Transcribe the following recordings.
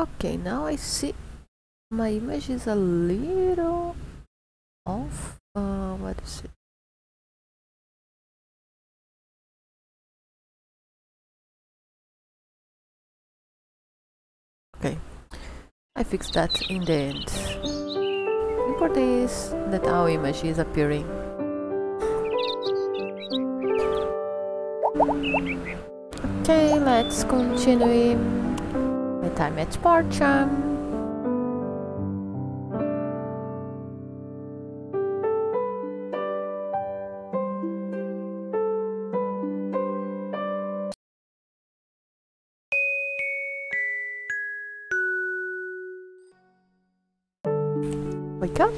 Okay, now I see my image is a little off. Uh, what is it? Okay, I fixed that in the end. Import this, that our image is appearing. Okay, let's continue at Sparta. Wake up.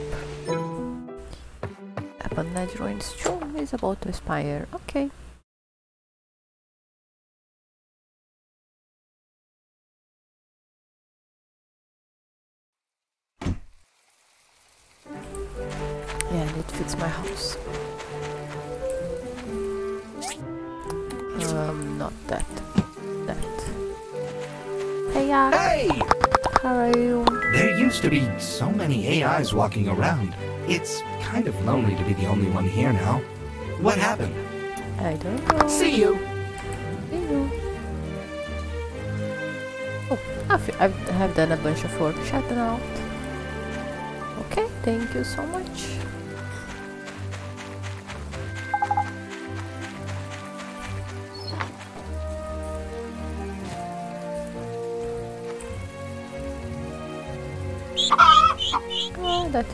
Appanage ruins tomb is about to expire. Okay. So many AIs walking around. It's kind of lonely to be the only one here now. What happened? I don't know. See you! See you. Oh, I've, I've, I have done a bunch of work. Shut out. Okay, thank you so much.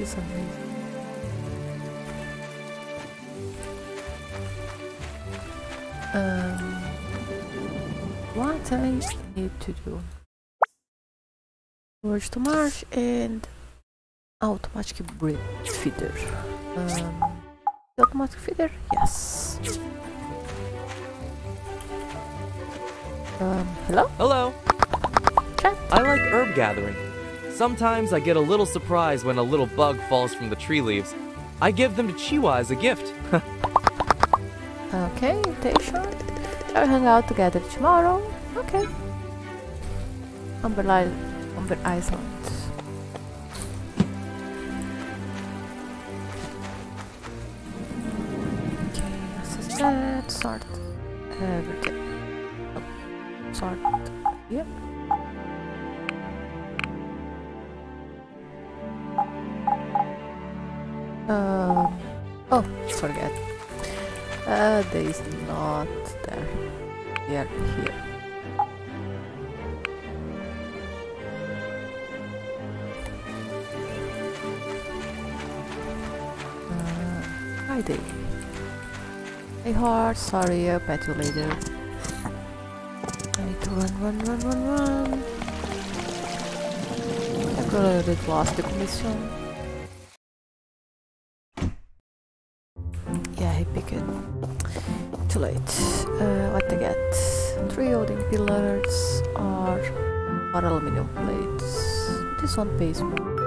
Is amazing. Um, what I need to do? Merge to marsh and automatic breed feeder. Um, automatic feeder? Yes. Um, hello? Hello. Chat? I like herb gathering. Sometimes I get a little surprised when a little bug falls from the tree leaves. I give them to Chiwa as a gift. Okay, invitation. Shall we hang out together tomorrow? Okay. Amber, Amber Island. Okay, access that, sort everything. Oh, sort, yep. Um, oh, forget. Uh, there is not there. They are here. Uh, hi there. Hey heart, sorry, I'll pet you later. I need to run, run, run, run, run. Agora eu lost the commission. Pillars or aluminium plates. This one pays more.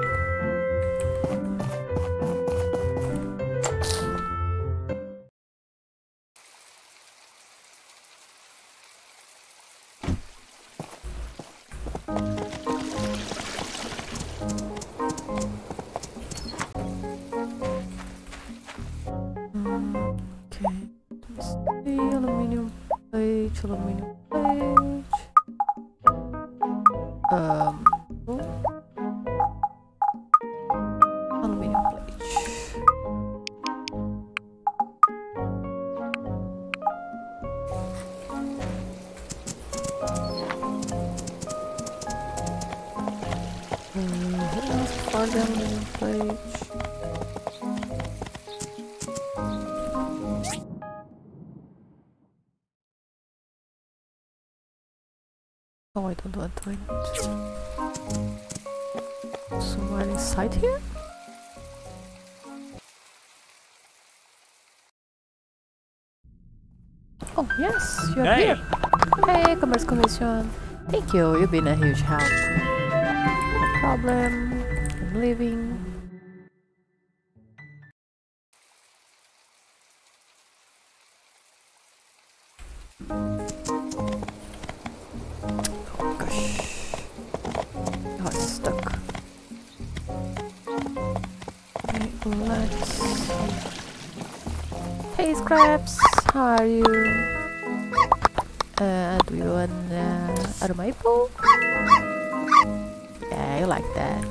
You're hey. here. Hey, Commerce Commission. Thank you, you've been a huge help. No problem, I'm leaving. Oh gosh. Oh, it's stuck. Let's... Hey, Scraps! How are you? You want uh, a maple? Yeah, you like that.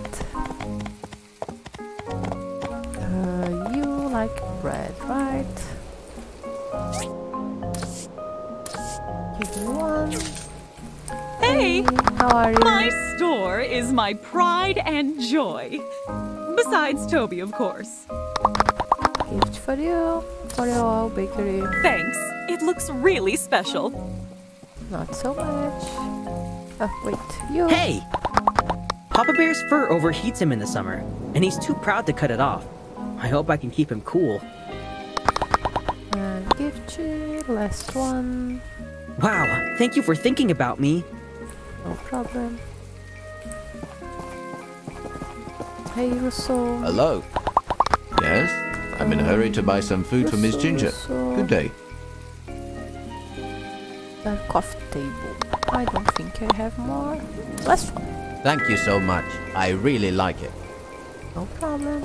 Uh, you like bread, right? Give me one. Hey! how are you? My store is my pride and joy. Besides Toby, of course. Gift for you, for your bakery. Thanks. It looks really special. Not so much. Oh, wait, you. Hey! Papa Bear's fur overheats him in the summer, and he's too proud to cut it off. I hope I can keep him cool. And gift you, last one. Wow, thank you for thinking about me. No problem. Hey, Russo. Hello. Yes? I'm in a hurry to buy some food for Miss Ginger. Russo. Good day. Coffee table. I don't think I have more. Last one. Thank you so much. I really like it. No problem.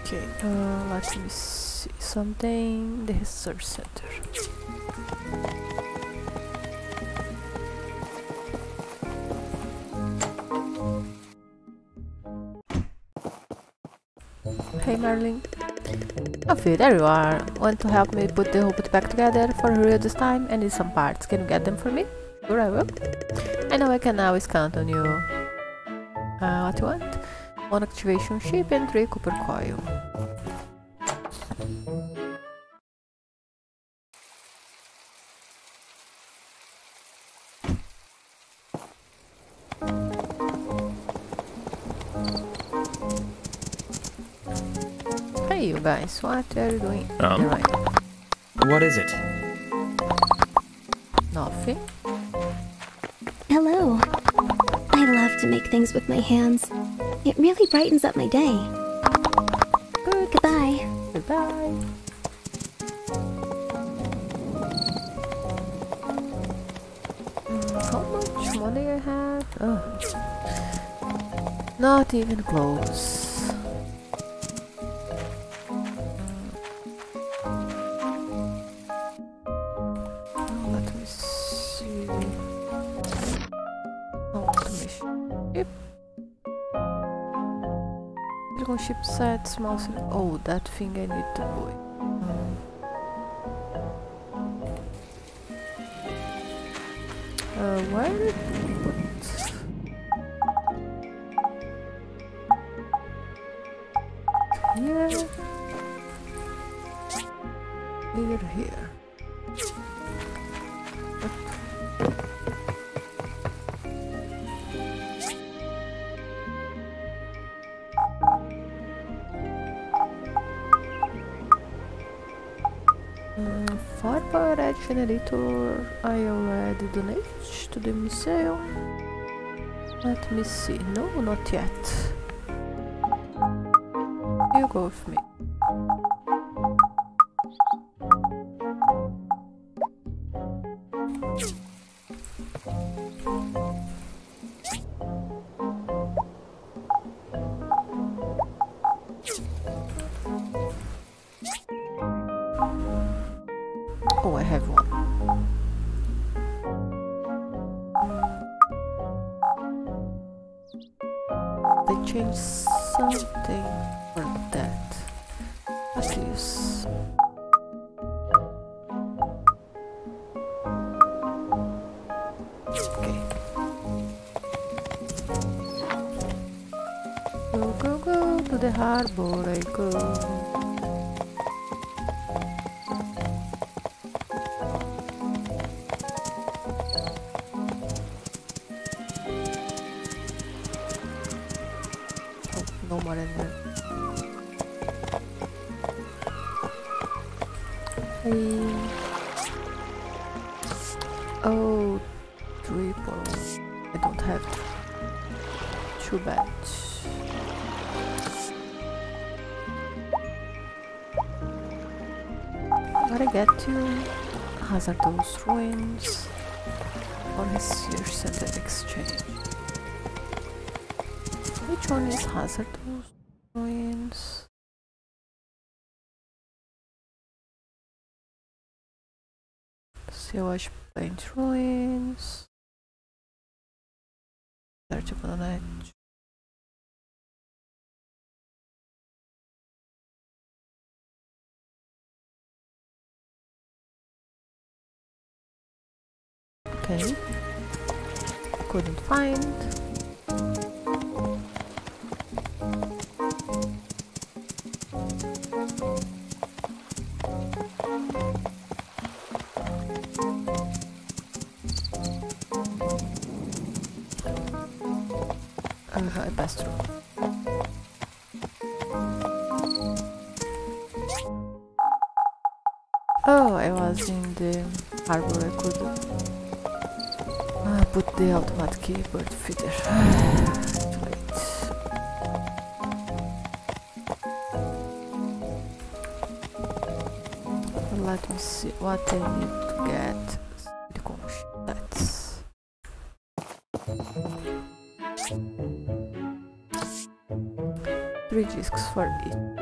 Okay, uh, let me see something. The research center. Hey Marlene. Okay, there you are. Want to help me put the Hobbit back together for real this time? I need some parts. Can you get them for me? Sure, I will. I know I can always count on you. Uh, what you want? One activation chip and three copper coil. Hey guys, what are you doing? Um? Right. What is it? Nothing. Hello. I love to make things with my hands. It really brightens up my day. Good. Goodbye. Goodbye. Mm, How much money I have? Oh. Not even close. Set, small sil- Oh, that thing I need to do. Mm. Uh, where donated to the museum. Let me see. No, not yet. You go with me. To Hazardous Ruins or Research Center Exchange. Which one is Hazardous Okay. Couldn't find. Uh, I passed through. Oh, I was in the harbor. I could put the automatic keyboard feeder. Wait. Let me see what I need to get. Three discs for each.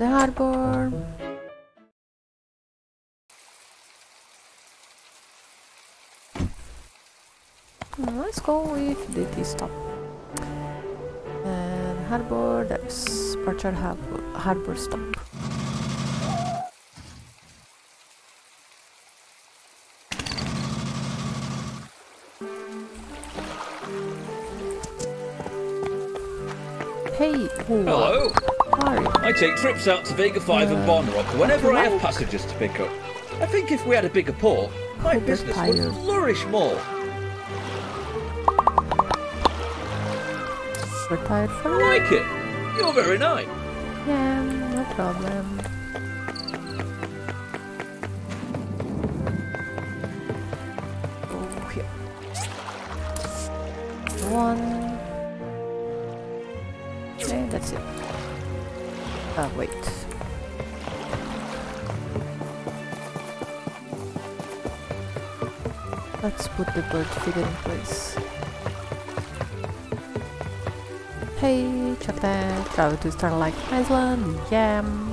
The harbor. Uh, Let's go with the stop. And harbor, that's Portia Harbor, harbor stop. Take trips out to Vega 5 and Bond Rock whenever I have passengers to pick up. I think if we had a bigger port, my business would flourish more. Retired for I like it. You're very nice. Yeah, no problem. The bird feeder in place. Hey, check that. Travel to Starlight Island. Yeah.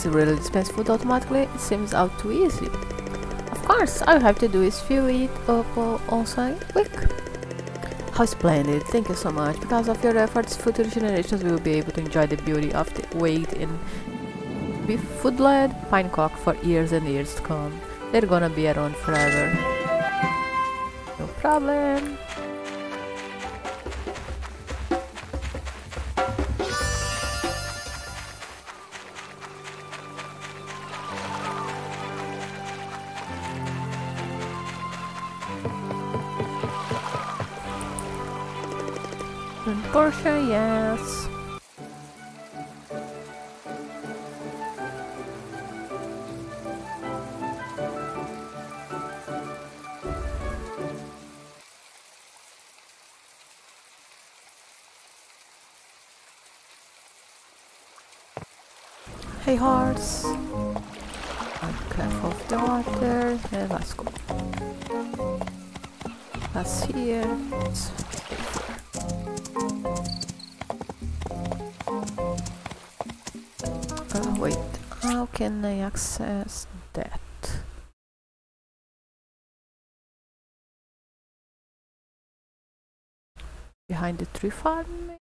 This really food automatically? It seems out too easy. Of course, all you have to do is fill it up site quick. How splendid, thank you so much. Because of your efforts, future generations will be able to enjoy the beauty of the wait in beef foodland pinecock for years and years to come. They're gonna be around forever. No problem. I access that? Behind the tree farm?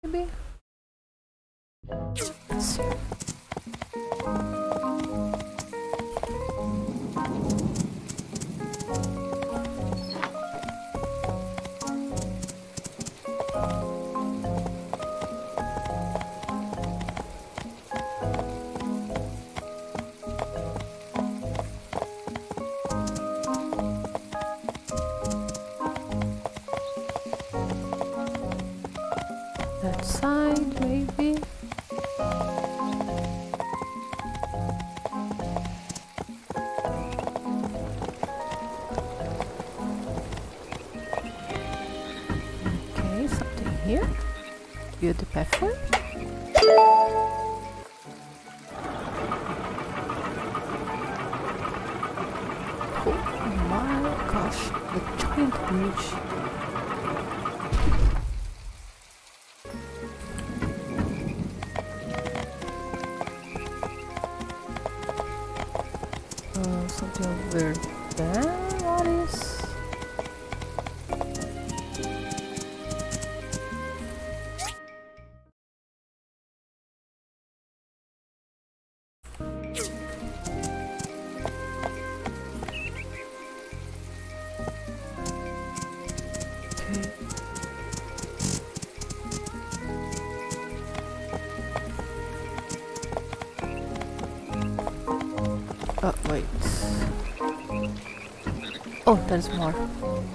Oh, there's more.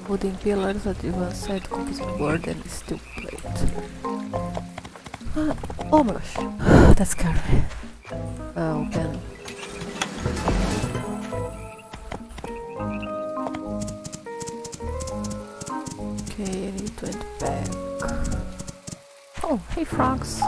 Wooden pillars at one side, composite board and it's plate. Uh, oh my gosh, that's scary. me. Uh, open. Okay, I need to head back. Oh, hey frogs.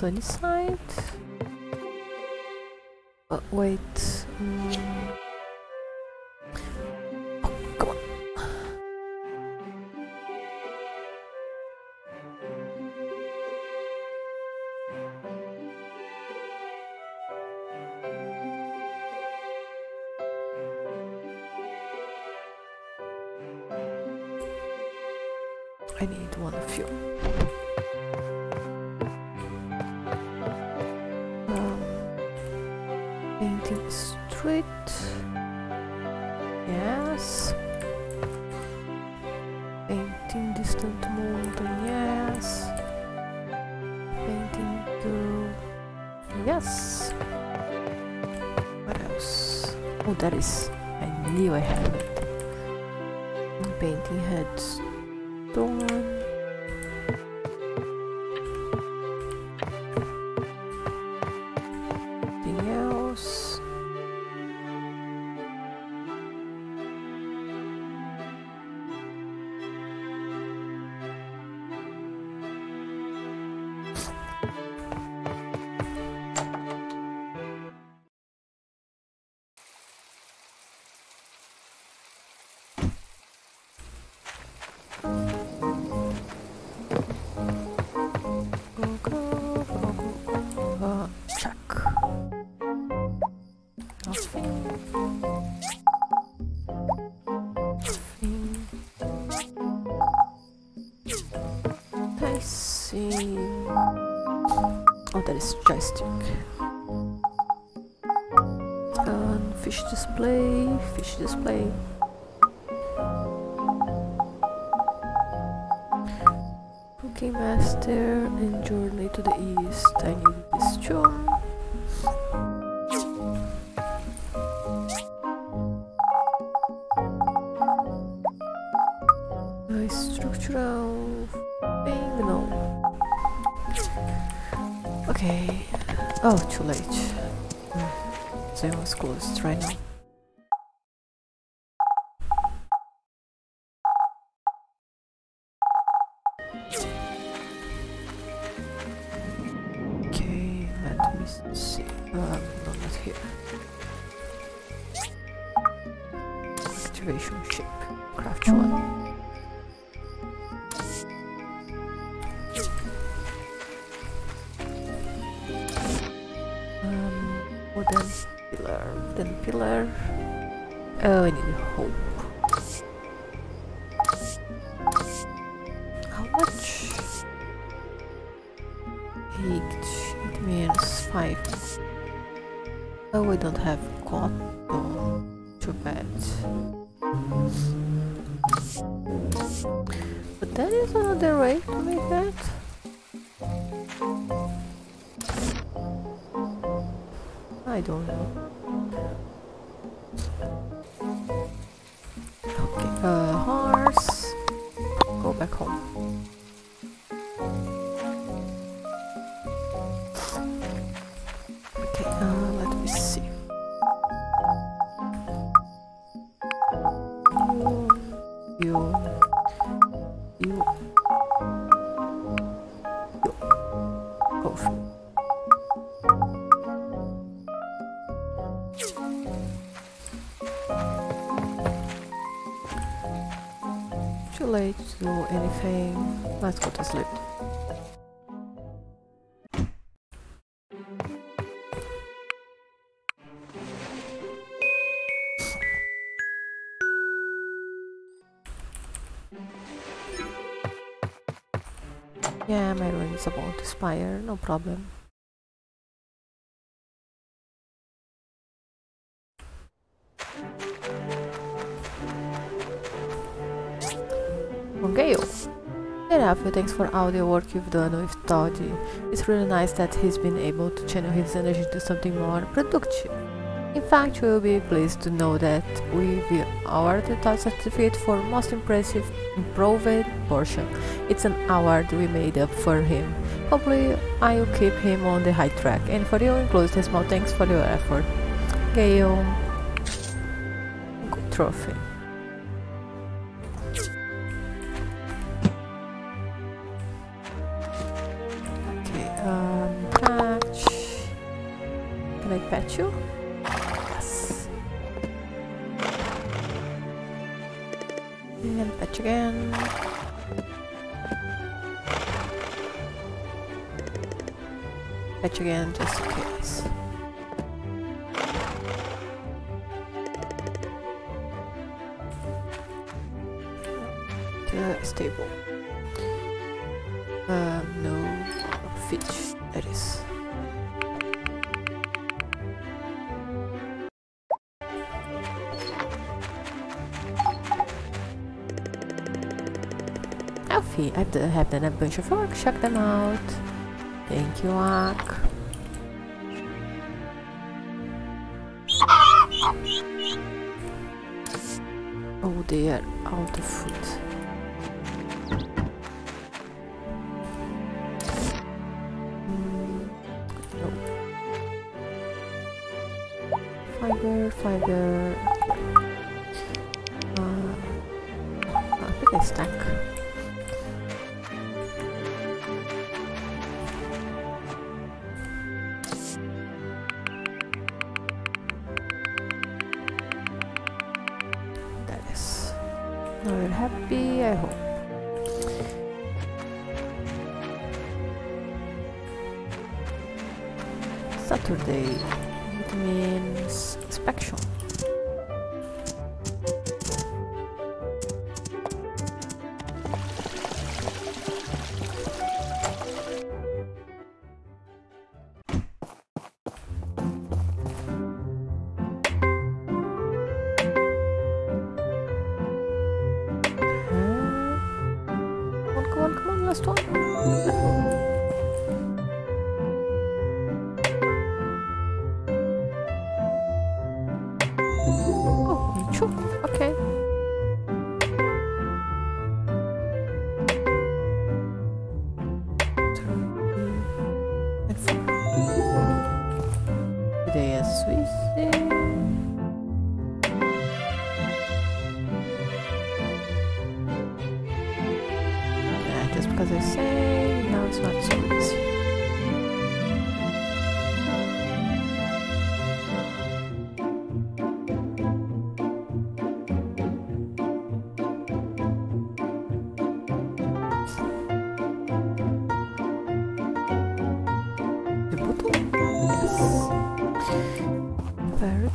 sunny side. But wait. Oh, that is joystick. And fish display, fish display. Cooking Master and Journey to the East. I need don't have To do anything. Let's go to sleep. Yeah, my rune is about to expire, no problem. For all the work you've done with Toddy. It's really nice that he's been able to channel his energy to something more productive. In fact, we'll be pleased to know that we've awarded Todd certificate for most impressive improved Portian. It's an award we made up for him. Hopefully, I'll keep him on the high track, and for you includes a small thanks for your effort. Good trophy. Patch again, just in case. Uh, stable. Um, no, fish. That is. Alfie, I have done a bunch of work. Check them out. Thank you, Ak. Oh, are out of food.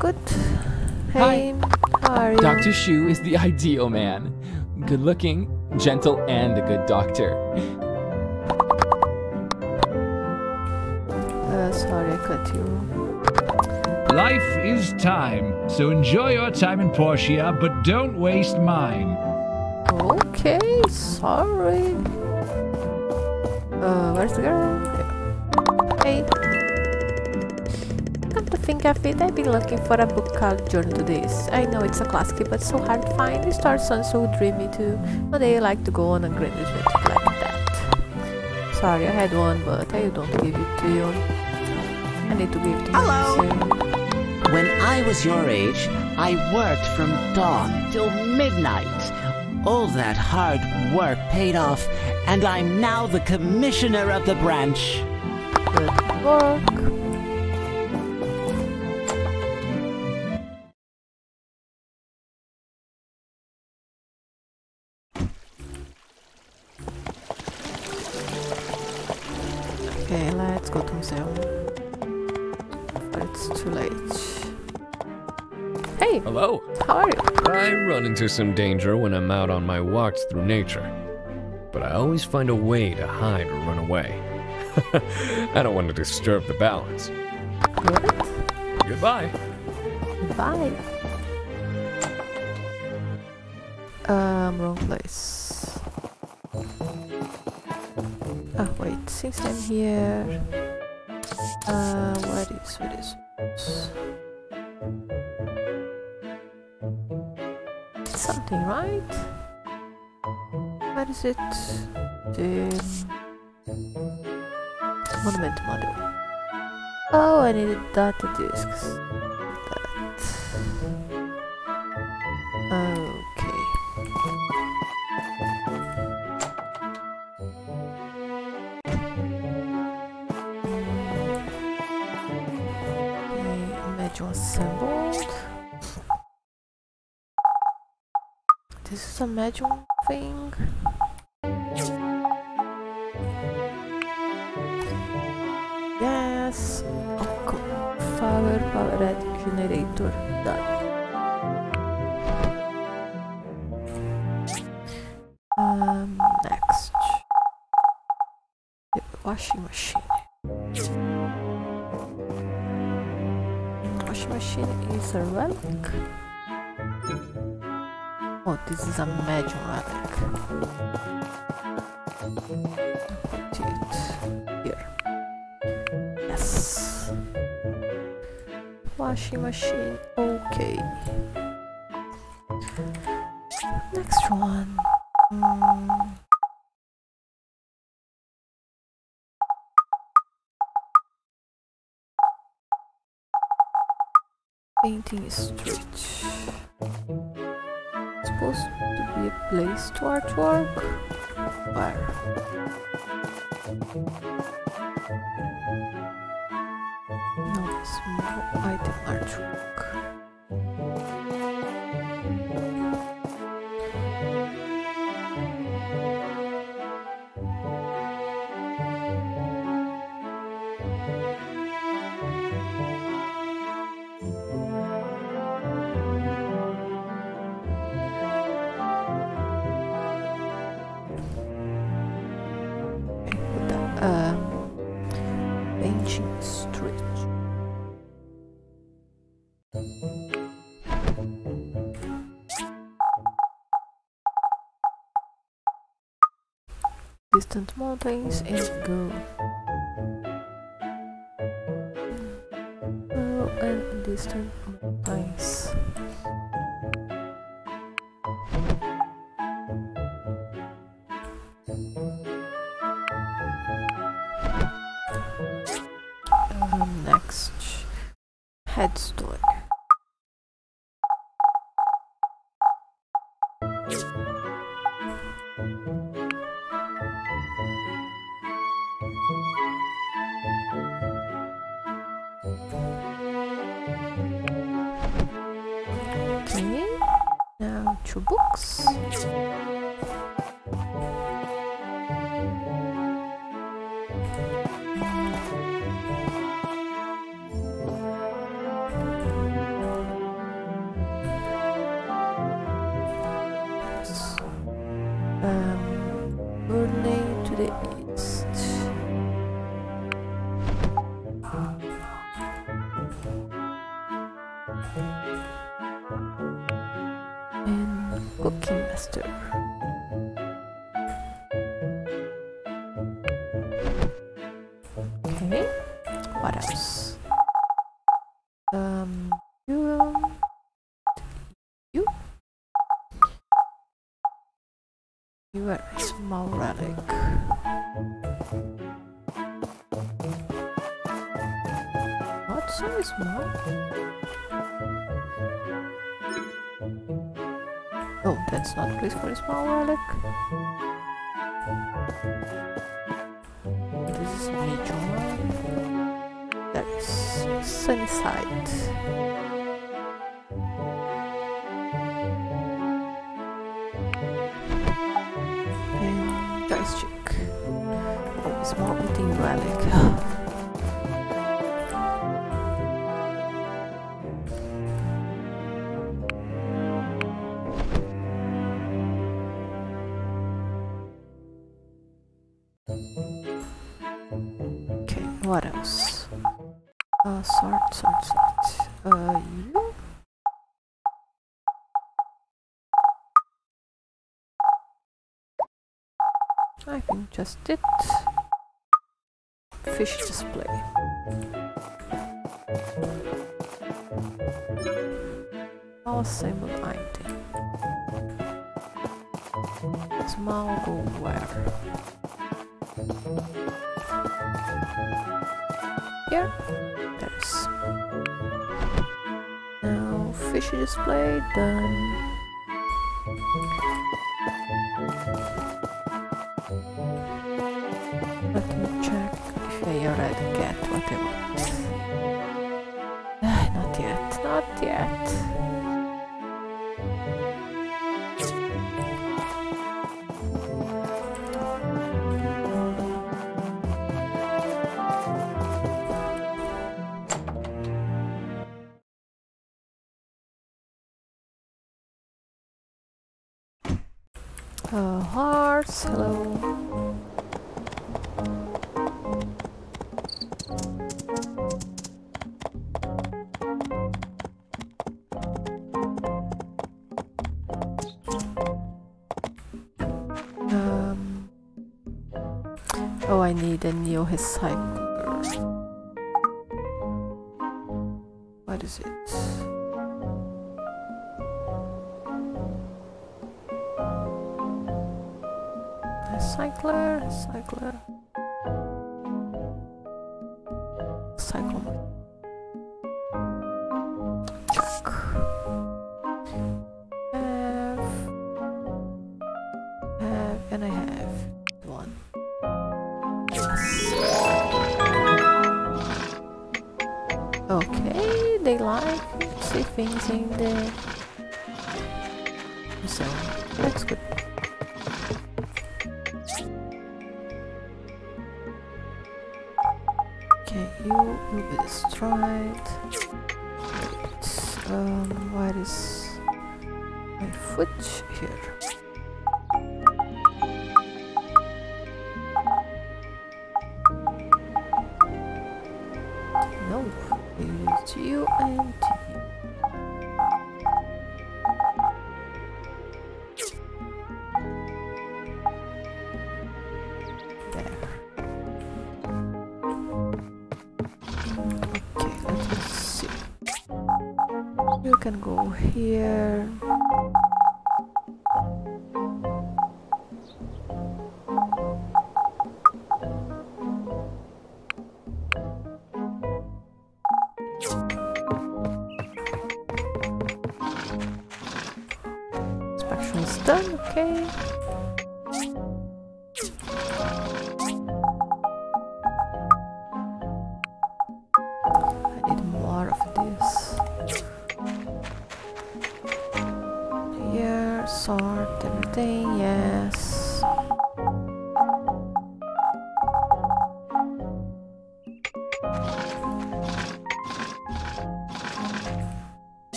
Very good. Hey, how are you? Dr. Xu is the ideal man. Good looking, gentle, and a good doctor. Uh, sorry, I cut you. Life is time, so enjoy your time in Portia, but don't waste mine. Okay, sorry. Uh, where's the girl? Hey. Come to think of it, I've been looking for a book called Journey to This. I know it's a classic, but so hard to find. It starts on so dreamy too. One day I like to go on a grand adventure like that. Sorry, I had one, but I don't give it to you. I need to give it to Hello. you soon. When I was your age, I worked from dawn till midnight. All that hard work paid off, and I'm now the commissioner of the branch. Good work. Into some danger when I'm out on my walks through nature. But I always find a way to hide or run away. I don't want to disturb the balance. Good. Goodbye. Bye. Um, wrong place. Ah, wait, since I'm here... Uh, where is, where is... Something, right? Where is it? The... Monument model. Oh, I needed data discs. Magic thing. Yes. Power power red generator done. Um, next. The washing machine. Washing machine is a relic. Oh, this is a Washing machine. Okay. Next one. Mm. Painting street. Supposed to be a place to artwork. Where? Small item artwork. mountains is good. Narrow and distant Just it. Fish display. Power symbol item. Small go where? Here. There's. Now fish display done. red I whatever. Not yet, not yet. things in there.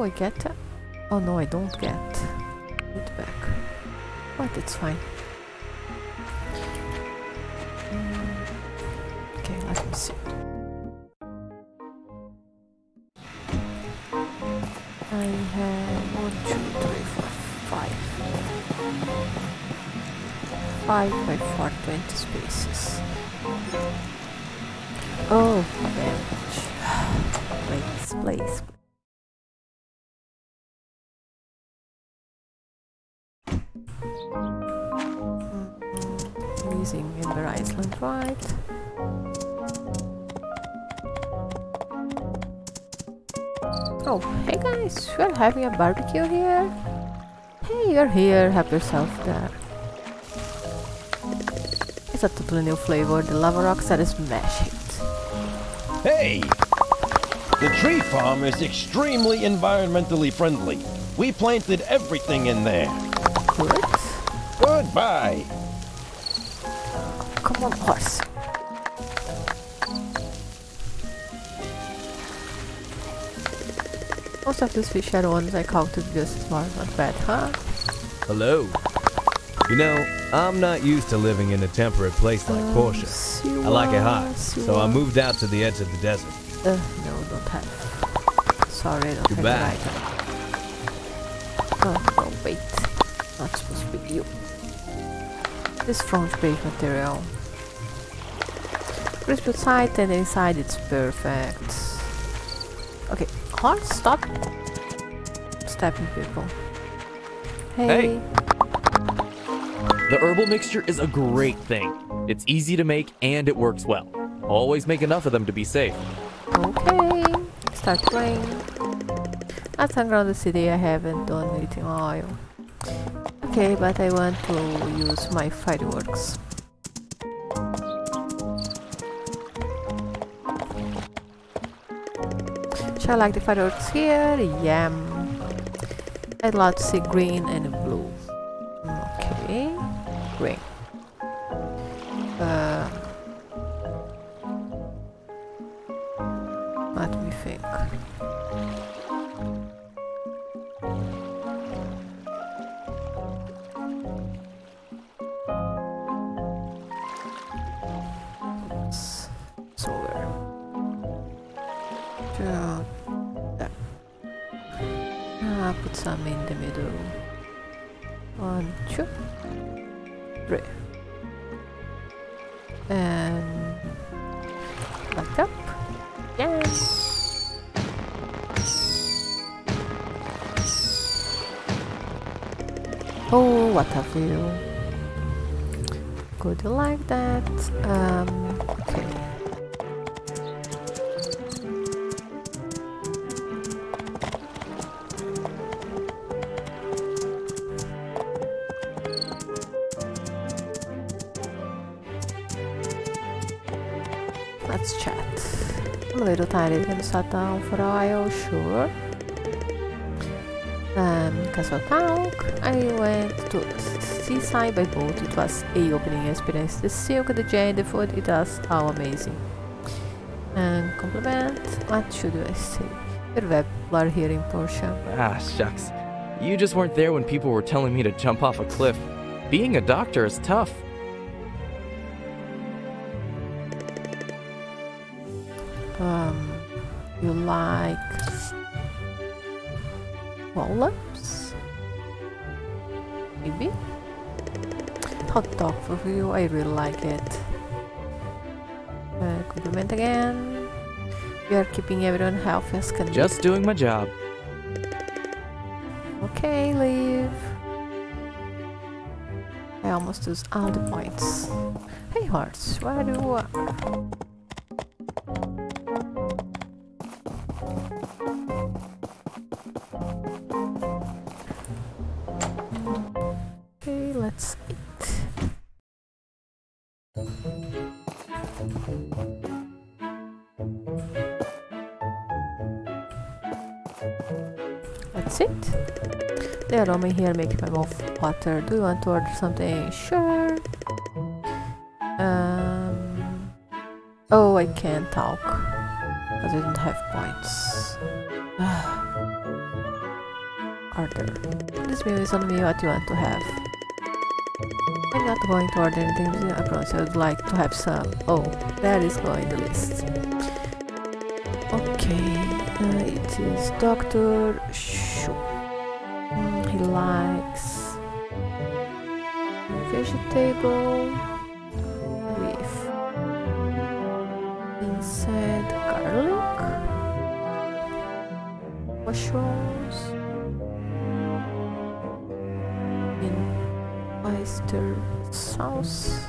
Oh, I get. Oh no, I don't get it back. But it's fine. Mm, Okay, let me see. I have one, two, three, four, five. Five by four, twenty spaces. Oh, damage. Please, please. Having a barbecue here. Hey, you're here, help yourself there. It's a totally new flavor, the lava rocks that is smash hit. Hey! The tree farm is extremely environmentally friendly. We planted everything in there. Good. Goodbye. Come on, horse. Most of these fish are ones I counted just small, not bad, huh? Hello. You know, I'm not used to living in a temperate place like Portia. I like it hot, so I moved out to the edge of the desert. Uh, no, don't have. Sorry, I don't Goodbye. have item. Oh, no, wait. Not supposed to be you. This front page material. Crisp outside and inside it's perfect. Okay, horse, stop. Stepping people. Hey. Hey. The herbal mixture is a great thing. It's easy to make and it works well. Always make enough of them to be safe. Okay, start playing. Let's around the city. I haven't done anything oil. Okay, but I want to use my fireworks. Shall I like the fireworks here? Yeah. I'd love to see green and what a view. Good, you like that. Um, okay. Let's chat. A little tired. Can sat down for a while? Sure. Castle Talk. I went to seaside by boat. It was a opening experience. The silk, the jade, the food, it was all amazing. And compliment, what should I say? Your web are here in Portia. Ah, shucks. You just weren't there when people were telling me to jump off a cliff. Being a doctor is tough. For I really like it. Uh, compliment again. You are keeping everyone healthy as can be. Just doing my job. Okay, leave. I almost used all the points. Hey Hearts, where do you aroma here makes my mouth water. Do you want to order something? Sure. Um. Oh, I can't talk I didn't have points. order. This meal is on me. What you want to have? I'm not going to order anything. I promise I would like to have some. Oh, that is going the list. Okay, uh, it is Doctor Xu. Likes vegetable with inside garlic, mushrooms, in oyster sauce,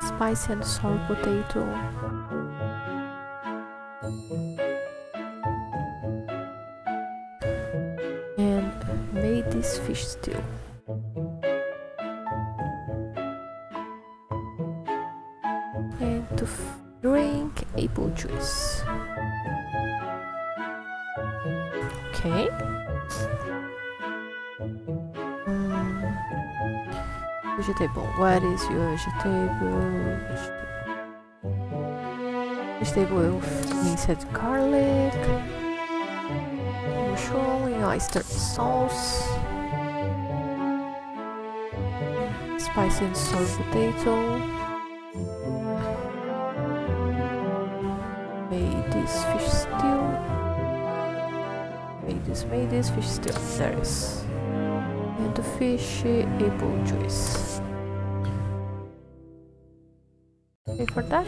spicy and sour potato. Fish stew. And to drink apple juice. Okay. Hmm. Vegetable. What is your vegetable? Vegetable minced garlic mushroom in oyster sauce, spicy and potato, made this fish stew, made this, made this fish stew, there is, and the fish eh, apple juice. Pay for that.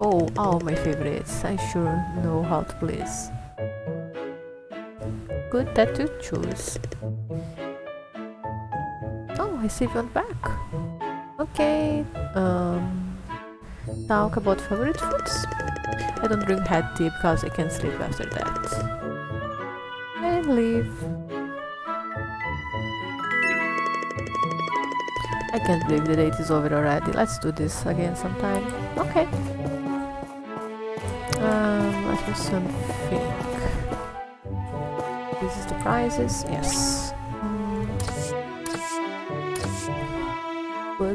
Oh, all my favorites. I sure know how to please. Good that you choose. I see one back. Okay. Um, talk about favorite foods. I don't drink hot tea because I can sleep after that. And leave. I can't believe the date is over already. Let's do this again sometime. Okay. Um, let me think. This is the prizes, yes.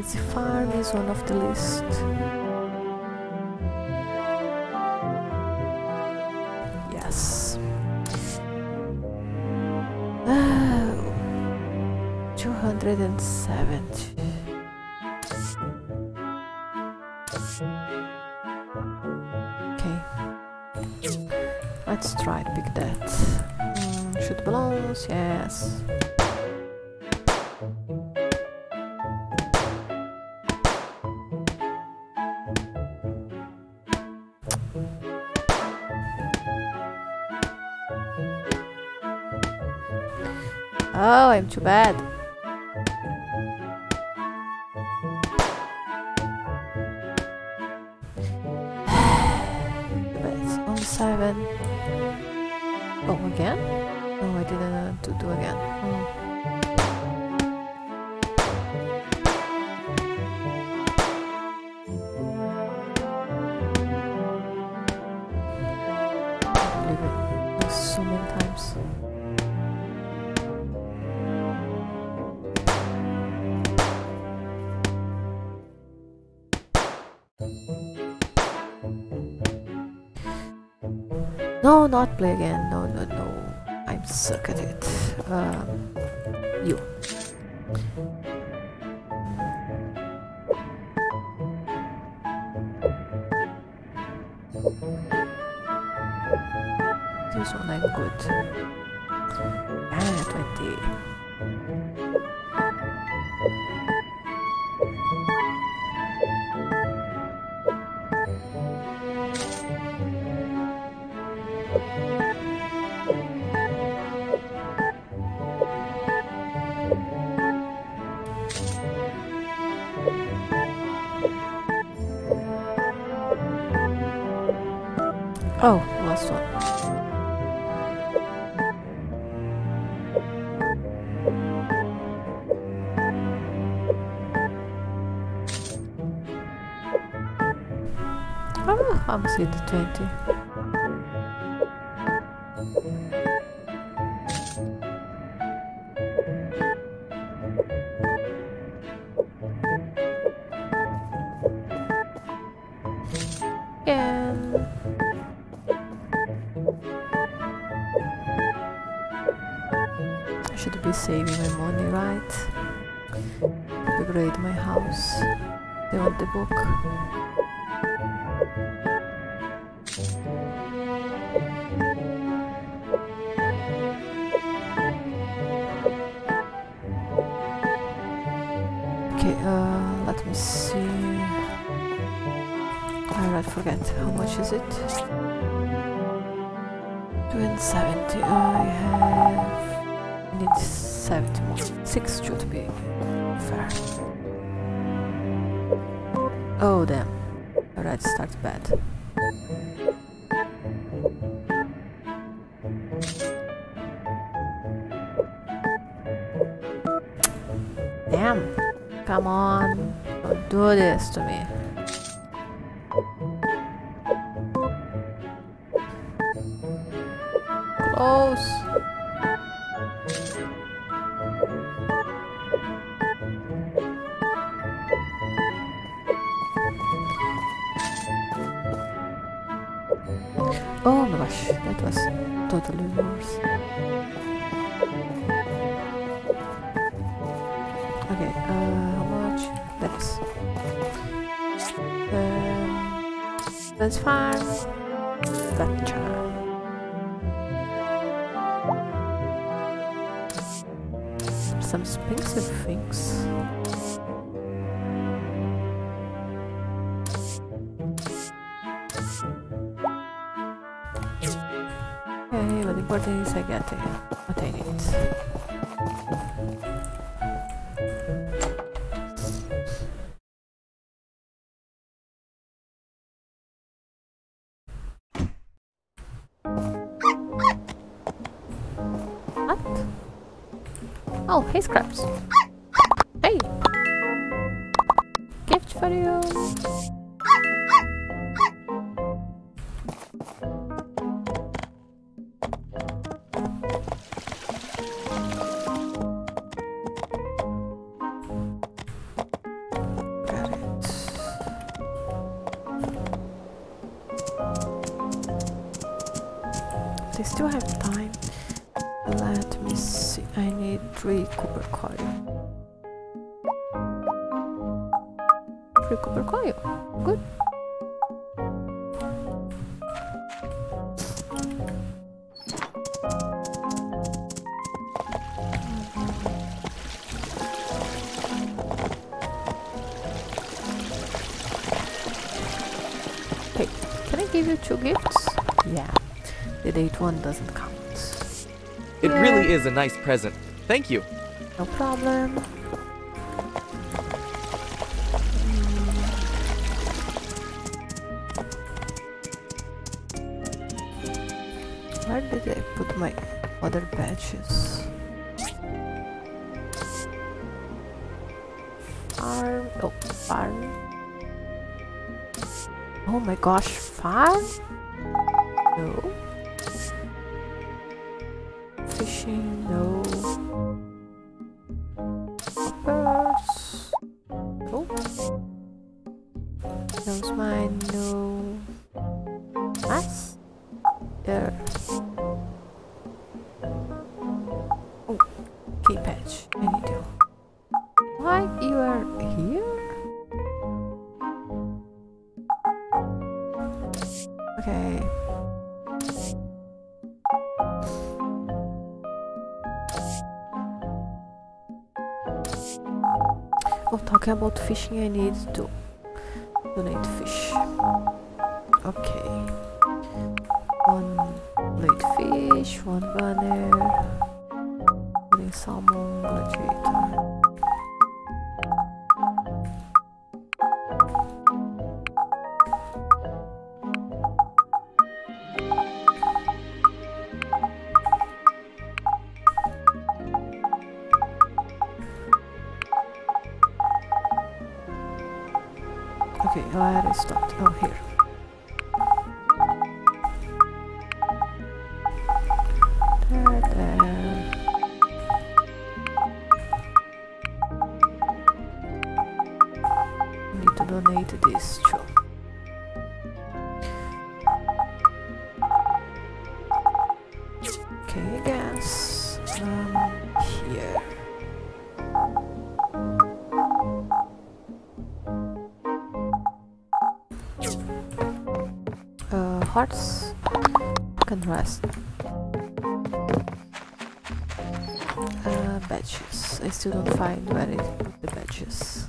Buzzy Farm is one of the list. Too bad. Not play again. No, no, no. I'm suck at it. Um, book. Okay, uh, let me see. Alright, forget. How much is it? 270. I have. I need 70 more. 6 Oh, hey Scraps. One doesn't count. It Yeah. really is a nice present. Thank you. No problem. Where did I put my other badges? Farm. Oh, farm. Oh my gosh, farm? About fishing, I need to donate rest. Uh. I still don't find where I put the badges.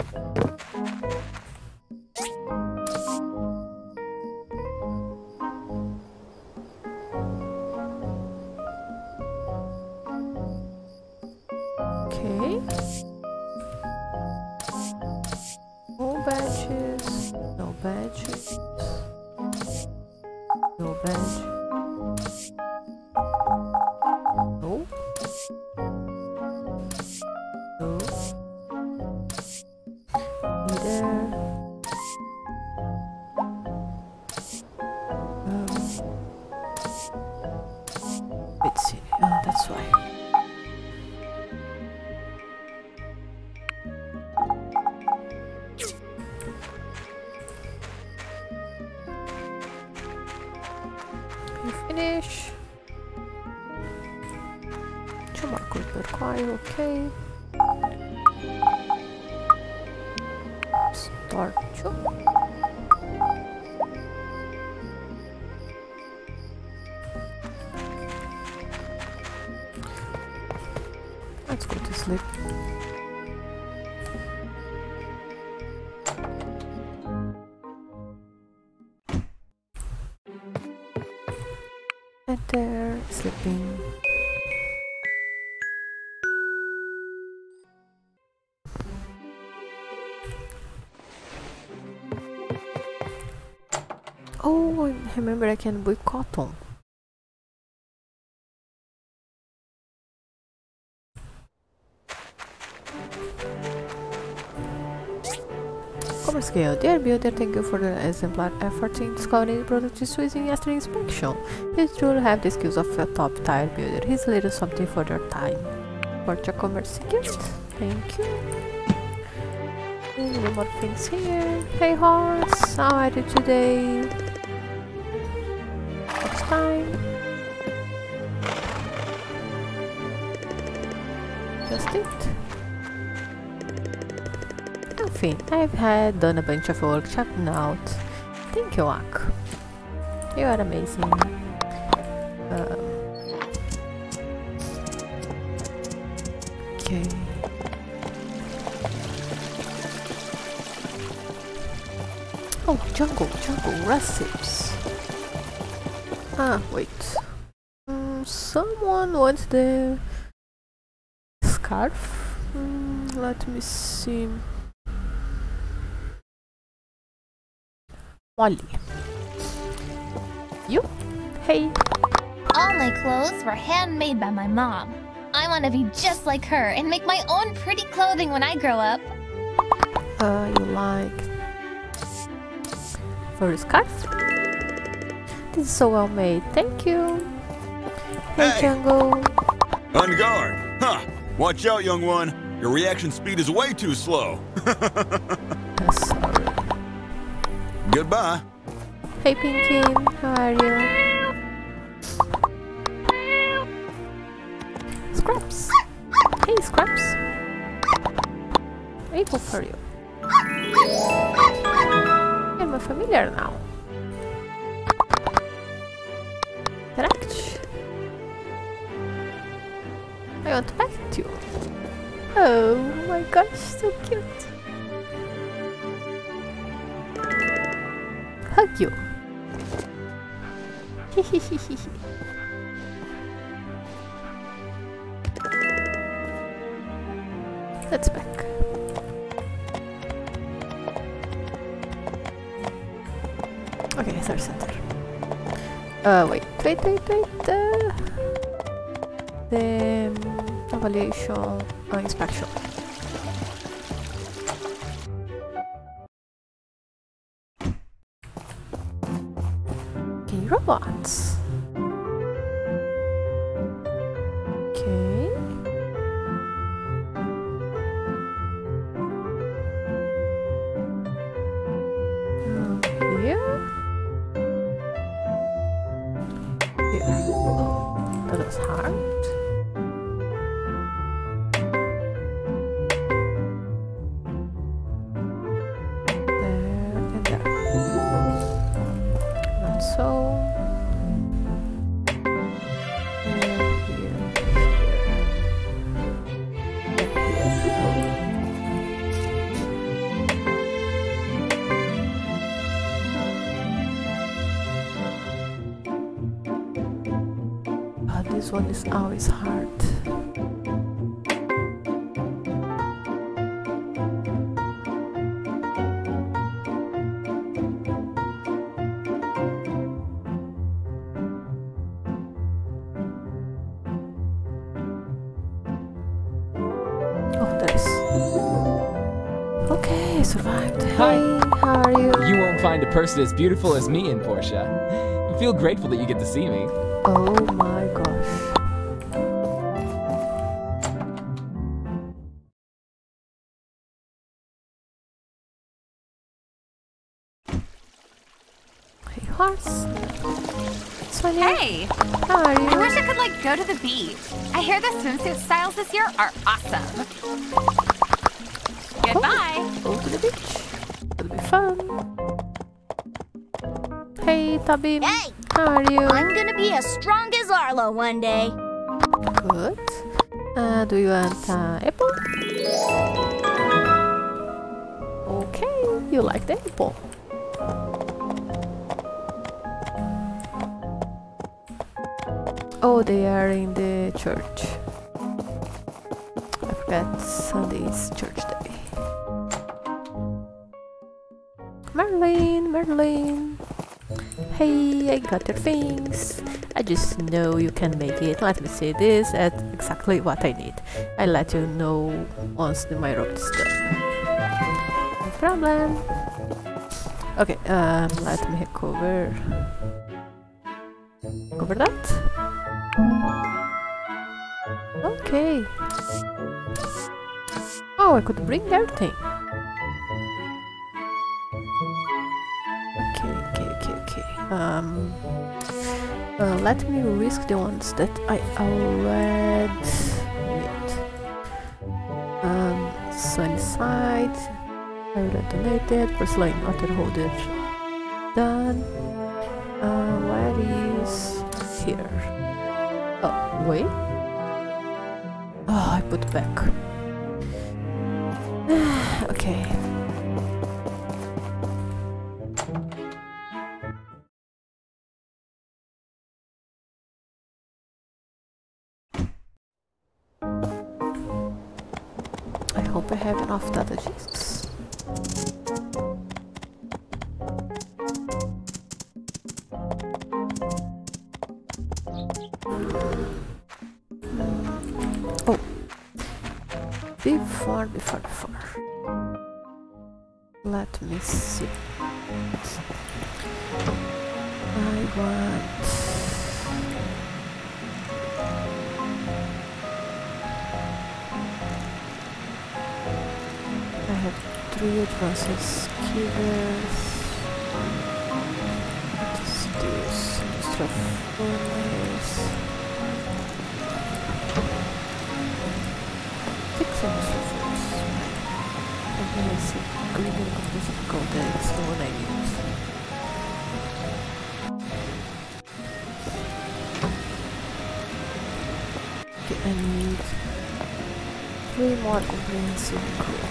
Remember I can buy cotton. Commerce. Dear builder, thank you for the exemplar effort in discovering the product just using yesterday's inspection. You truly have the skills of a top tier builder. Here's a little something for your time. For your commerce gift. Thank you. And more things here. Hey horse, how are you today? Time? Just it. Enfim, I've had done a bunch of work checking out. Thank you, Ak. You are amazing. Um, okay. Oh, jungle, jungle recipes. Ah, wait. Mm, someone wants the scarf. Mm, let me see. Molly. You? Hey. All my clothes were handmade by my mom. I want to be just like her and make my own pretty clothing when I grow up. Uh, you like fur scarf? This is so well made. Thank you. Hey, Hey. Jungle. On guard! Huh! Watch out, young one. Your reaction speed is way too slow. Goodbye. Hey, Pinky. How are you? Uh, wait, wait, wait, wait. Uh, the evaluation uh, inspection. Person as beautiful as me in Portia. I feel grateful that you get to see me. Oh my Hey, How are you? I'm gonna be as strong as Arlo one day. Good. Uh, do you want uh, apple? Okay, you like the apple. Oh, they are in the church. I forgot Sunday's church Things. I just know you can make it. Let me see this. That's exactly what I need. I'll let you know once my road is done. No problem. Okay, um, let me cover... Cover that. Okay. Oh, I could bring everything. Okay, okay, okay, okay. Um, uh, let me risk the ones that I already made. Um, sunny side. Already donated. Porcelain water holder. Done. Uh, where is here? Oh, wait. Oh, I put back. okay. classes, keywords. Let's do this. Let's. Six I see green and this code. That's the one I use. Okay, I need three more comprehensive.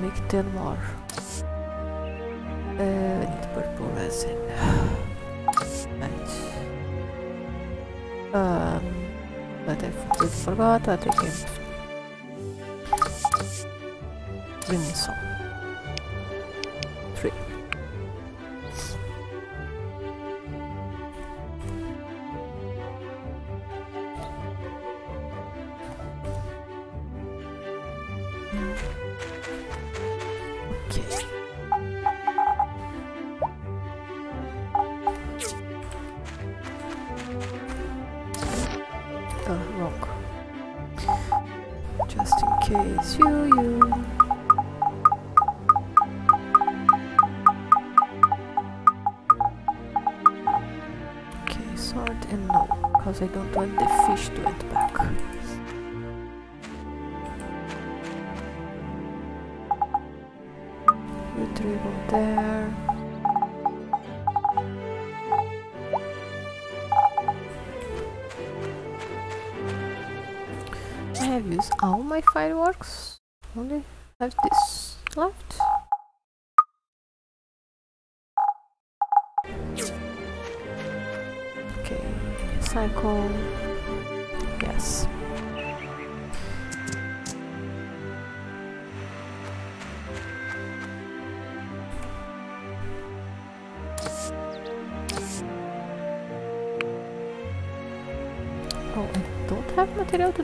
make 10 more. Uh, I need purple resin. right. Um, but I forgot that I can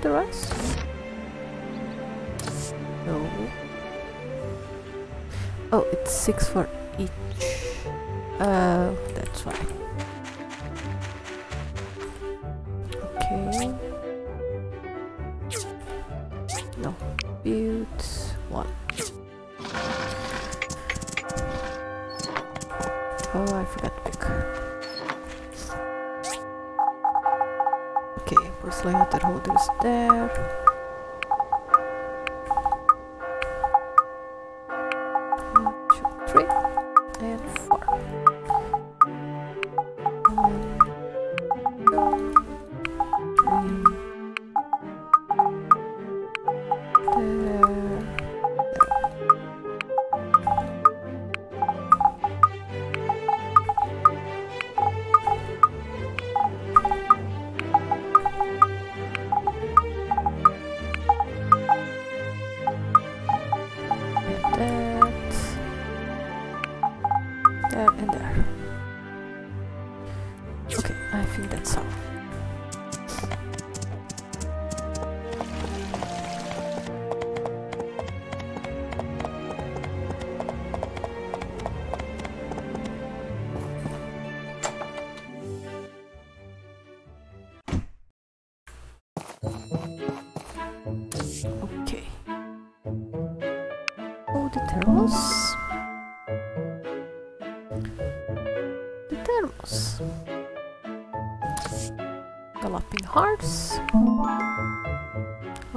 the rest?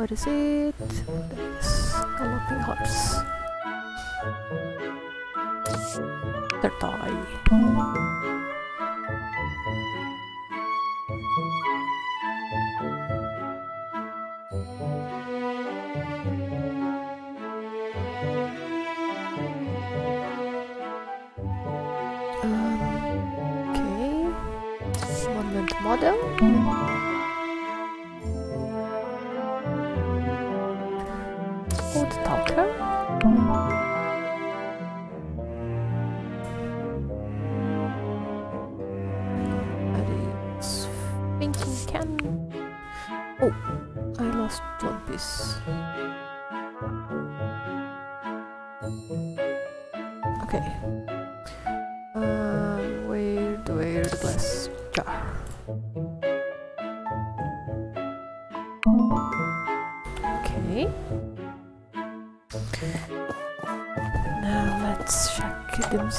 what is it?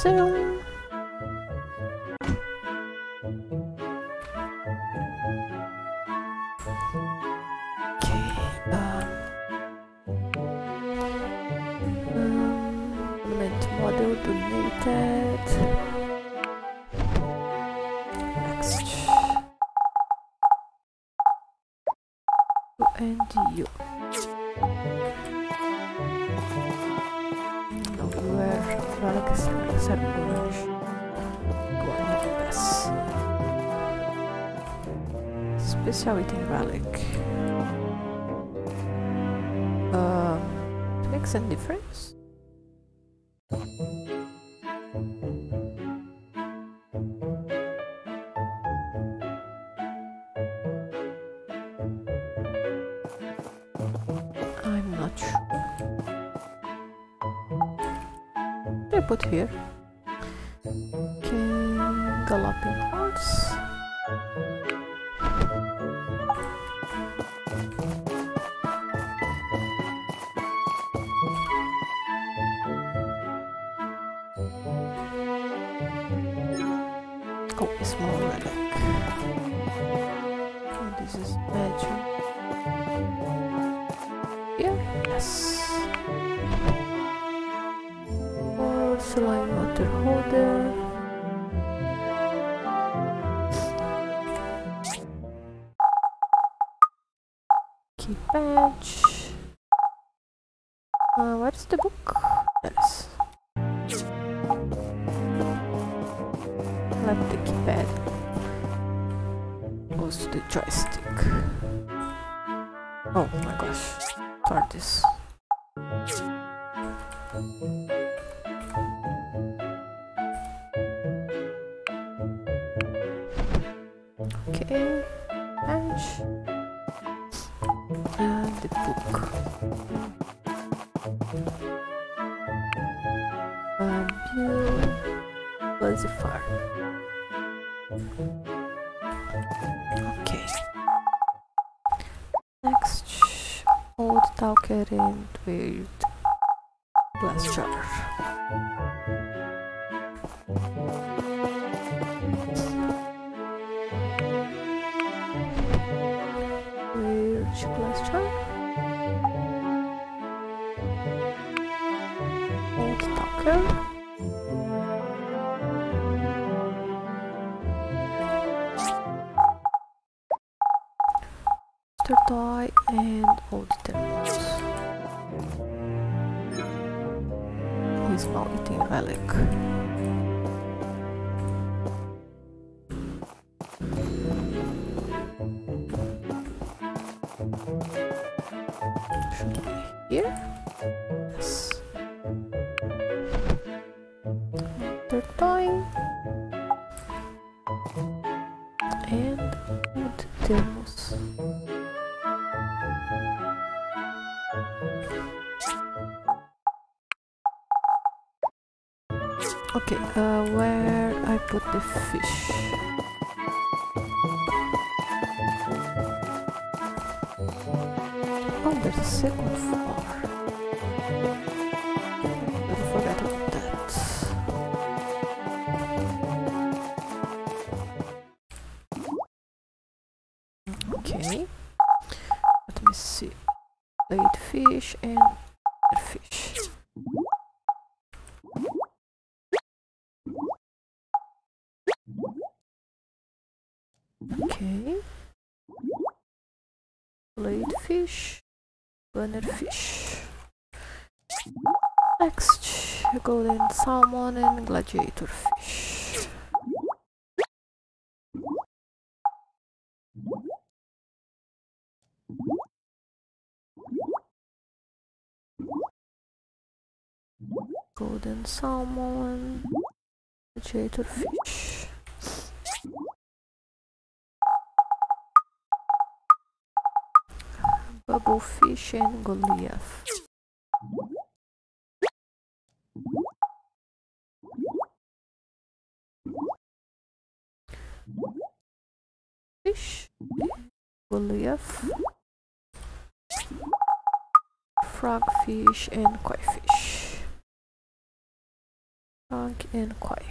soon. put here Key badge. Uh, where's the book? There is. Like the keypad goes to the joystick. Oh my gosh. Tortoise. fish. fish. Next, golden salmon and gladiator fish. Golden salmon, gladiator fish. Fish and Goliath. Fish, Goliath, Frogfish and Koi fish. Frog and Koi.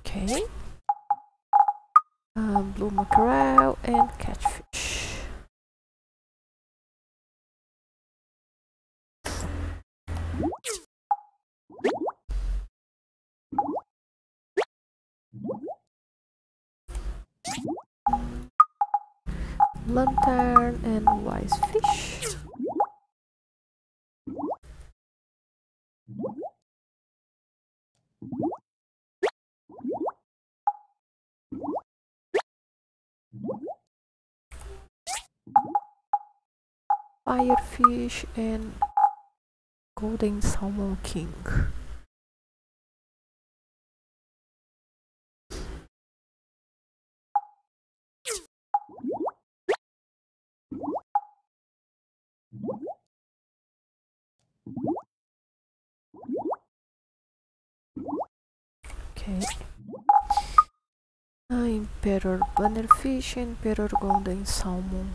Okay. Um, blue mackerel and catfish. Lantern and wise fish. Firefish and golden salmon king. Okay. Emperor Bannerfish Emperor Golden Salmon.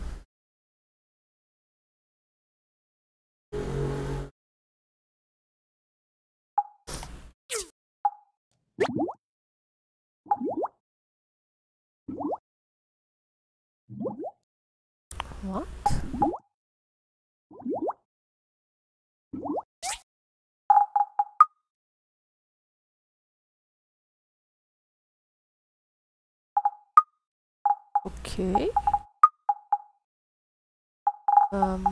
What? Okay. Um.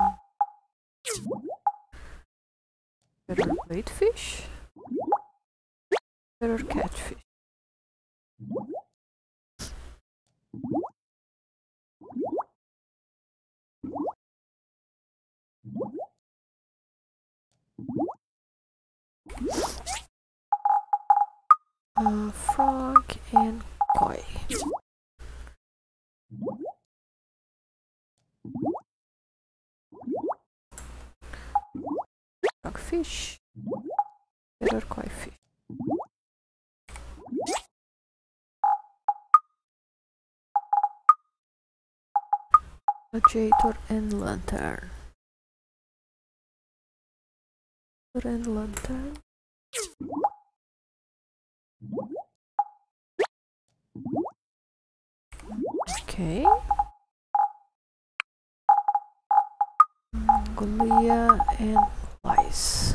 Better fish. Better catfish. Uh, frog and koi. Frogfish. Better koi fish. Gladiator and lantern. And lantern. Okay. Golia and Wise.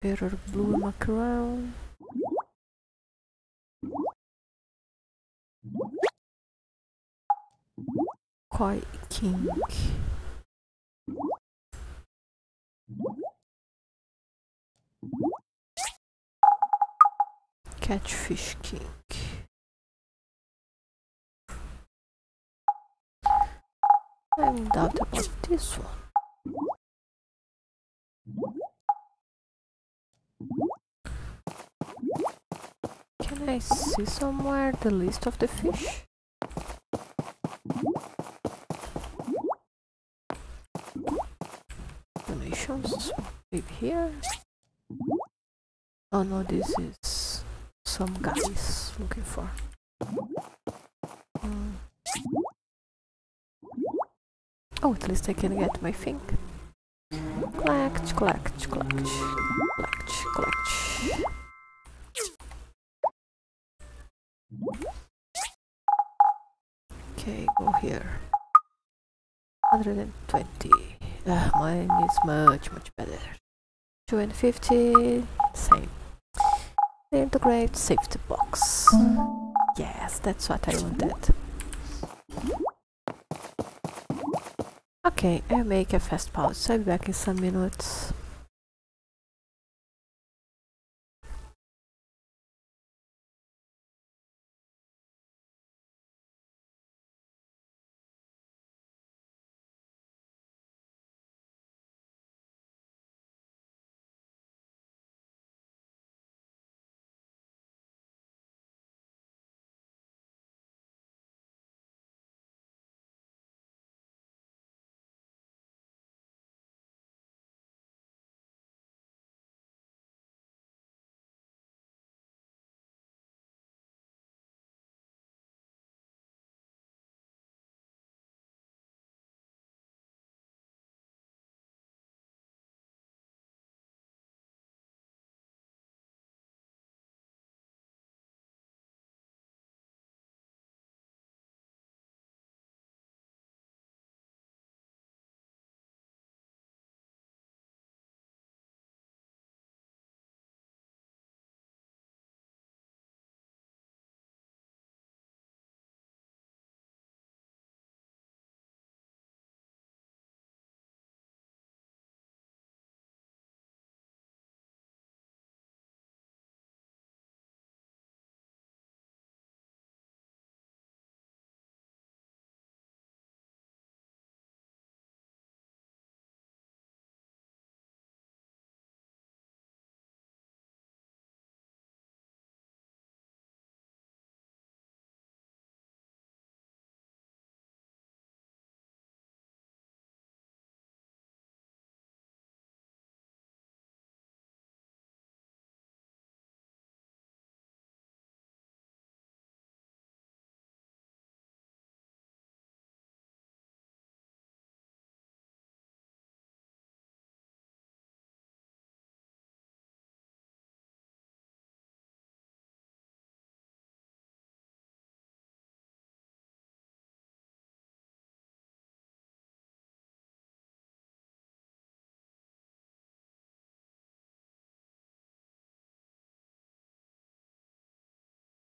Better blue mackerel. Koi king. Catfish king. I'm doubt about this one. Can I see somewhere the list of the fish? Donations, maybe here. Oh no, this is some guys looking for. Mm. Oh, at least I can get my thing. Collect, collect, collect, collect, collect. Okay, go here. 120. Uh, mine is much, much better. 250, same. Integrate safety box. Yes, that's what I wanted. Okay, I'll make a fast pause. I'll be back in some minutes.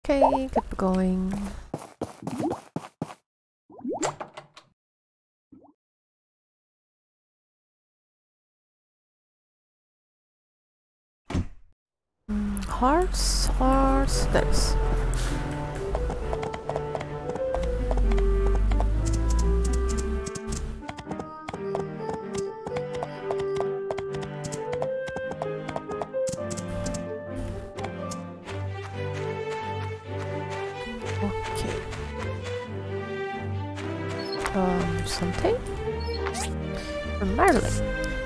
Okay, keep going. Mm, horse, horse, there's. Marilyn.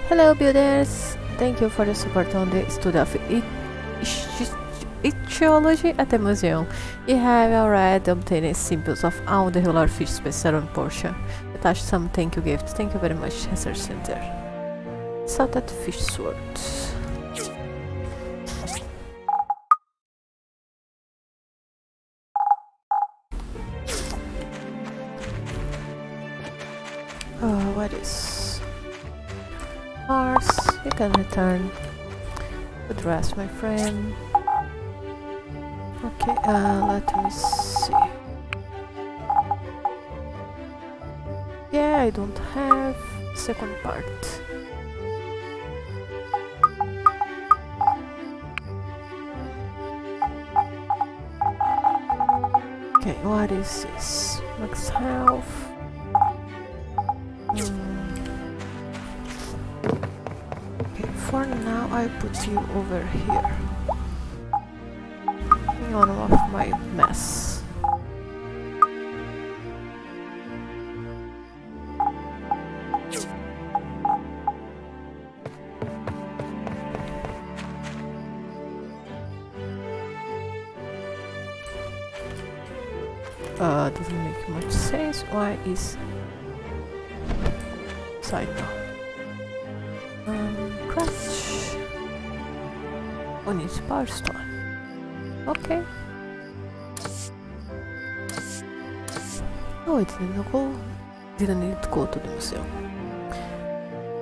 Hello, builders! Thank you for the support on the study of it Ichthyology at the museum. You have already obtained samples of all the regular fish species on Portia. Attach some thank you gifts. Thank you very much, Research Center. Salted fish sword. Oh, uh, what is Mars? You can return. Good rest, my friend. Okay, uh, let me see. Yeah, I don't have second part. Okay, what is this? Max health. I put you over here. One of my mess. Uh, doesn't make much sense. Why is side now? Needs power stone. Okay. Oh, it didn't go. Didn't need to go to the museum.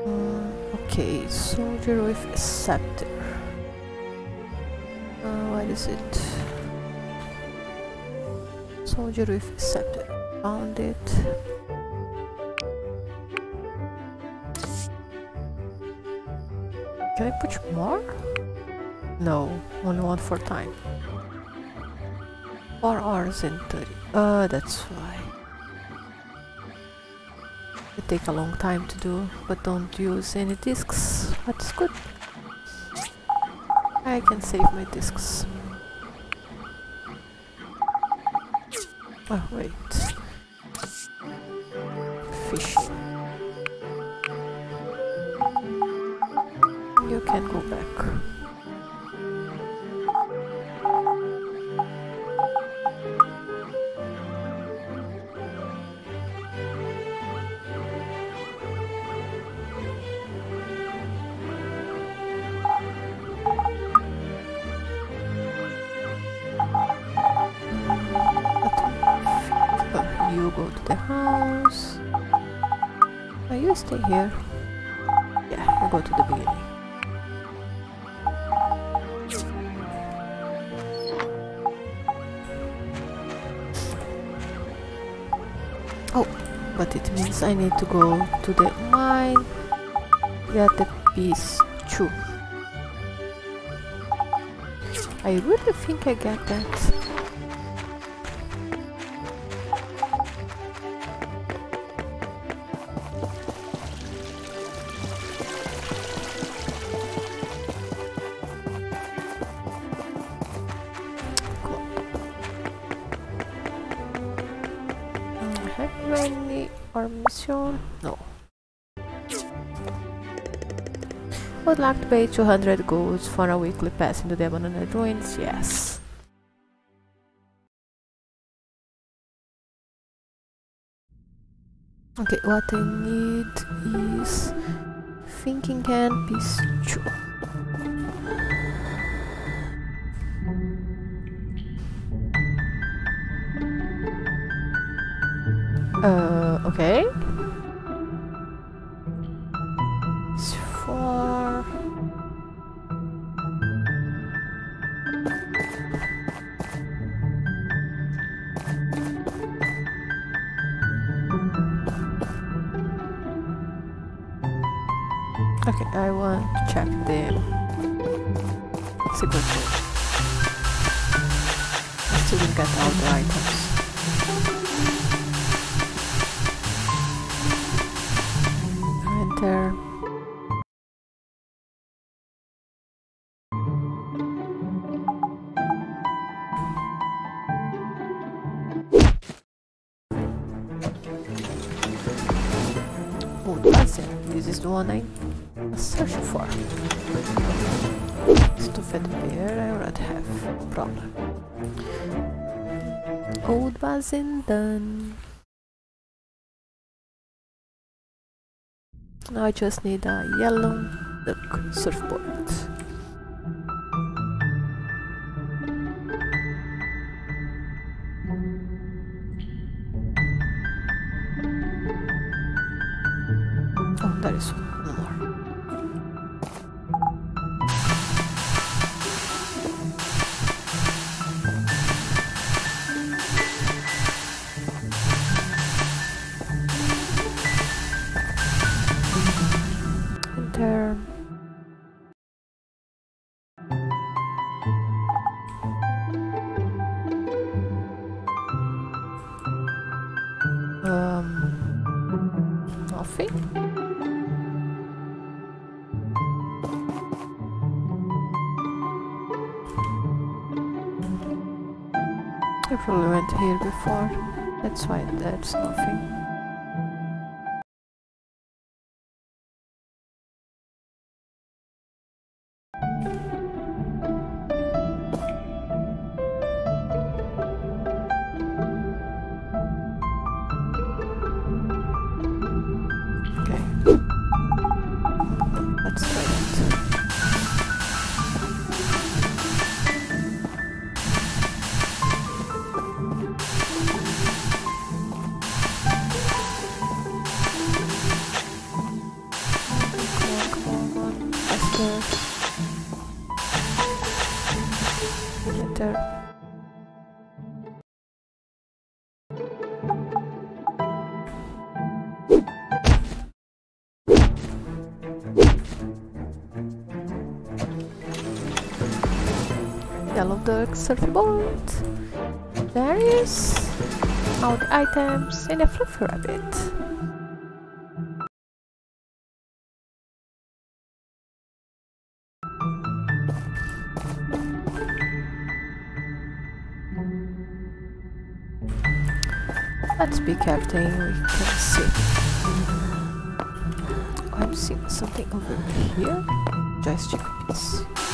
Um, okay, soldier with a scepter. Uh, what is it? Soldier with a scepter. Found it. Can I put more? No, only one for time. 4 hours and 30. Uh, that's why. It take a long time to do, but don't use any discs. That's good. I can save my discs. Oh, wait. I need to go to the mine, get the piece too. I really think I get that. To pay 200 golds for a weekly pass into the abandoned ruins? Yes. Okay, what I need is thinking can piece 2. Uh, I just need a yellow duck surfboard. Here before. That's why that's nothing. Surfboard. Various all the items and a fluffy rabbit. Let's be everything we can see. I'm seeing something over here. Joystick piece.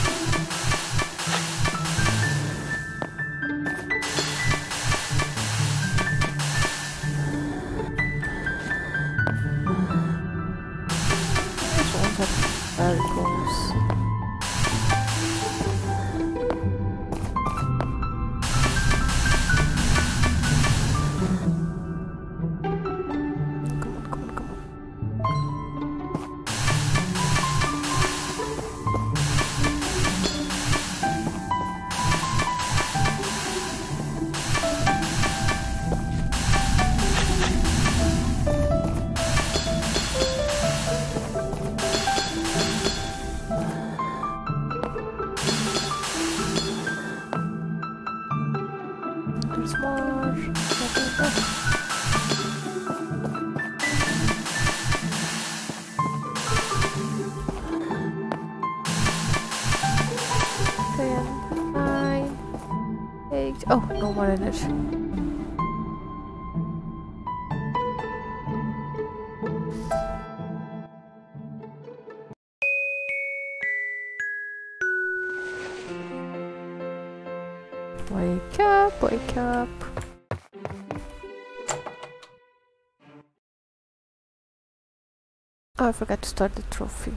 I forgot to start the trophy.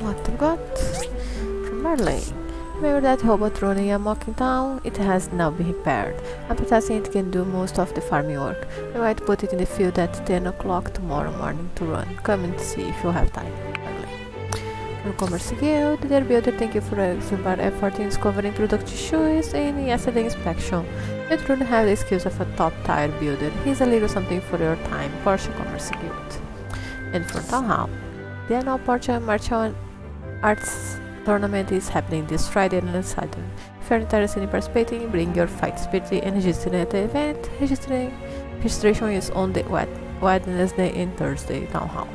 What I got? From Marley. Remember that robot running amok in town? It has now been repaired. I'm protesting it can do most of the farming work. I might put it in the field at 10 o'clock tomorrow morning to run. Come and see if you have time. Commerce Guild. Dear builder, thank you for uh, your exemplar effort uh, in discovering product issues in yesterday's inspection. You truly have the skills of a top-tier builder. Here's a little something for your time, Portia Commerce Guild. And for Hall. The annual Portia Martial Arts tournament is happening this Friday and Saturday. If you're interested in participating, bring your fight spirit and register at the event. Registering registration is on the Wednesday and Thursday Town Hall.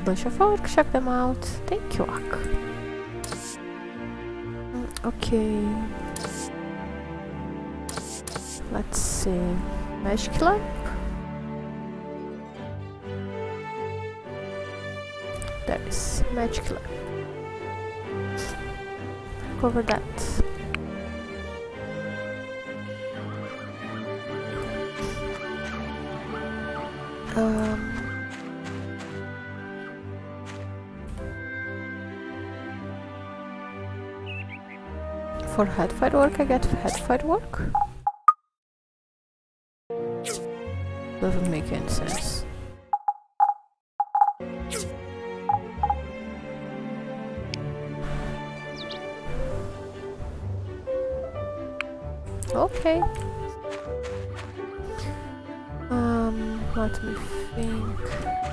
A bunch of work, check them out. Thank you, Ak. Mm, okay. Let's see. Magic lamp. There is magic lamp. Cover that. For head fight work, I get head fight work. Doesn't make any sense. Okay. Um, let me think.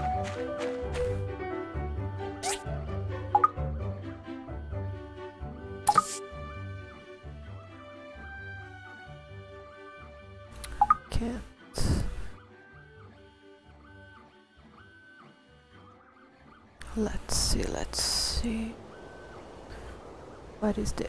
Is the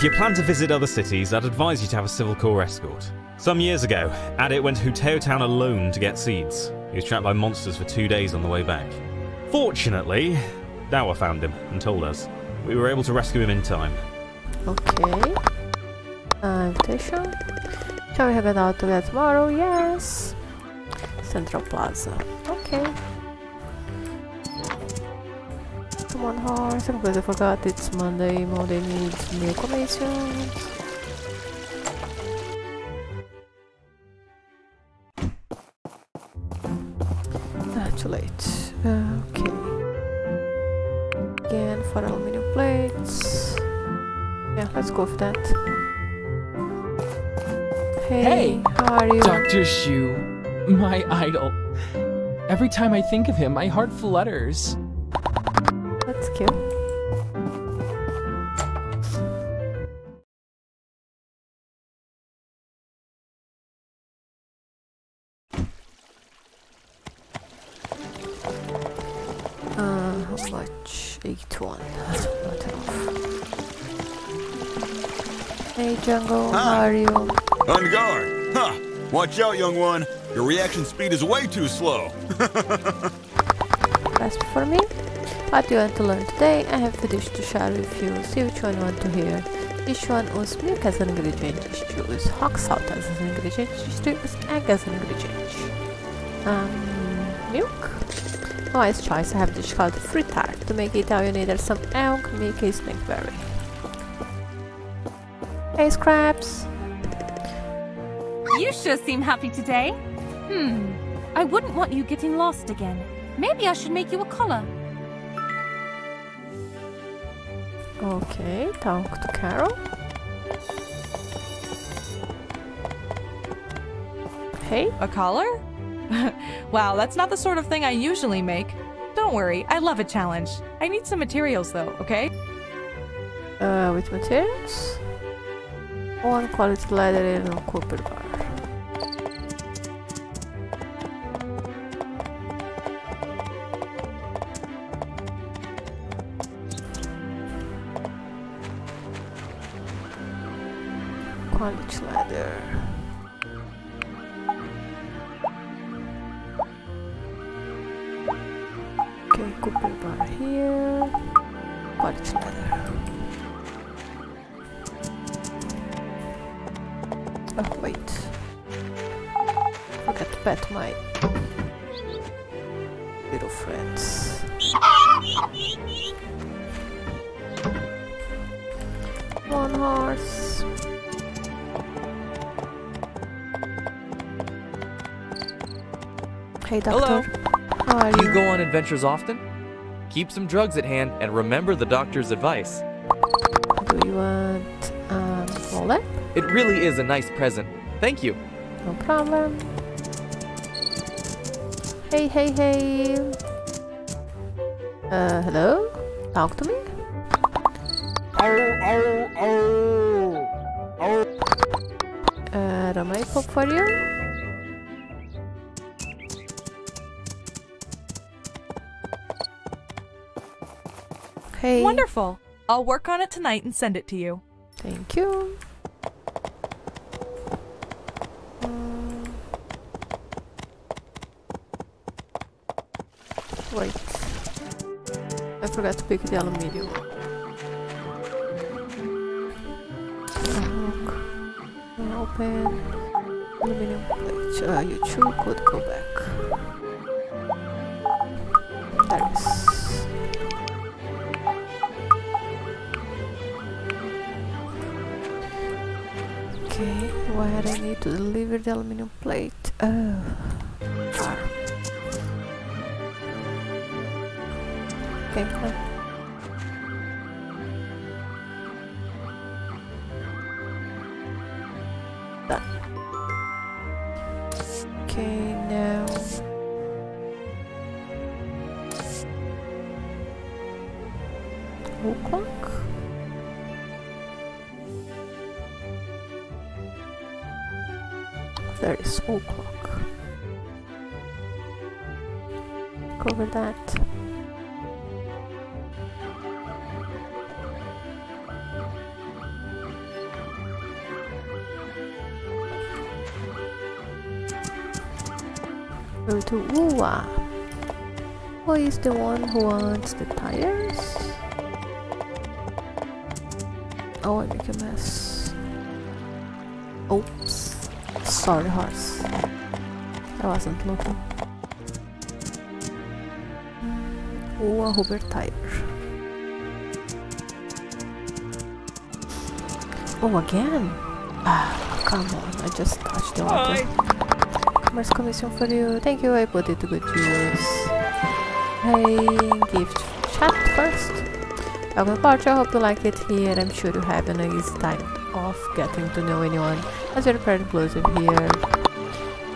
If you plan to visit other cities, I'd advise you to have a Civil Corps escort. Some years ago, Adit went to Huteo Town alone to get seeds. He was trapped by monsters for two days on the way back. Fortunately, Dawa found him and told us. We were able to rescue him in time. Okay. Invitation. Shall we have an out tomorrow? Yes. Central Plaza. Okay. Horse. I forgot it's Monday. Monday needs new commissions. Ah, too late. Okay. Again for aluminum plates. Yeah, let's go for that. Hey, Hey, how are you? Dr. Xu, my idol. Every time I think of him, my heart flutters. That's cute. Are you? On guard. Huh. Watch out, young one. Your reaction speed is way too slow. Best for me? What do you want to learn today? I have the dish to share with you. See which one you want to hear. This one usa milk as an ingredient, este usa rock salt as an ingredient, este usa egg as an ingredient. Um, milk? Wise choice, I have this called frittata. To make it all you need some egg, milk, and snakeberry. Hey, Scraps! You sure seem happy today. Hmm. I wouldn't want you getting lost again. Maybe I should make you a collar. Okay, talk to Carol. Hey? A collar? wow, that's not the sort of thing I usually make. Don't worry, I love a challenge. I need some materials though, okay? Uh, with materials? One quality leather and a copper bar. Adventures often? Keep some drugs at hand and remember the doctor's advice. Do you want um, wallet? It really is a nice present. Thank you. No problem. Hey, hey, hey. Uh, hello? Talk to me? Wonderful. I'll work on it tonight and send it to you. Thank you. Mm. Wait. I forgot to pick the aluminium. Open. Aluminium plate. Uh, you two could go back. The aluminum plate. Is the one who wants the tires? Oh, I make a mess. Oops. Sorry, horse. I wasn't looking. Oh, a Hoover tire. Oh, again? Ah, come on. I just touched the water. Commerce commission for you. Thank you, I put it to good use. Hey, gift chat first. Welcome to Portia, I hope you like it here. I'm sure you have an easy time of getting to know anyone as your friend very inclusive here.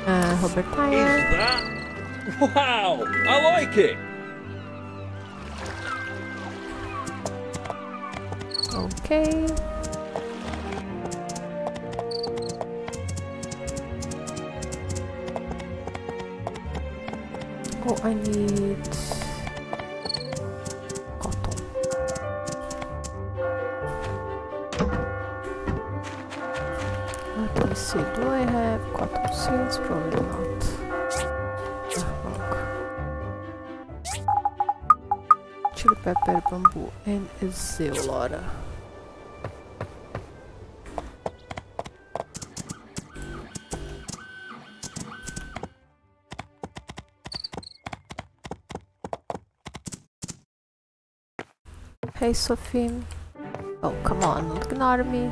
Uh, Hubert Tire. Is that? Wow! I like it! Okay. And zeolora. Hey, Sophie. Oh, come on, ignore me.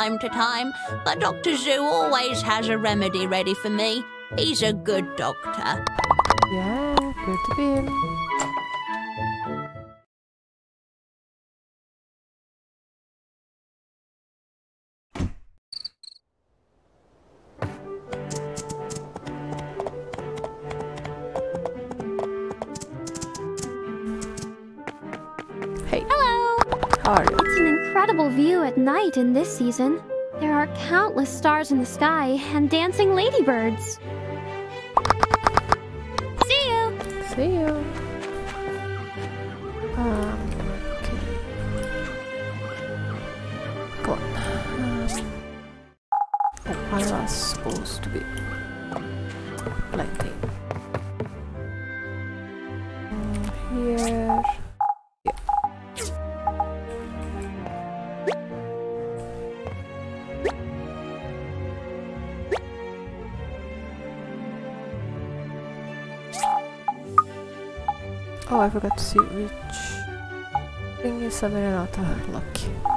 Time to time, but Dr. Xu always has a remedy ready for me. He's a good doctor. Yeah, good to be in. In this season. There are countless stars in the sky and dancing ladybirds. Forgot to see which thing is a Renata luck.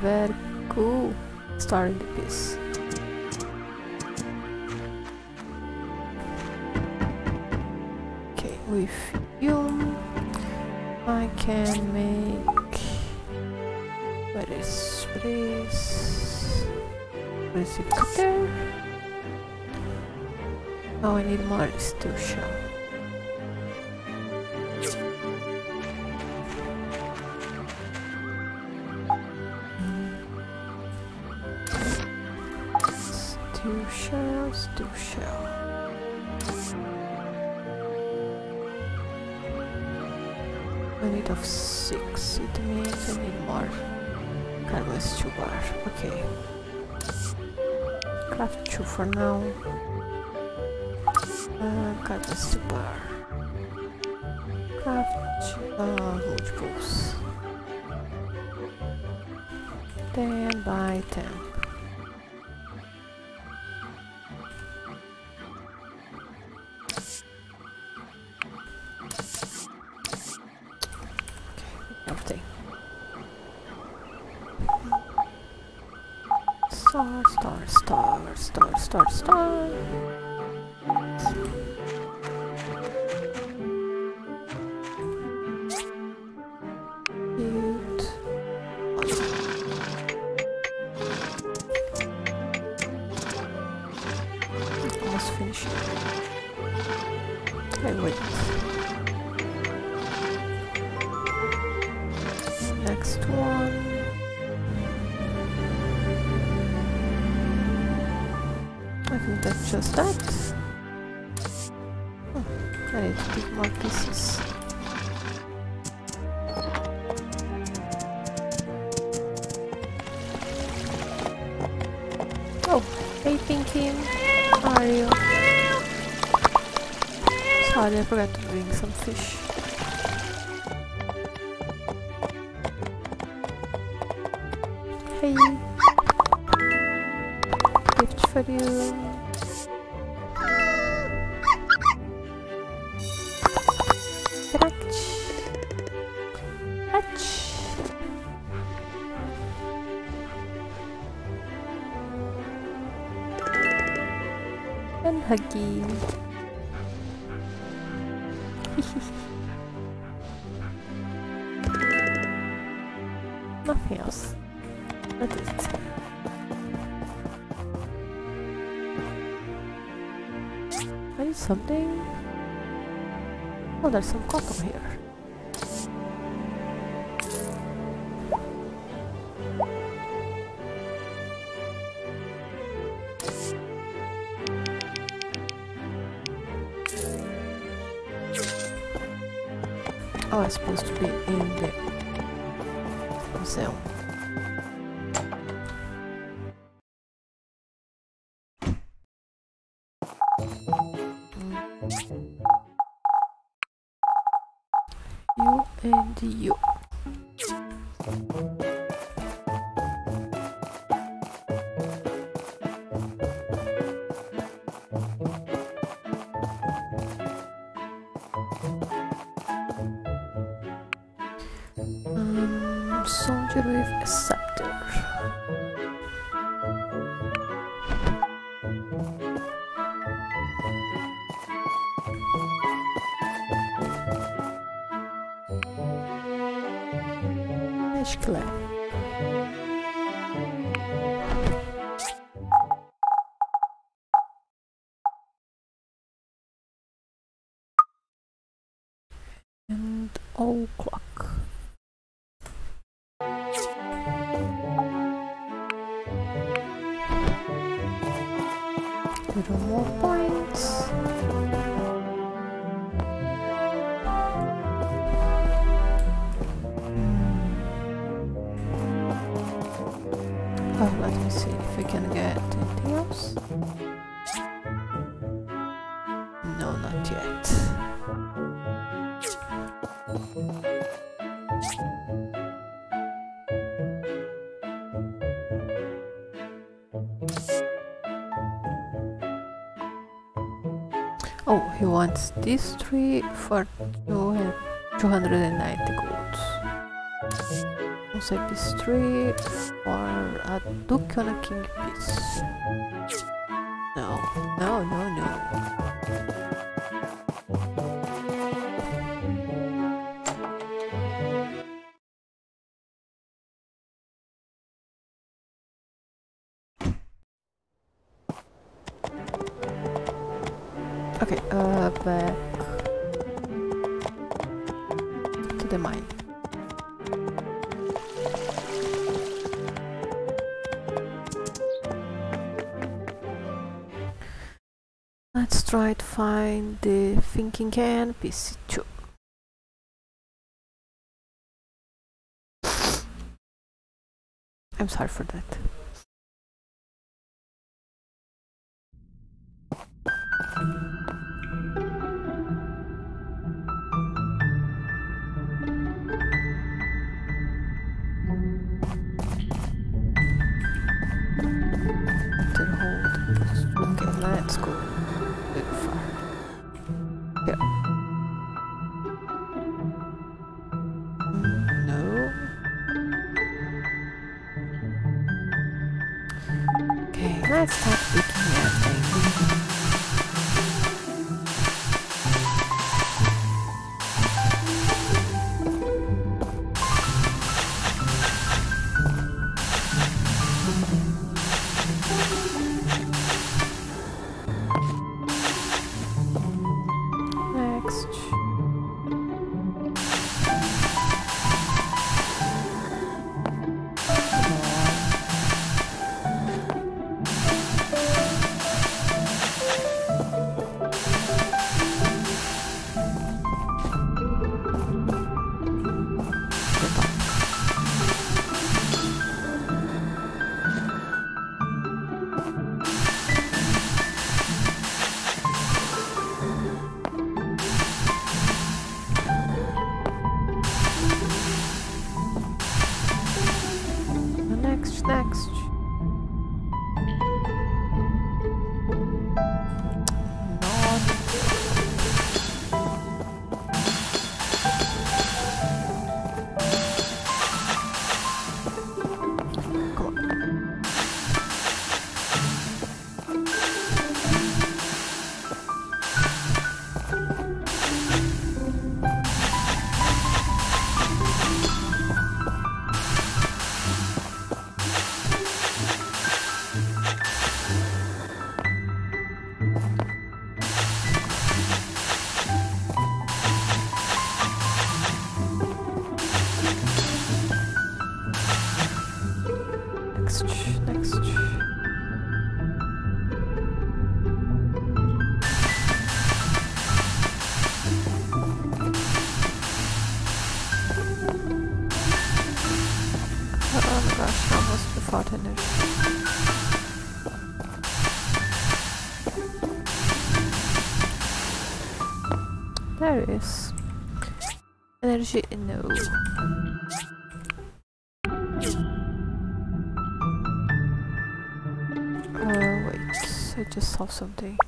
Very cool. Starting the piece. Okay, with you, I can make. What is what is? What is it there? Oh, I need more steel shell. Cargo stew bar, okay. Craft two for now. Uh, cargo stew bar. Craft uh, multiples. 10 by 10. Sorry, Oh, there's some cotton here. Oh, it's supposed to be in there. wants these three for 290 golds. Also this 3 for a duke on a king piece. No, no, no, no. think and PC2 I'm sorry for that. I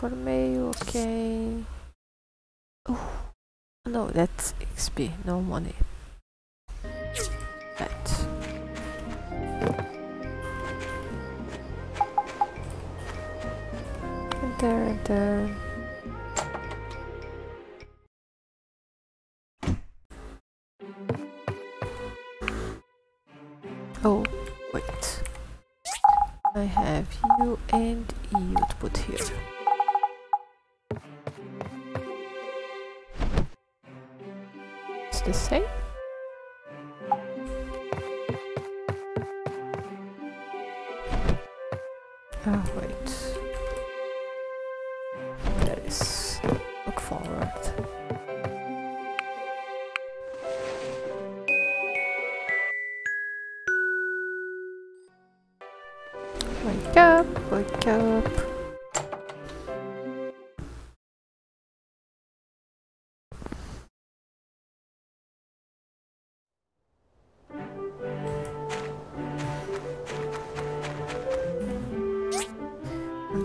for mail, okay. Oh, no, that's XP, no money.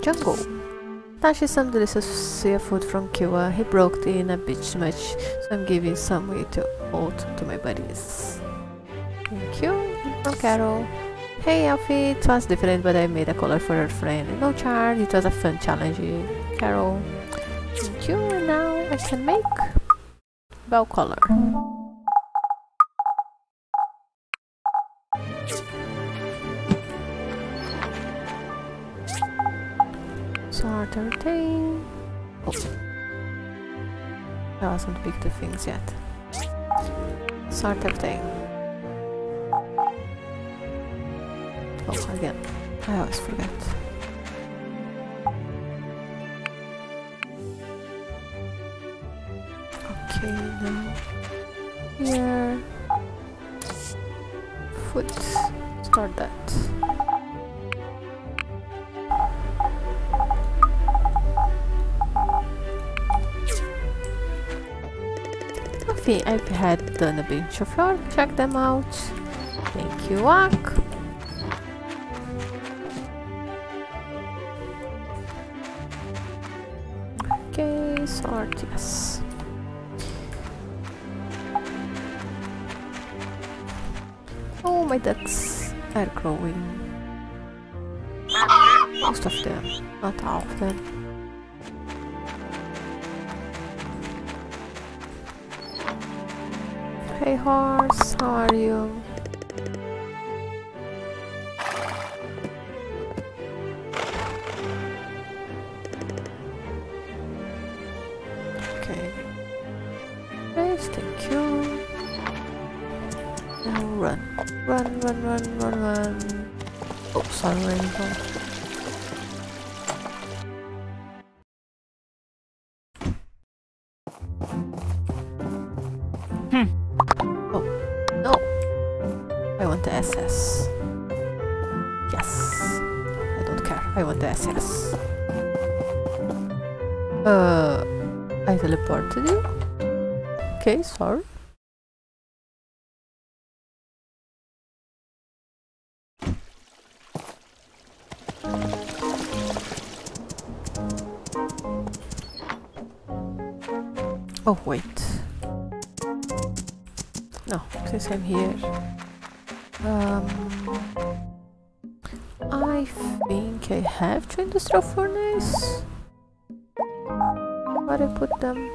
Jungle. Tashi some delicious seafood from Kiwa. He broke in a bit too much, so I'm giving some way to out to my buddies. Thank you. From Carol. Hey Elfiyie, it was different but I made a color for her friend. No charge, it was a fun challenge. Eh, Carol. Thank you, and now I can make bow color. Yet. Sort everything. Oh, again. I always forget. Done a bunch of work. Check them out. Thank you, Ak. Okay, sort, yes. Oh, my ducks are growing. Most of them, not all of them. Horse, sorry. Oh, wait. No, since I'm here. Um, I think I have to industrial furnace. Where I put them?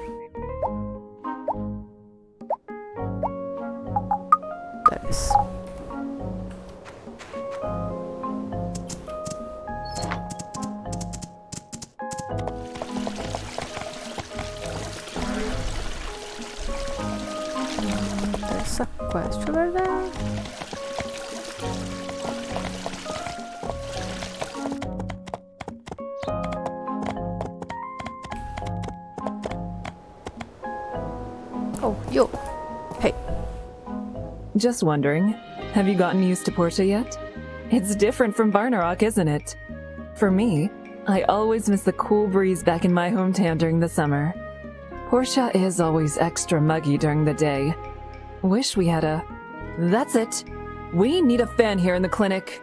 Just wondering, have you gotten used to Portia yet? It's different from Varnarok, isn't it? For me, I always miss the cool breeze back in my hometown during the summer. Portia is always extra muggy during the day. Wish we had a. That's it! We need a fan here in the clinic!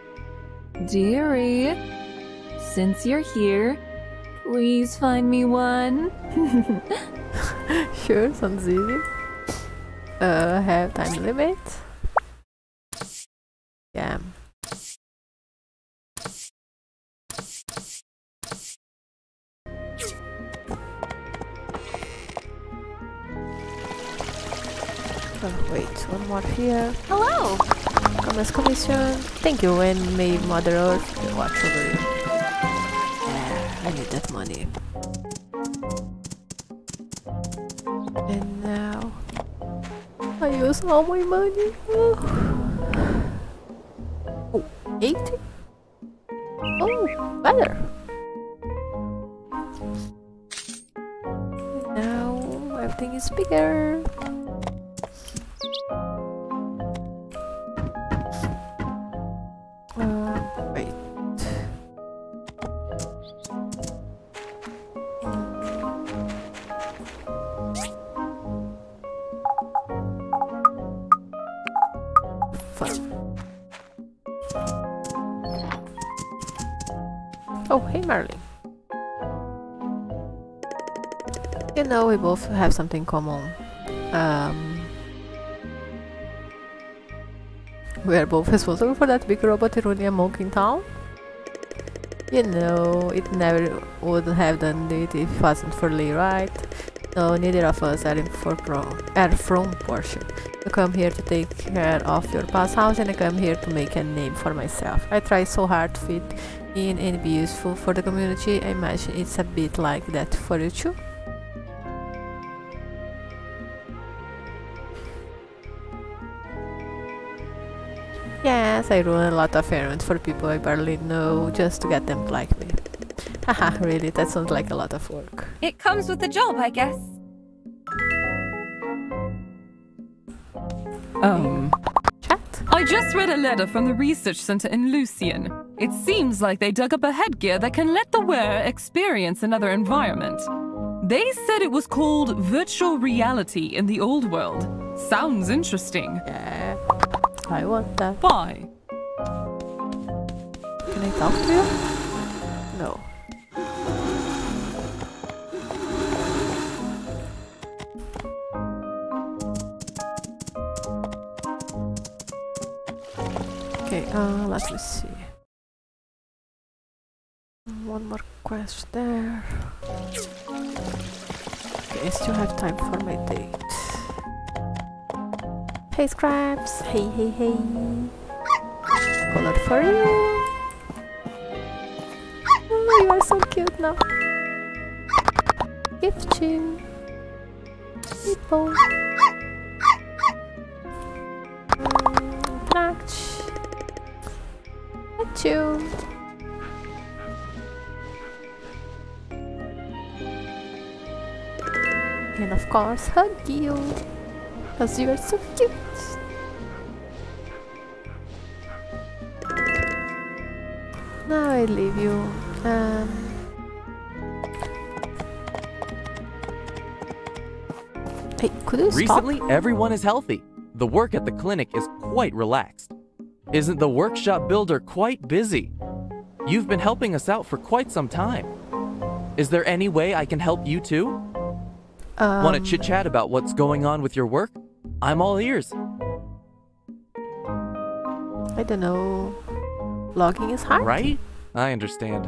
Dearie, since you're here, please find me one. sure, sounds easy. Uh, have time limit. Thank you, and may Mother Earth watch over you. Yeah, I need that money. And now I use all my money. Oh, 80? We both have something common. Um, we are both responsible for that big robot Ironia monk in town. You know, it never would have done it if it wasn't for Lee, right? No, neither of us are, are from Portia. You come here to take care of your past house and I come here to make a name for myself. I try so hard to fit in and be useful for the community. I imagine it's a bit like that for you too. Yes, I run a lot of errands for people I barely know just to get them to like me. Haha, really, that sounds like a lot of work. It comes with the job, I guess. Um. Chat? I just read a letter from the research center in Lucian. It seems like they dug up a headgear that can let the wearer experience another environment. They said it was called virtual reality in the old world. Sounds interesting. Yeah, I want that. Why? Can I talk to you? No. Okay, uh, let me see. One more quest there. Okay, I still have time for my date. Hey Scraps! Hey, hey, hey! Color for you! You are so cute now! Gift you! People! Mm, you. And of course, hug you. Because you are so cute. Now I leave you. Um, hey, could you Recently, stop? everyone is healthy. The work at the clinic is quite relaxed. Isn't the workshop builder quite busy? You've been helping us out for quite some time. Is there any way I can help you too? Um, Want to chit chat about what's going on with your work? I'm all ears. I don't know. Logging is hard. Right? I understand.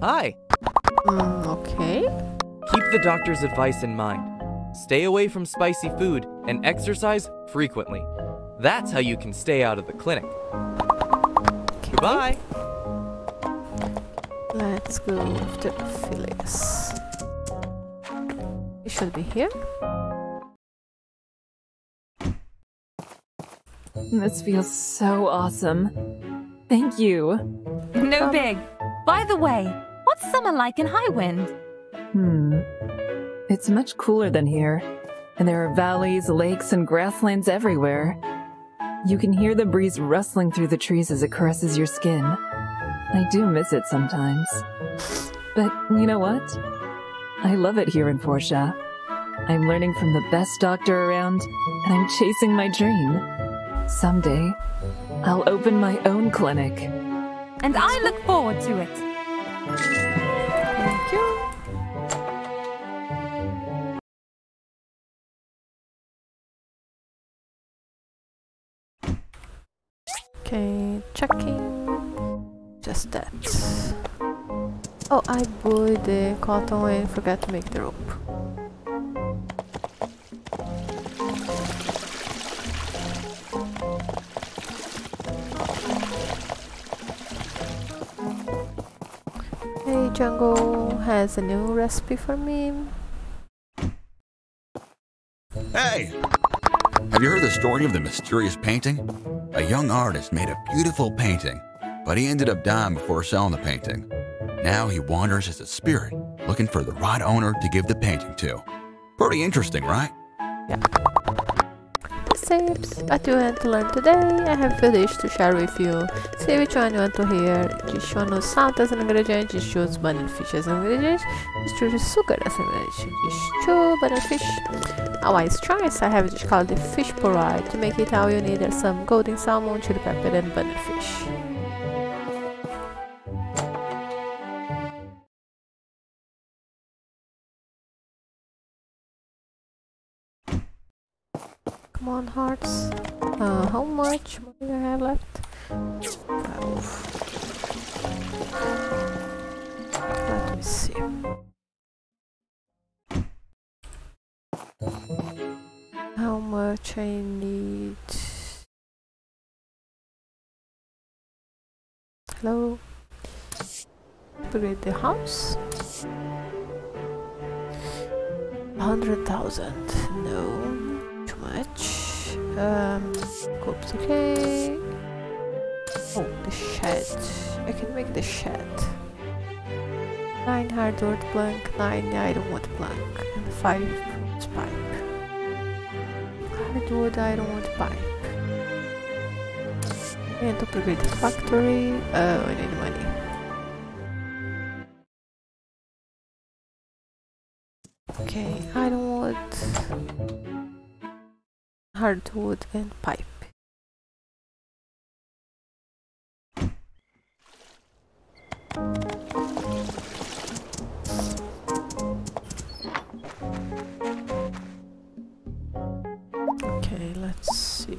Hi. Mm, okay. Keep the doctor's advice in mind. Stay away from spicy food and exercise frequently. That's how you can stay out of the clinic. Goodbye. Let's go after Phyllis. It should be here. This feels so awesome. Thank you. No big. By the way, what's summer like in Highwind? Hmm. It's much cooler than here, and there are valleys, lakes, and grasslands everywhere. You can hear the breeze rustling through the trees as it caresses your skin. I do miss it sometimes. But you know what? I love it here in Portia. I'm learning from the best doctor around, and I'm chasing my dream. Someday, I'll open my own clinic. And I look forward to it. Checking. Just that. Oh, I bought the cotton and forgot to make the rope. Hey, Django has a new recipe for me. Hey! Have you heard the story of the mysterious painting? A young artist made a beautiful painting, but he ended up dying before selling the painting. Now he wanders as a spirit, looking for the right owner to give the painting to. Pretty interesting, right? That you want to learn today. I have dishes to share with you. See which one you want to hear. Just Diz no salt as an ingredient, diz choose banana fish as an ingredient, diz choose sugar as an ingredient, diz choose banana fish. A wise choice, I have dish called the fish porridge. To make it all you need are some golden salmon, chili pepper and banana fish. On, hearts. Uh, how much do I have left? Let me see. How much I need? Hello? Upgrade the house? Hundred thousand. No too much. Um, okay. Oh, the shed. I can make the shed. 9 hardwood plank, 9 ironwood plank, and 5 bronze pipe. Hardwood, ironwood pipe. And upgrade the factory. Oh, I need money. Okay, ironwood hardwood and pipe. Okay, let's see.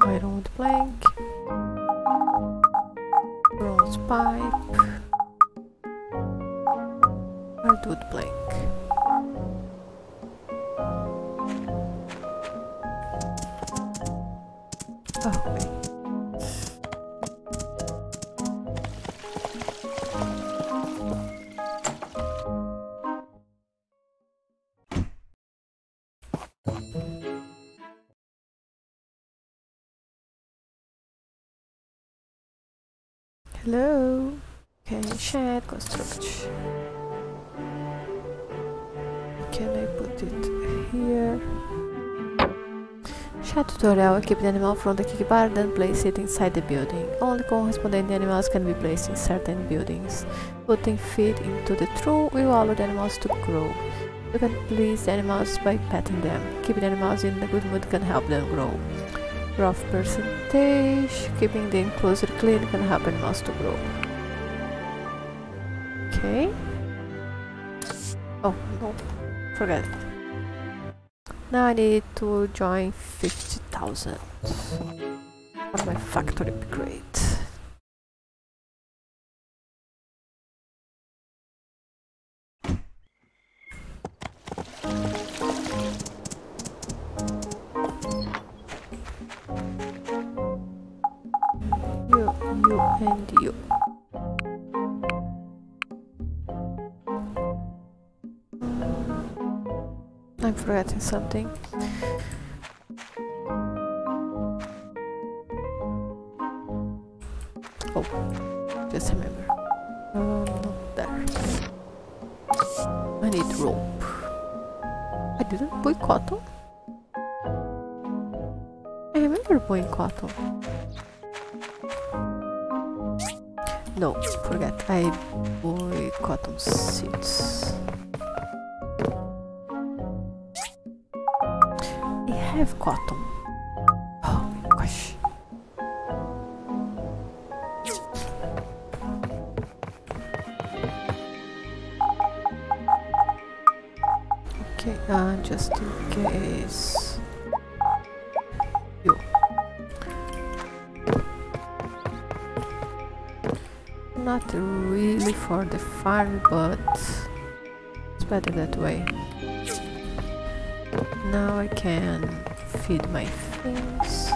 I don't want to bronze tutorial. Keep the animal from the kick bar, then place it inside the building. Only corresponding animals can be placed in certain buildings. Putting feed into the trough will allow the animals to grow. You can please the animals by petting them. Keeping the animals in a good mood can help them grow. Rough percentage. Keeping the enclosure clean can help animals to grow. Okay. Oh, no. Forget it. Now I need to join 50,000 for my factory upgrade. You, you, and you. I'm forgetting something. Remember. Um, not there. I need rope. I didn't buy cotton. I remember buying cotton. No, forget. I buy cotton seeds. I have cotton. Farm, but it's better that way. Now I can feed my things.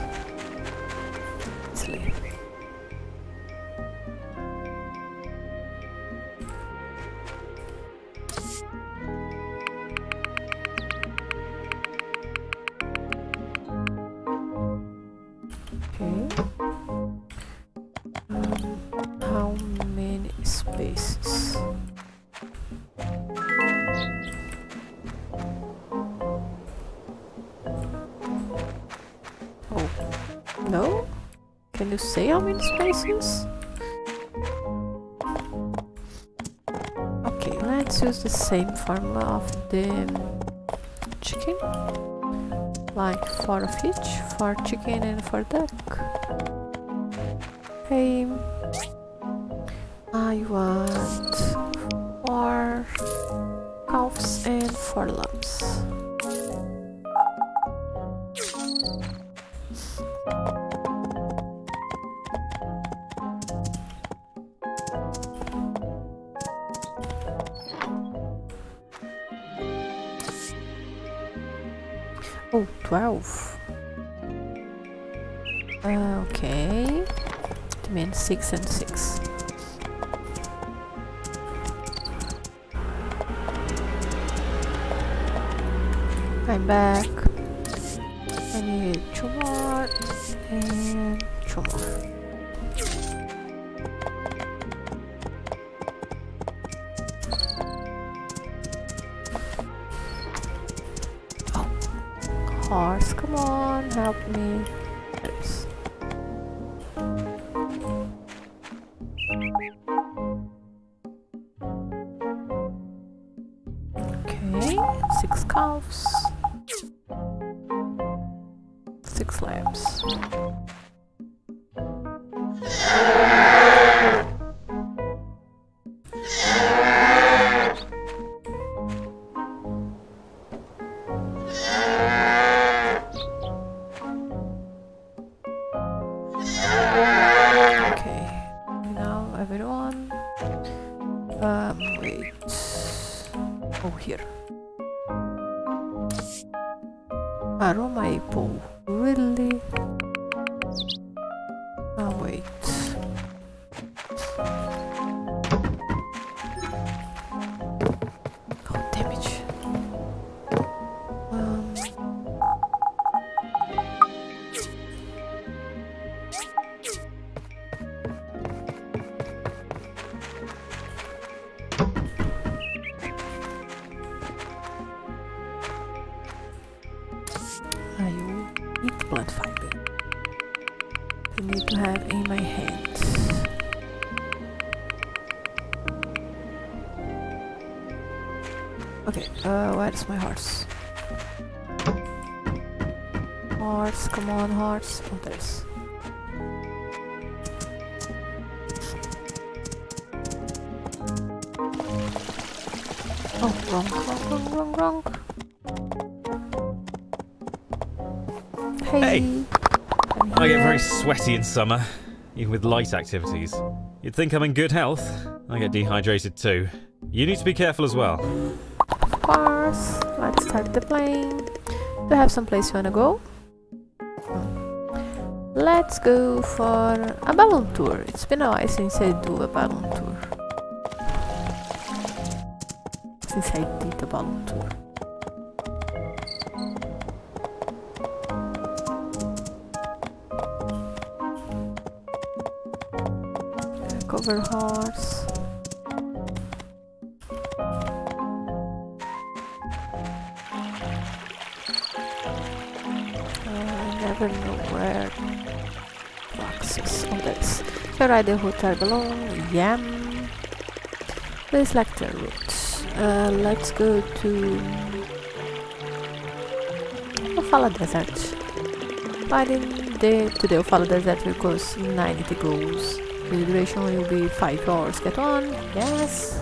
Okay. Um, how many spaces? Can you say how many spaces? Okay, let's use the same formula of the chicken. Like four of each, for chicken and for duck. 12. Uh, okay. It means 6 and 6. I'm back. Sweaty in summer, even with light activities. You'd think I'm in good health. I get dehydrated too. You need to be careful as well. Of course. Let's start the plane. Do you have some place you wanna go? Let's go for a balloon tour. It's been a while since I do a balloon ride the hotel below. Yam. Please select the route. Uh, let's go to Eufaula Desert. Why didn't they to the Eufaula Desert because 90 goes. The duration will be 5 hours. Get on. Yes.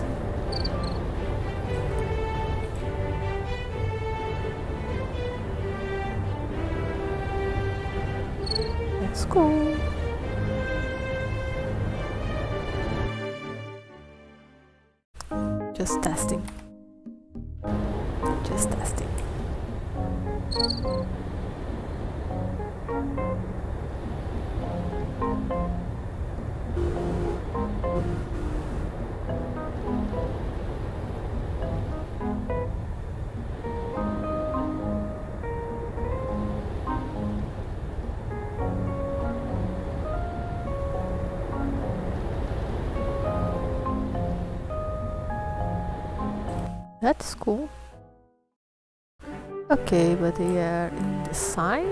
Okay, but they are in the side.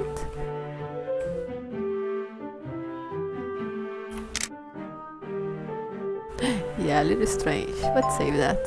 yeah, a little strange, but save that.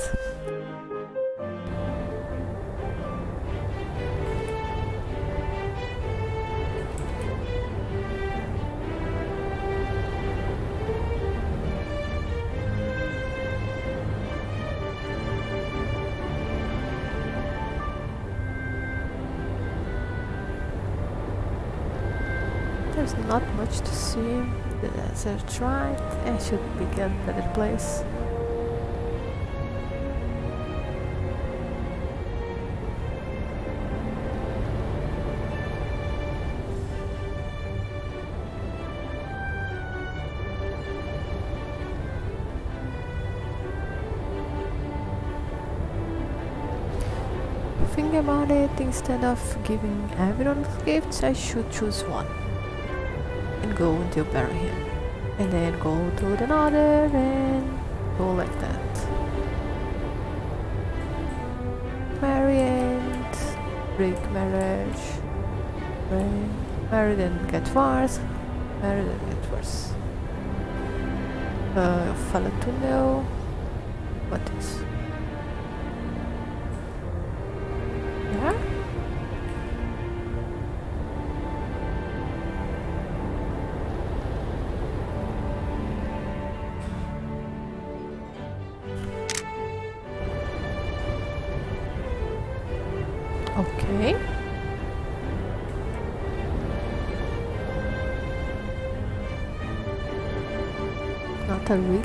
Desert right. I should pick a better place. Think about it, instead of giving everyone gifts, I should choose one and go bury him. And then go to the another and go like that. Marry and break marriage. Marry, marry then get worse. Marry then get worse. Uh, follow to know Not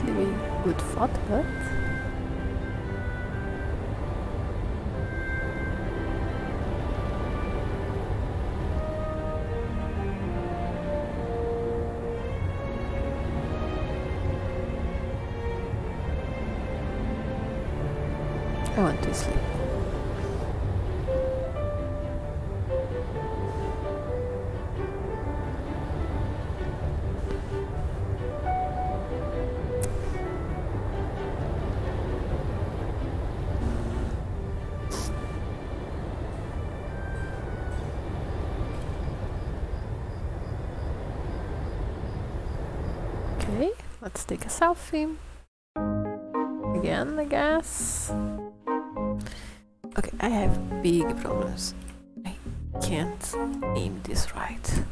Let's take a selfie. Again, I guess. Okay, I have big problems. I can't aim this right.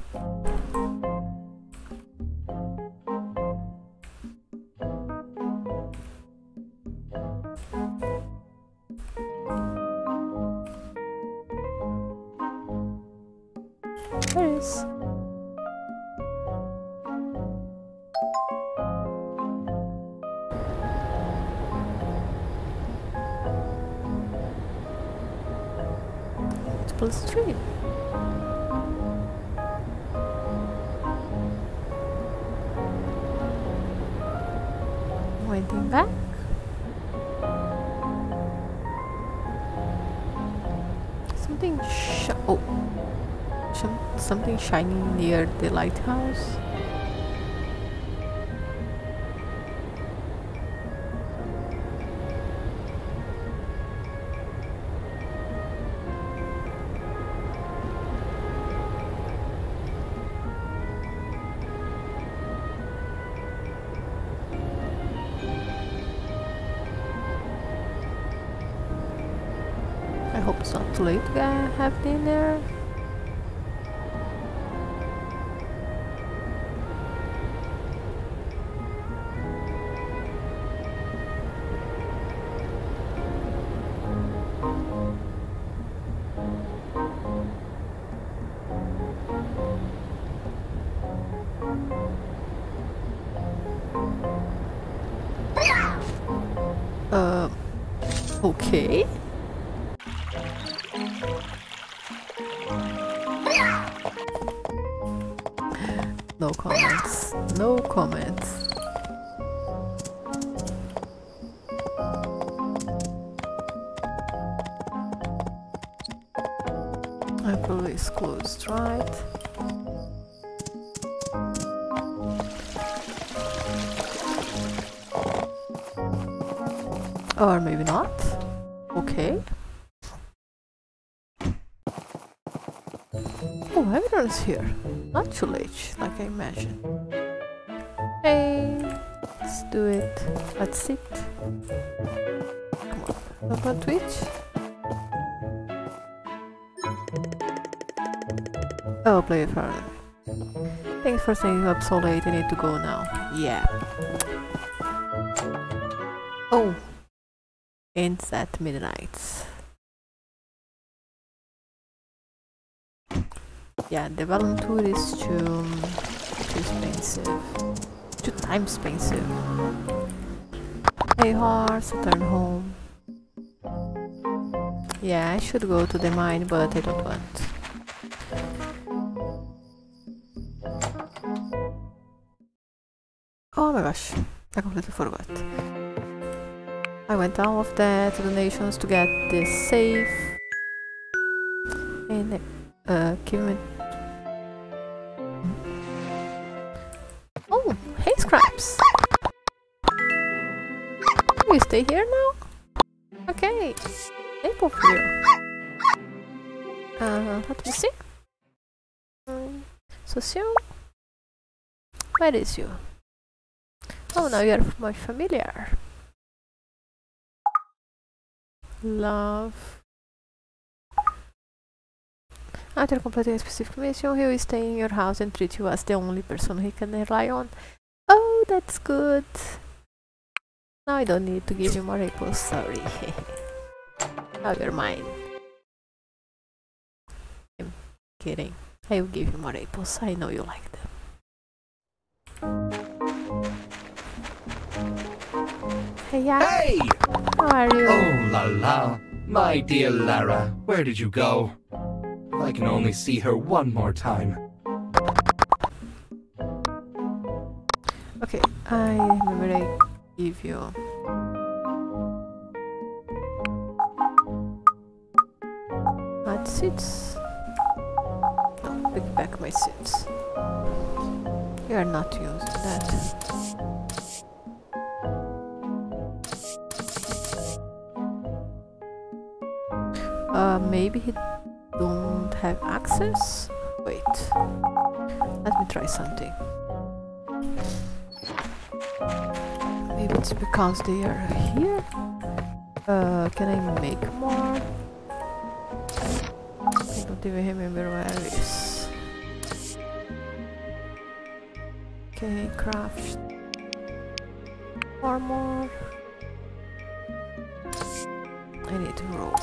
Multiple stream. Waiting back. Something sh oh, Some, something shining near the lighthouse. Uh, have dinner. Here. Not too late, like I imagined. Hey, let's do it. Let's sit. Come on, up on Twitch. Oh, play it for Thanks for staying up so late. I need to go now. Yeah. Oh, ends at midnight. Yeah, the volunteer is too too expensive. Too time expensive. Hey horse, return home. Yeah, I should go to the mine, but I don't want. Oh my gosh, I completely forgot. I went down of that to the nations to get this safe. And uh, give You stay here now? Okay, apple for you. Uh, let me see. Um, so soon? Where is you? Oh, now you're my familiar. Love. After completing a specific mission, he will stay in your house and treat you as the only person he can rely on. Oh, that's good. Now I don't need to give you more apples, sorry. now you're mine. I'm kidding. I will give you more apples, I know you like them. Hey, yeah. Hey! How are you? Oh la la, my dear Lara, where did you go? I can only see her one more time. Okay, I remember I you. Add seeds. No, pick back my seeds. You are not used to that. Uh, maybe he don't have access? Wait. Let me try something. Maybe it's because they are here. Uh, can I make more? I don't even remember where it is. Okay, craft armor. I need to roll.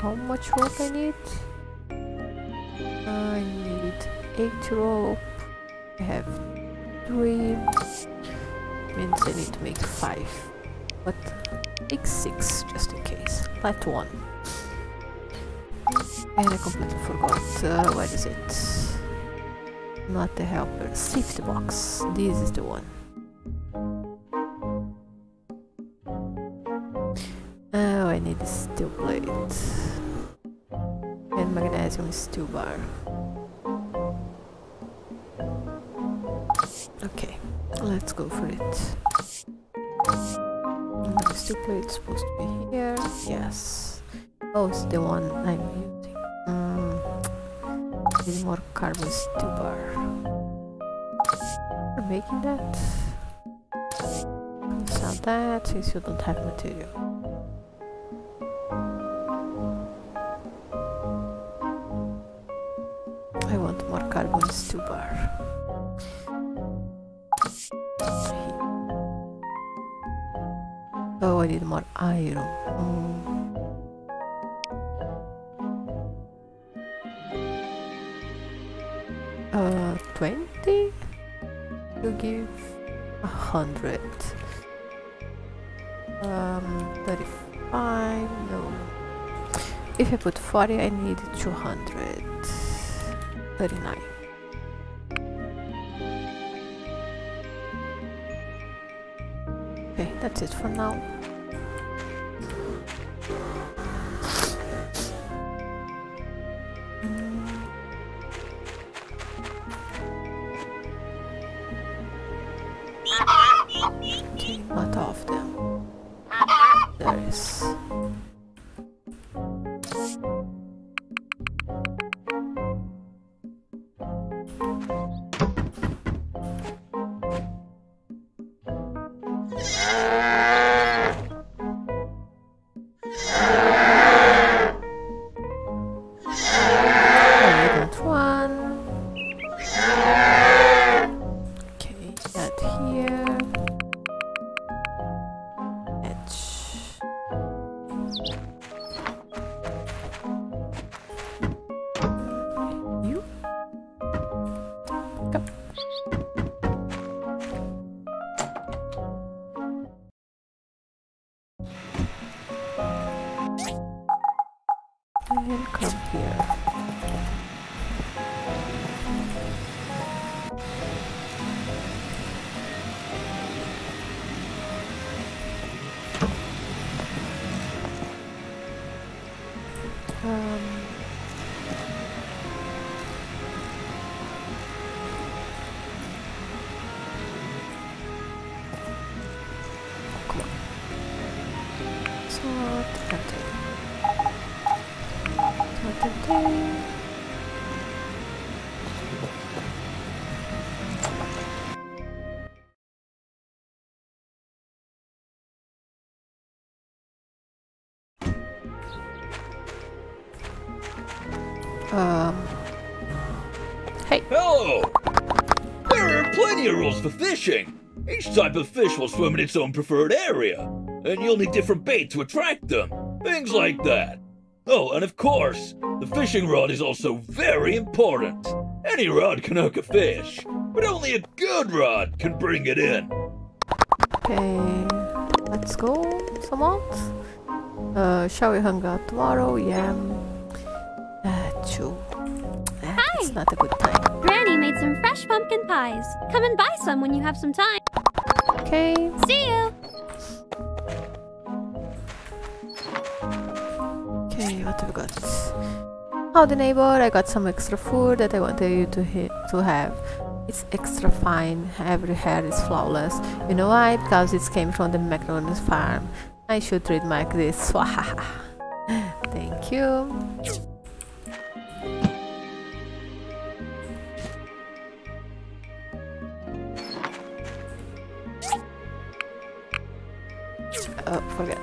How much rope I need? I need 8 rope. I have 3. Means I need to make 5. But make 6 just in case. Left 1. And I completely forgot. Uh, what is it? Not the helper. Safety box. This is the one. Oh, I need a steel plate. And magnesium steel bar. Let's go for it. The steel plate is supposed to be here. Yes. Oh, it's the one I'm using. Mm. Need more carbon steel bar. We're making that. Sell that since you don't have material. I want more carbon steel bar. More iron. Mm. Uh, 20? You give a hundred. Um, 35, no. If I put 40, I need 200. 39. Okay, that's it for now. Um. Hey. Hello! There are plenty of rules for fishing. Each type of fish will swim in its own preferred area, and you'll need different bait to attract them. Things like that. Oh, and of course, the fishing rod is also very important. Any rod can hook a fish, but only a good rod can bring it in. Okay, let's go, somewhat. Uh, shall we hang out tomorrow? Yeah. Two. Uh, It's not a good time. Granny made some fresh pumpkin pies. Come and buy some when you have some time. Okay. See you. Okay, what have we got? Howdy neighbor, I got some extra food that I wanted you to hit, to have. It's extra fine, every hair is flawless. You know why? Because it came from the McDonald's farm. I should treat Mike this. Thank you. Oh, fuck it.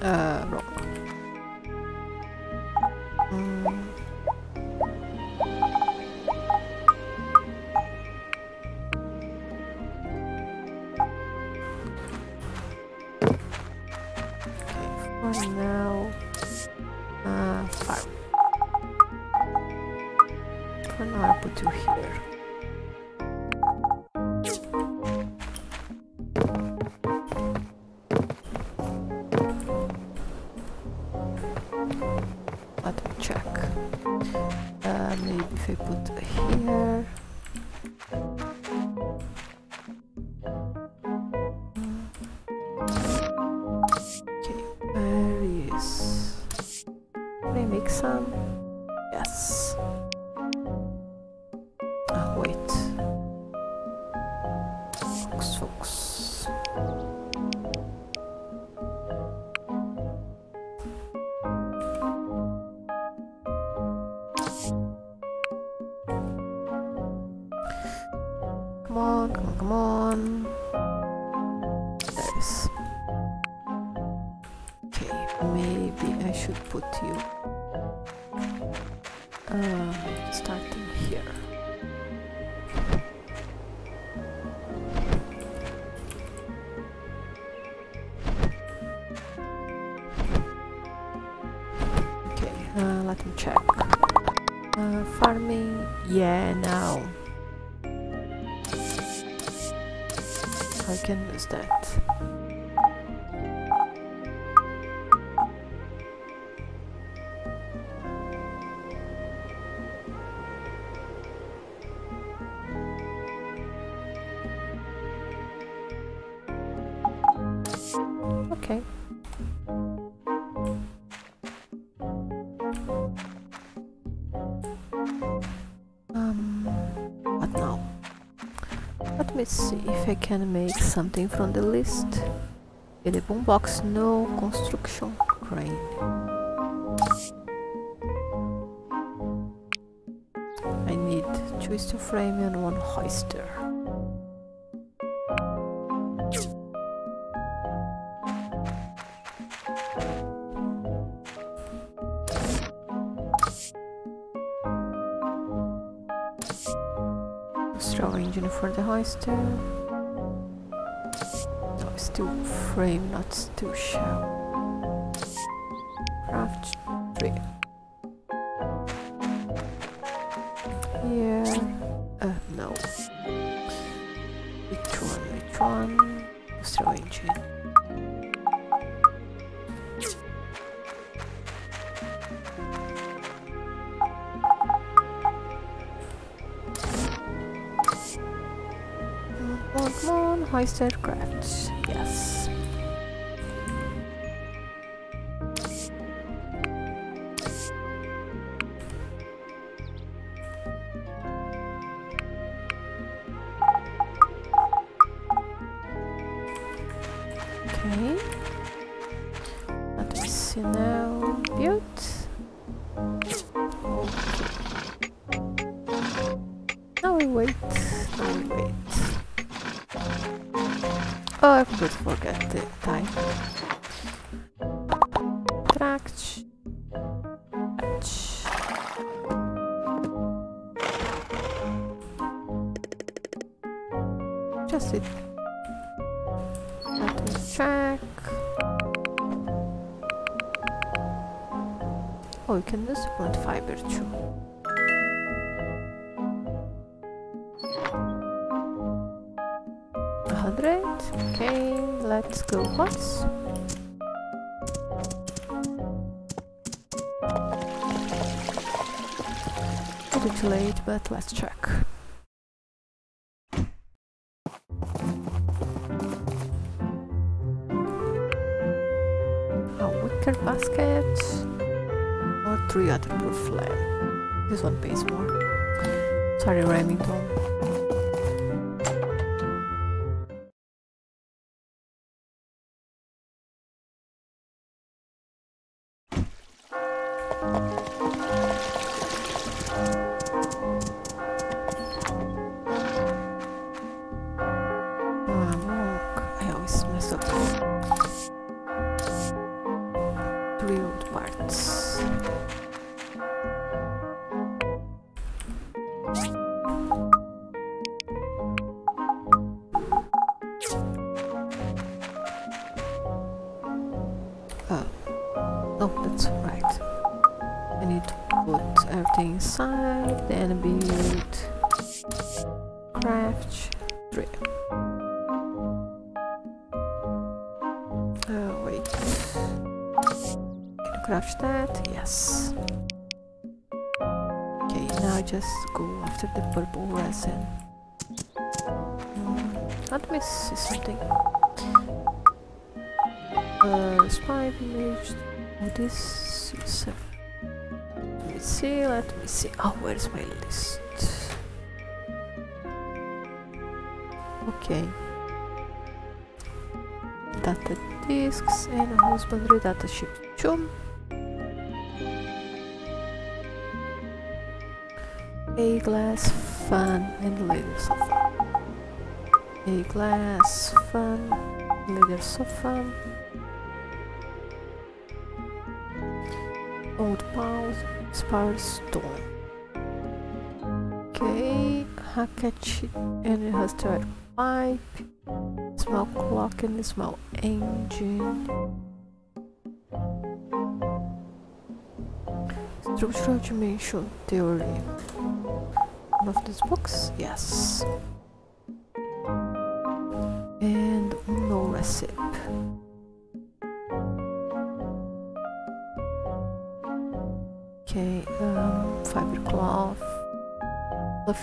Uh, wrong. I can make something from the list. In the boombox, no construction crane. I need two steel frame and one hoister. Straw engine for the hoister crave not to show. but let's check. My list? Okay. Data disks and husbandry data ship chum. A glass fan and leather sofa. A glass fan, leather sofa. Old pause, spar stone. Hatchet and hostile pipe. Small clock and small engine. Structural dimension theory. One of these books? Yes. And no recipe.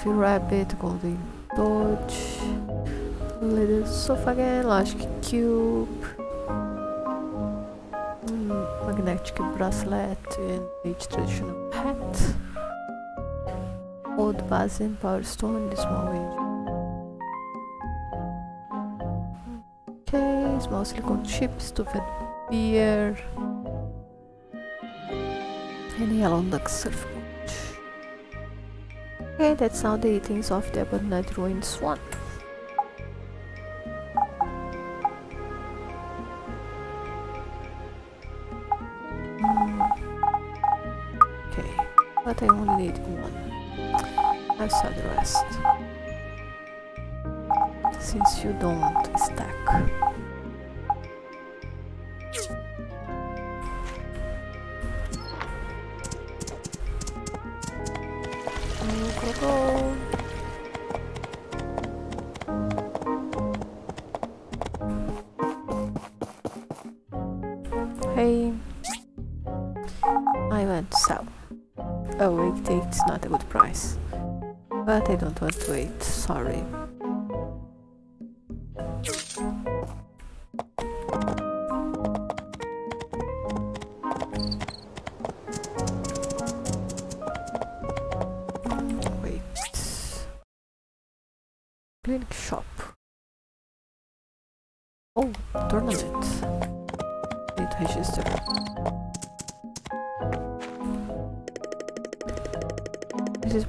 Fluffy rabbit, golden. Dodge, little sofa again, logic cube, mm, magnetic bracelet, and each traditional hat, old basin, power stone, small engine. Okay, small silicone chips, stuffed beer, and yellow duck surfboard. Okay, that's now the eatings of the abandoned ruined swan.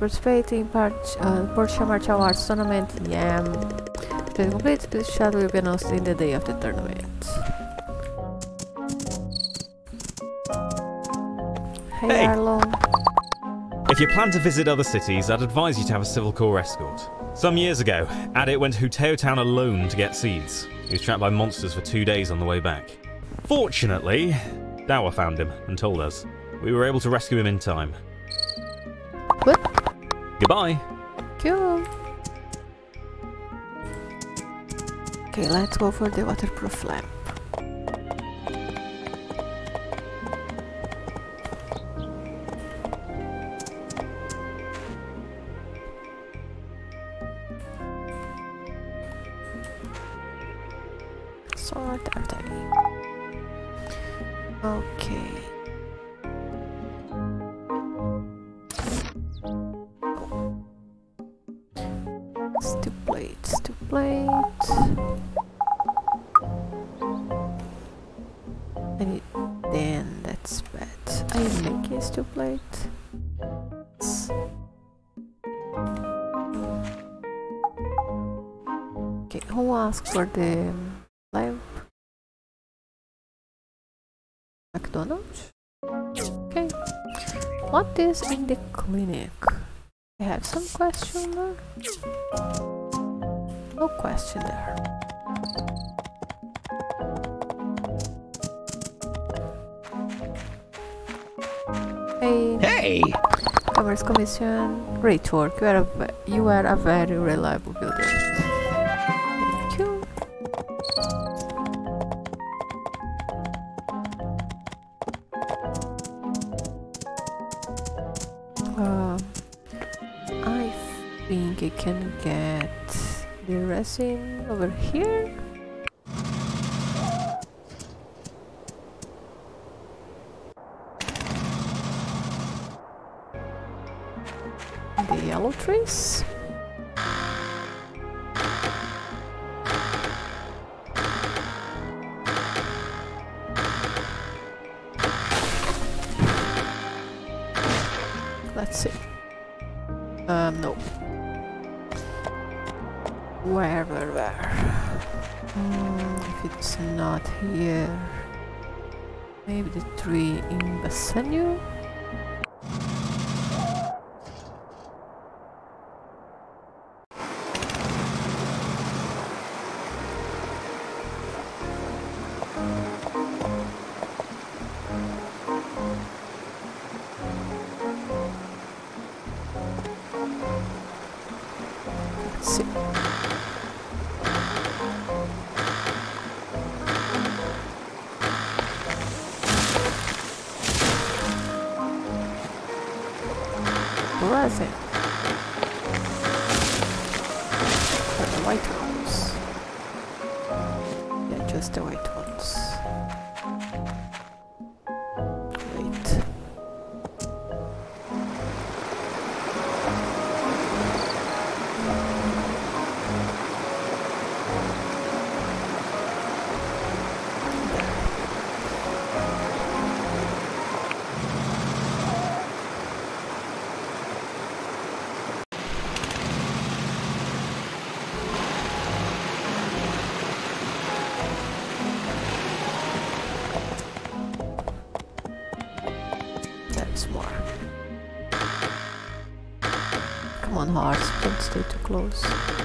Participating in uh, Portia Martial Arts Tournament. Complete this shot will be announced in the day of the tournament. Hey, Hey. If you plan to visit other cities, I'd advise you to have a Civil Corps escort. Some years ago, Adit went to Huteo Town alone to get seeds. He was trapped by monsters for two days on the way back. Fortunately, Dawa found him and told us. We were able to rescue him in time. Goodbye. Cool. Okay, let's go for the waterproof lamp. For the lamp? McDonald's? Okay. What is in the clinic? I have some question there. No question there. Hey. Hey! Commerce Commission. Great work. You are a, you are a very reliable builder. Here. Close.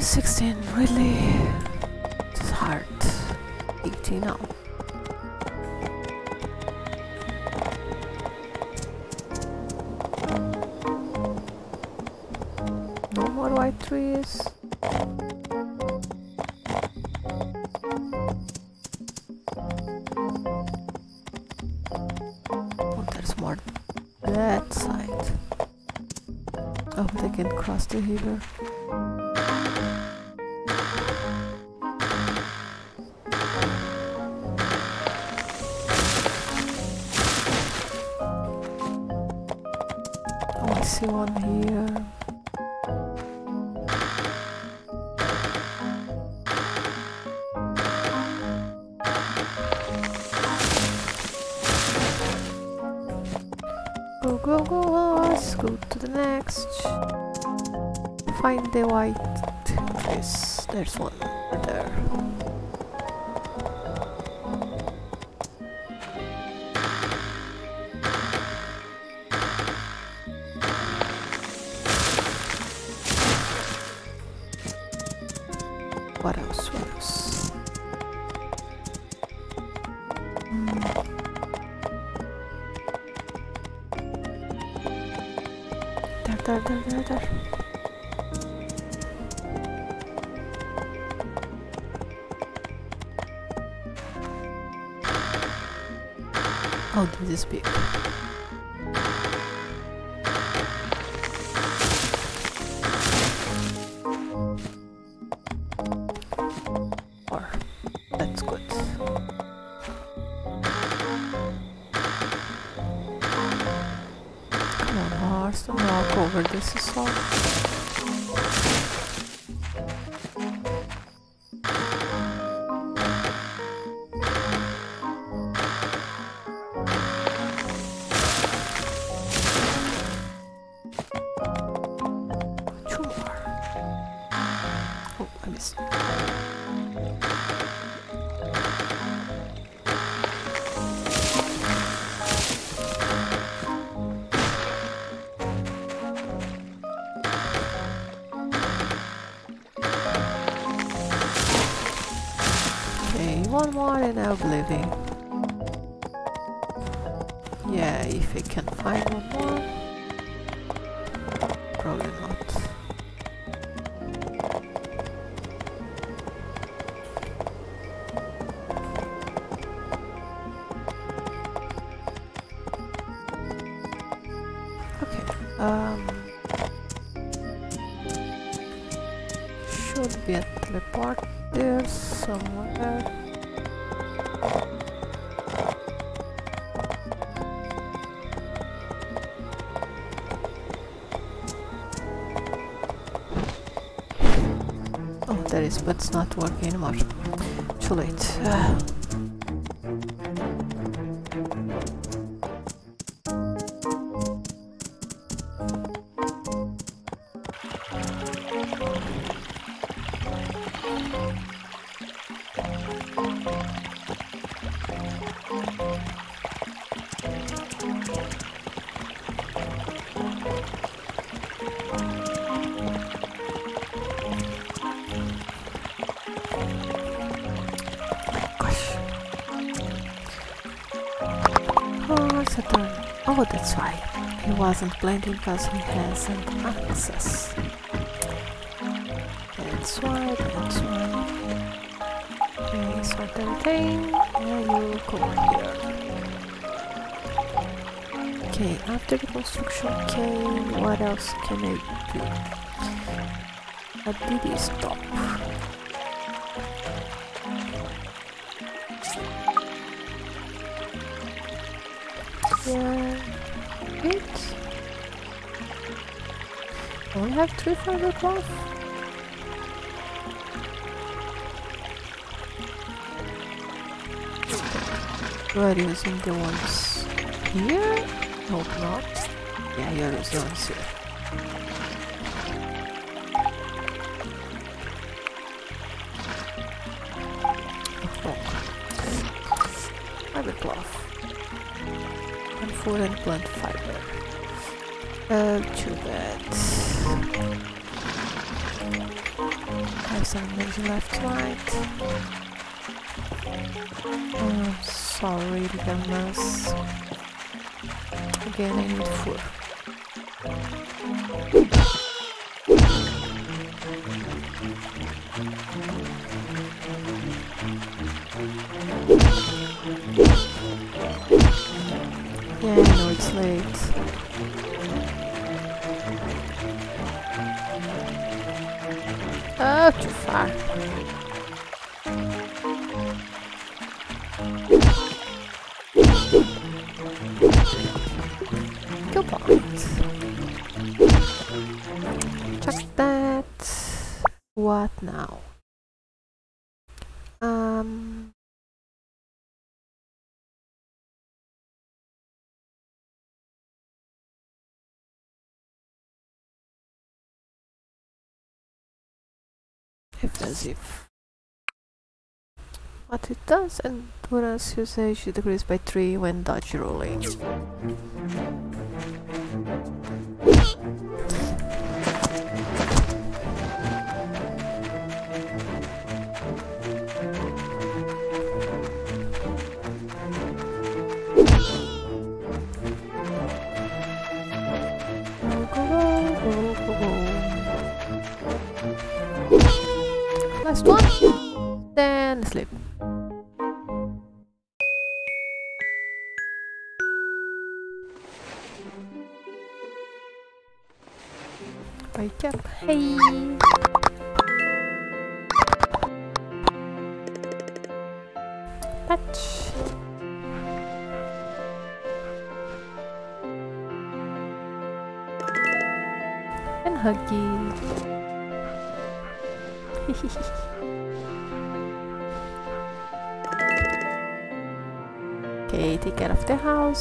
Only 16, really? It's hard. 18 now. No more white trees. Oh, there's more that side. Oh, they can cross the river. Go, go, horse. Go to the next. Find the white trees. There's one over there. This is Oh, there is, but it's not working anymore. Too late. Uh, wasn't blending because he hasn't access. That's why, that's why. Okay, sort everything. And you come here. Okay, after the construction came, what else can I do? A DD stop. Have three fiber cloth. We're using the ones here? Hope not. Yeah, you're using the ones here. Some left, right? Oh, sorry, Llamas. Again, I need food. Defensive. What it does, endurance usage decreases by 3 when dodge rolling.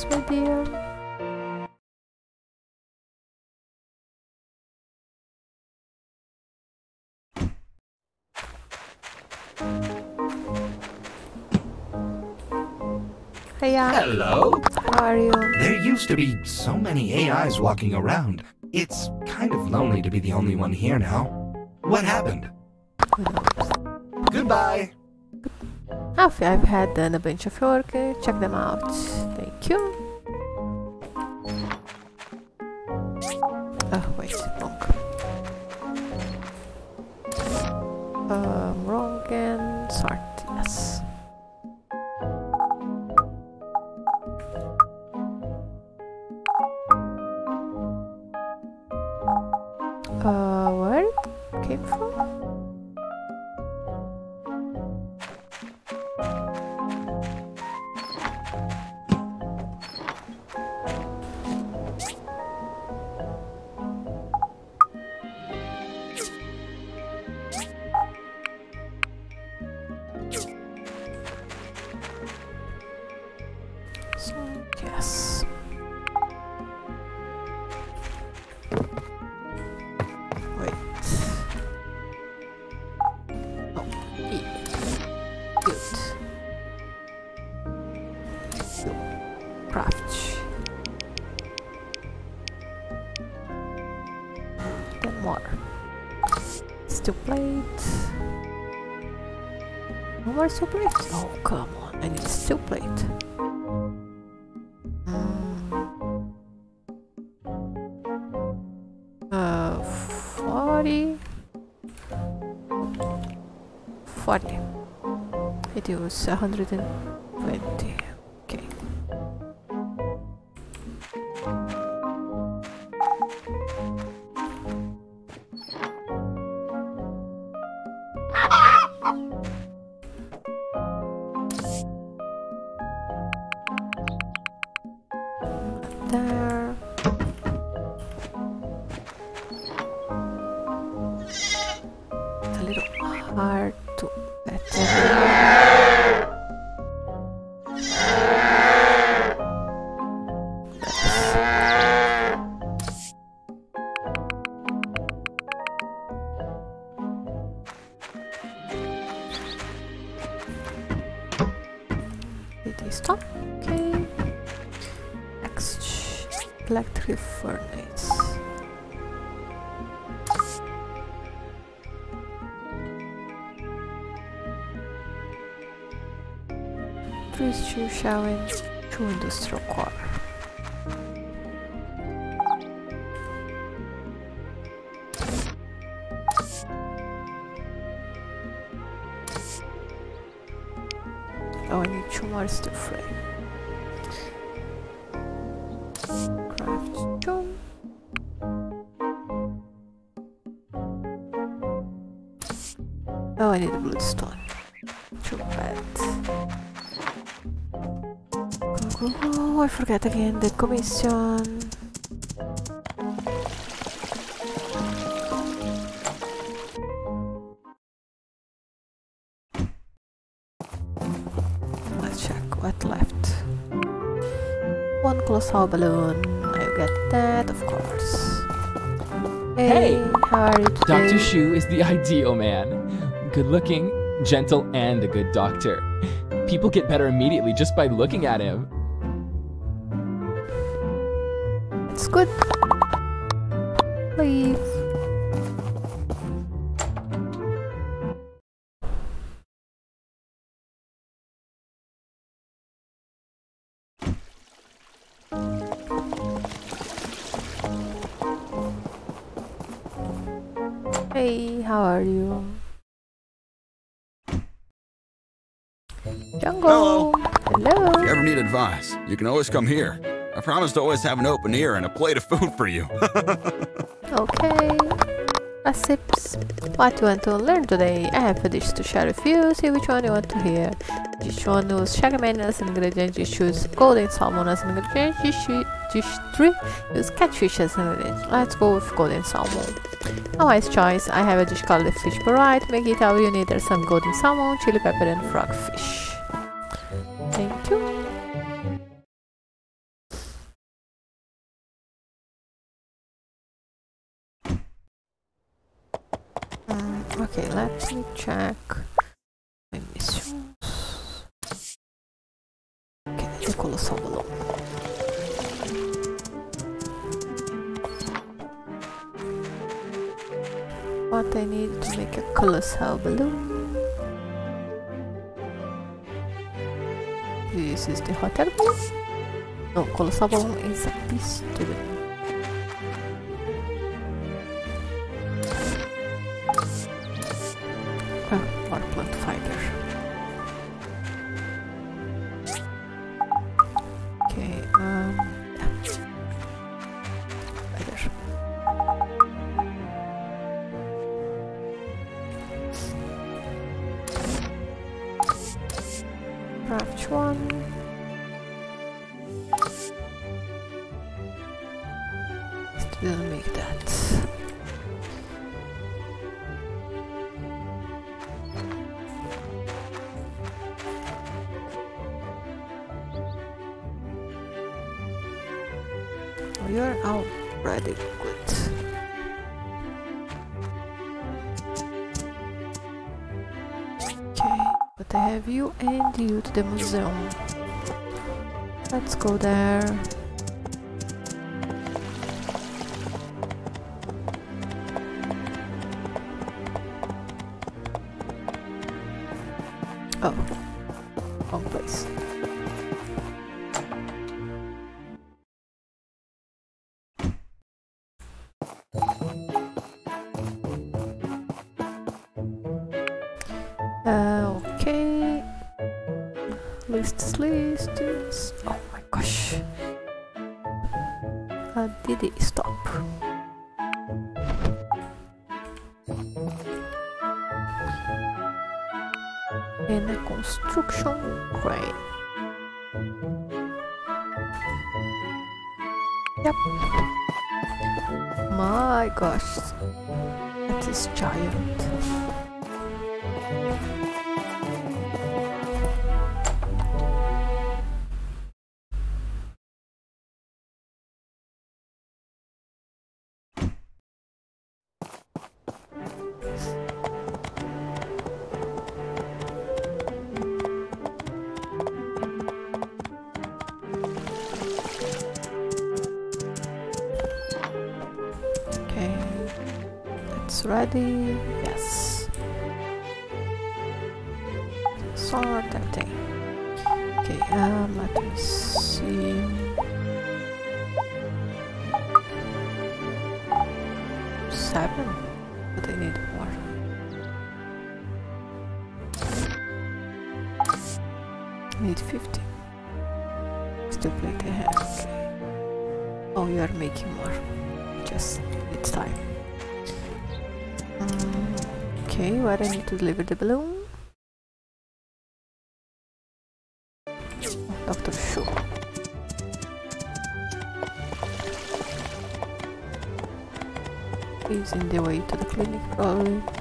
Of the house, my dear. Hiya. Hello. How are you? There used to be so many AIs walking around. It's kind of lonely to be the only one here now. What happened? Goodbye. I've had done a bunch of work, check them out. Thank you. A hundred and stew forget again the commission. Let's check what left. One colossal balloon. I get that, of course. Hey, hey. how are you today? Dr. Xu is the ideal man. Good looking, gentle, and a good doctor. People get better immediately just by looking at him. Good. Please. Hey, how are you? Jungle. Hello. If you ever need advice, you can always come here. I promise to always have an open ear and a plate of food for you. Okay. Gossips. What you want to learn today? I have a dish to share with you. See which one you want to hear. Dish 1 use shagaman as an ingredient. Dish 2 use golden salmon as an ingredient. Dish, dish 3 use catfish as an ingredient. Let's go with golden salmon. A wise choice. I have a dish called the fish burrito. Make it all you need. There's some golden salmon, chili pepper, and frogfish. Thank let check my missions. Okay, the colossal balloon. What I need to make a colossal balloon. This is the hot air balloon. No, colossal balloon is a piston. Ah, you and you it's to deliver the balloon? Dr. Xu. He's in the way to the clinic, probably.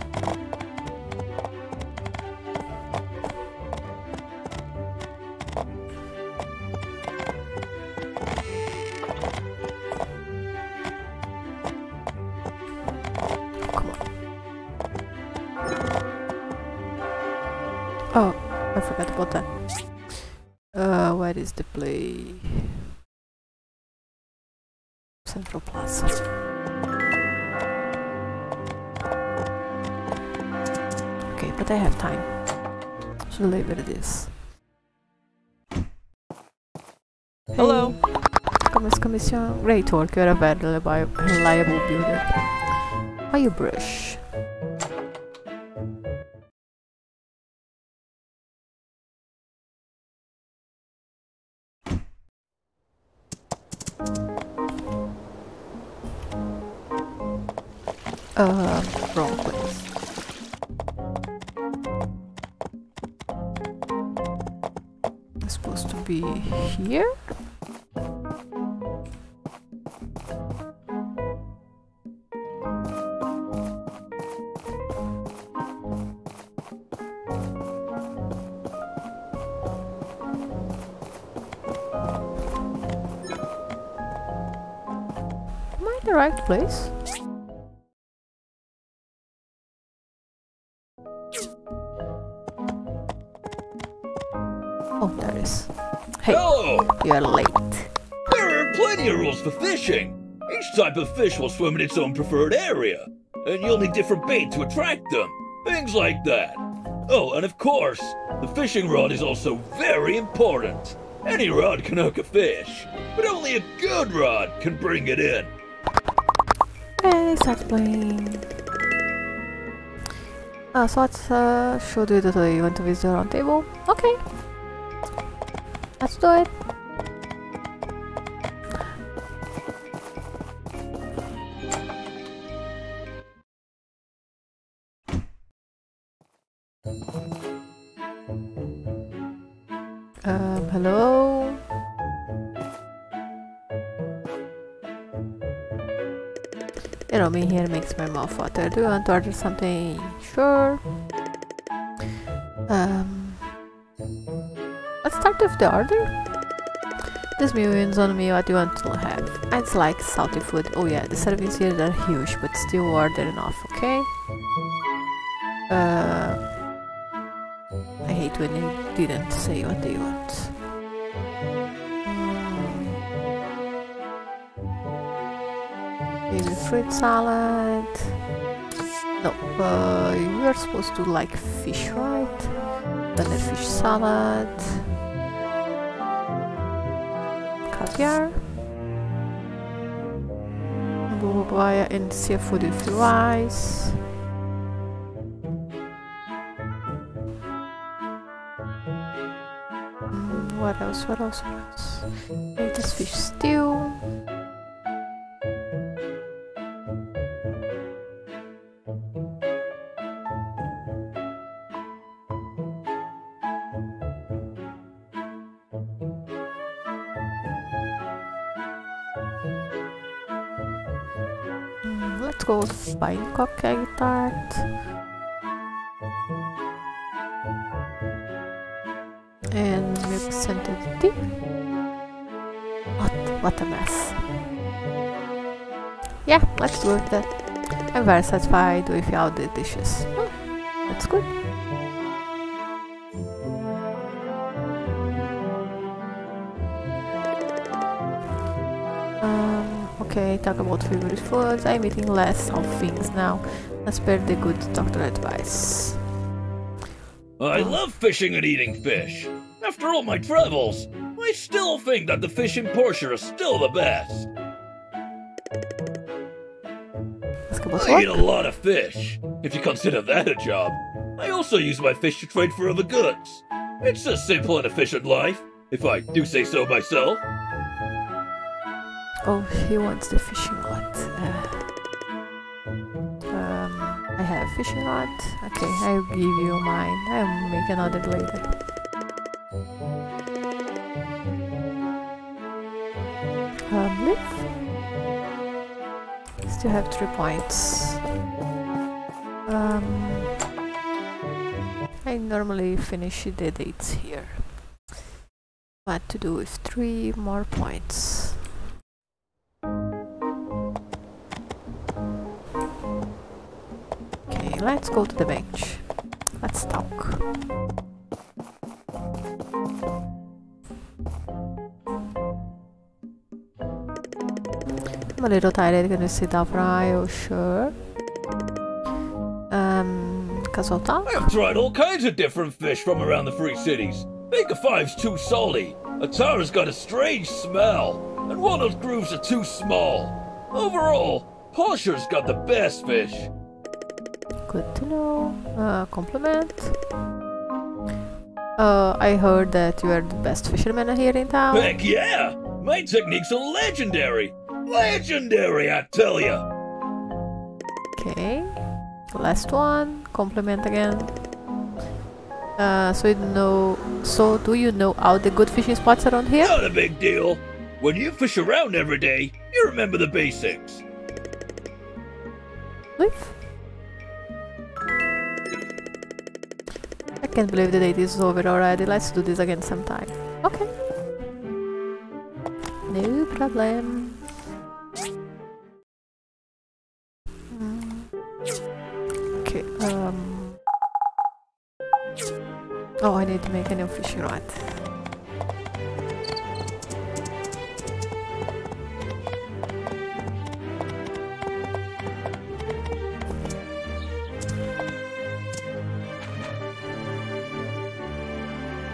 Commerce Commission. Great work, you're a very reliable builder. You brush? Uh, wrong place. It's supposed to be here? Place? Oh, there it is. Hey, Hello! you're late. There are plenty of rules for fishing. Each type of fish will swim in its own preferred area, and you'll need different bait to attract them. Things like that. Oh, and of course, the fishing rod is also very important. Any rod can hook a fish, but only a good rod can bring it in. Hey, start playing. Uh, so let's uh, show you that you want to visit the round table. Okay. Let's do it. Here makes my mouth water. Do you want to order something? Sure. Um, let's start with the order. This meal is on me, what do you want to have? I'd like salty food. Oh yeah, the servings here are huge, but still order enough, okay? Uh, I hate when they didn't say what they want. Fruit salad. No, uh, you are supposed to like fish, right? Then a fish salad. Caviar. Bubaya and seafood with rice. Mm, what else? What else? What else? This fish stew. Bangkok egg tart. And milk scented tea. What, what a mess. Yeah, let's do that. I'm very satisfied with all the dishes. Oh, that's good. Talk about favorite foods. I'm eating less of things now, as per the good doctor advice. I oh. love fishing and eating fish. After all my travels, I still think that the fish in Portia is still the best. I eat a lot of fish, if you consider that a job. I also use my fish to trade for other goods. It's a simple and efficient life, if I do say so myself. Oh, he wants the fishing rod. Uh, um, I have a fishing rod. Okay, I'll give you mine. I'll make another later. Um, live. Still have three points. Um, I normally finish the dates here. What to do with three more points? Let's go to the bench. Let's talk. I'm a little tired, gonna sit a while, sure. Um, Casota? I've tried all kinds of different fish from around the three cities. Baker Five's too salty, Atara's got a strange smell, and Walnut Grooves are too small. Overall, Portia's got the best fish. Good to know. Uh, compliment. Uh, I heard that you are the best fisherman here in town. Heck yeah! My techniques are legendary! Legendary, I tell ya! Okay. Last one. Compliment again. Uh, so you know. So do you know all the good fishing spots around here? Not a big deal. When you fish around every day, you remember the basics. Leaf? I can't believe the date is over already. Let's do this again sometime. Okay. No problem. Mm. Okay, um... Oh, I need to make a new fishing rod.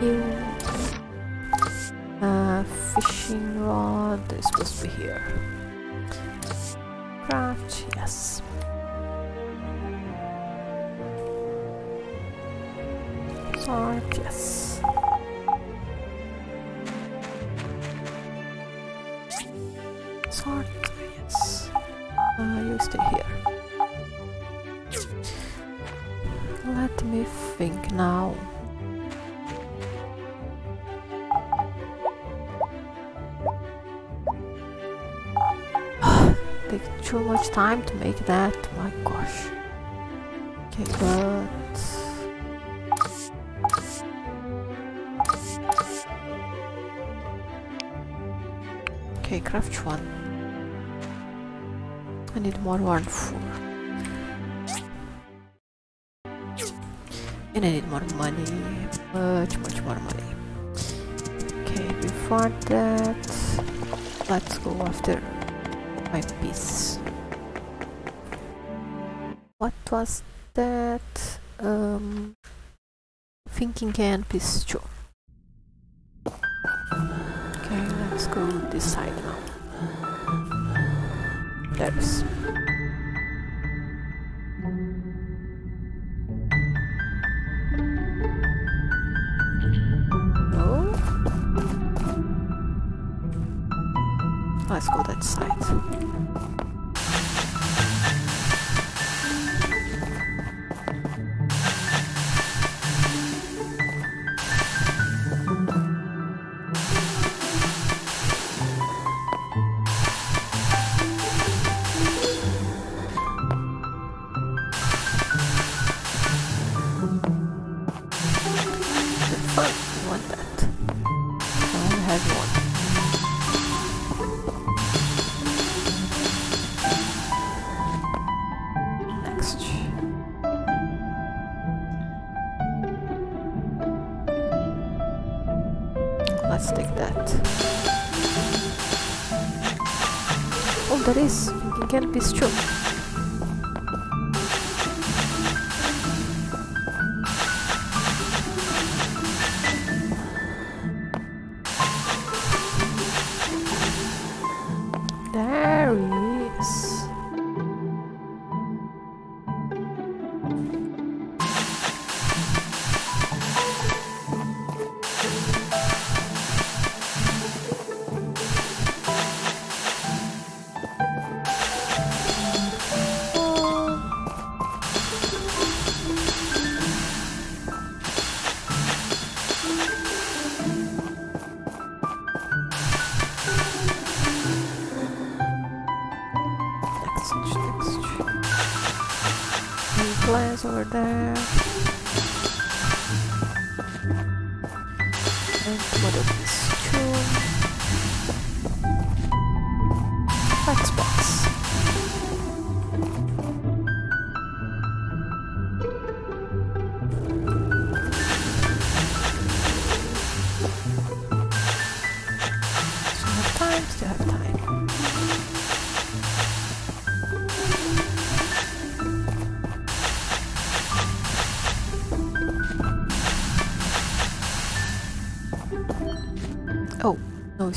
New uh, fishing rod is supposed to be here. Craft, yes. Much time to make that. My gosh. Okay, but Okay, craft one. I need more one four. And I need more money. Much, much more money. Okay, before that, let's go after my piece. Was that? Um, thinking can piece two. Okay, let's go this side now. There's. No. Let's go that side. And what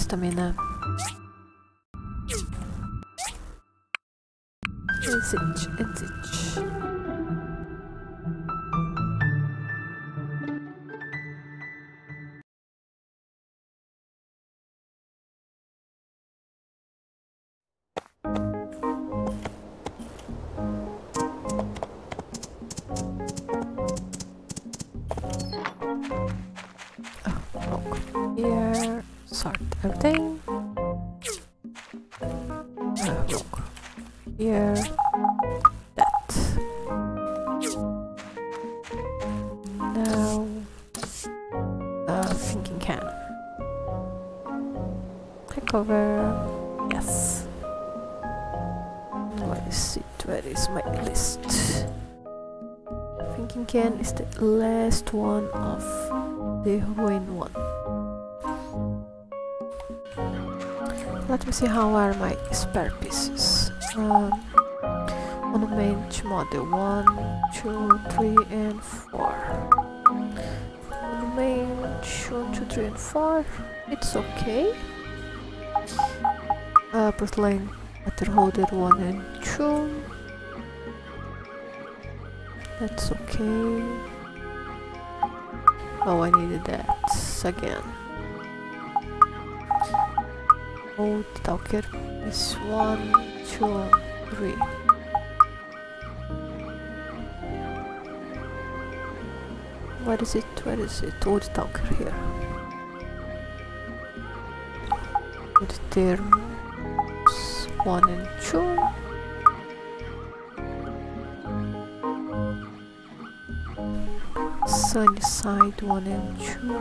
no stamina. Is the last one of the ruin one. Let me see how are my spare pieces. Um, monument model 1, 2, 3 and 4. Monument 1, 2, 3 and 4. It's okay. Uh, water holder 1 and 2. That's okay. Oh, I needed that again. Old Talker is one, two, three. Where is it? Where is it? Old Talker here. Wood terms one and two. Sunny side one and two.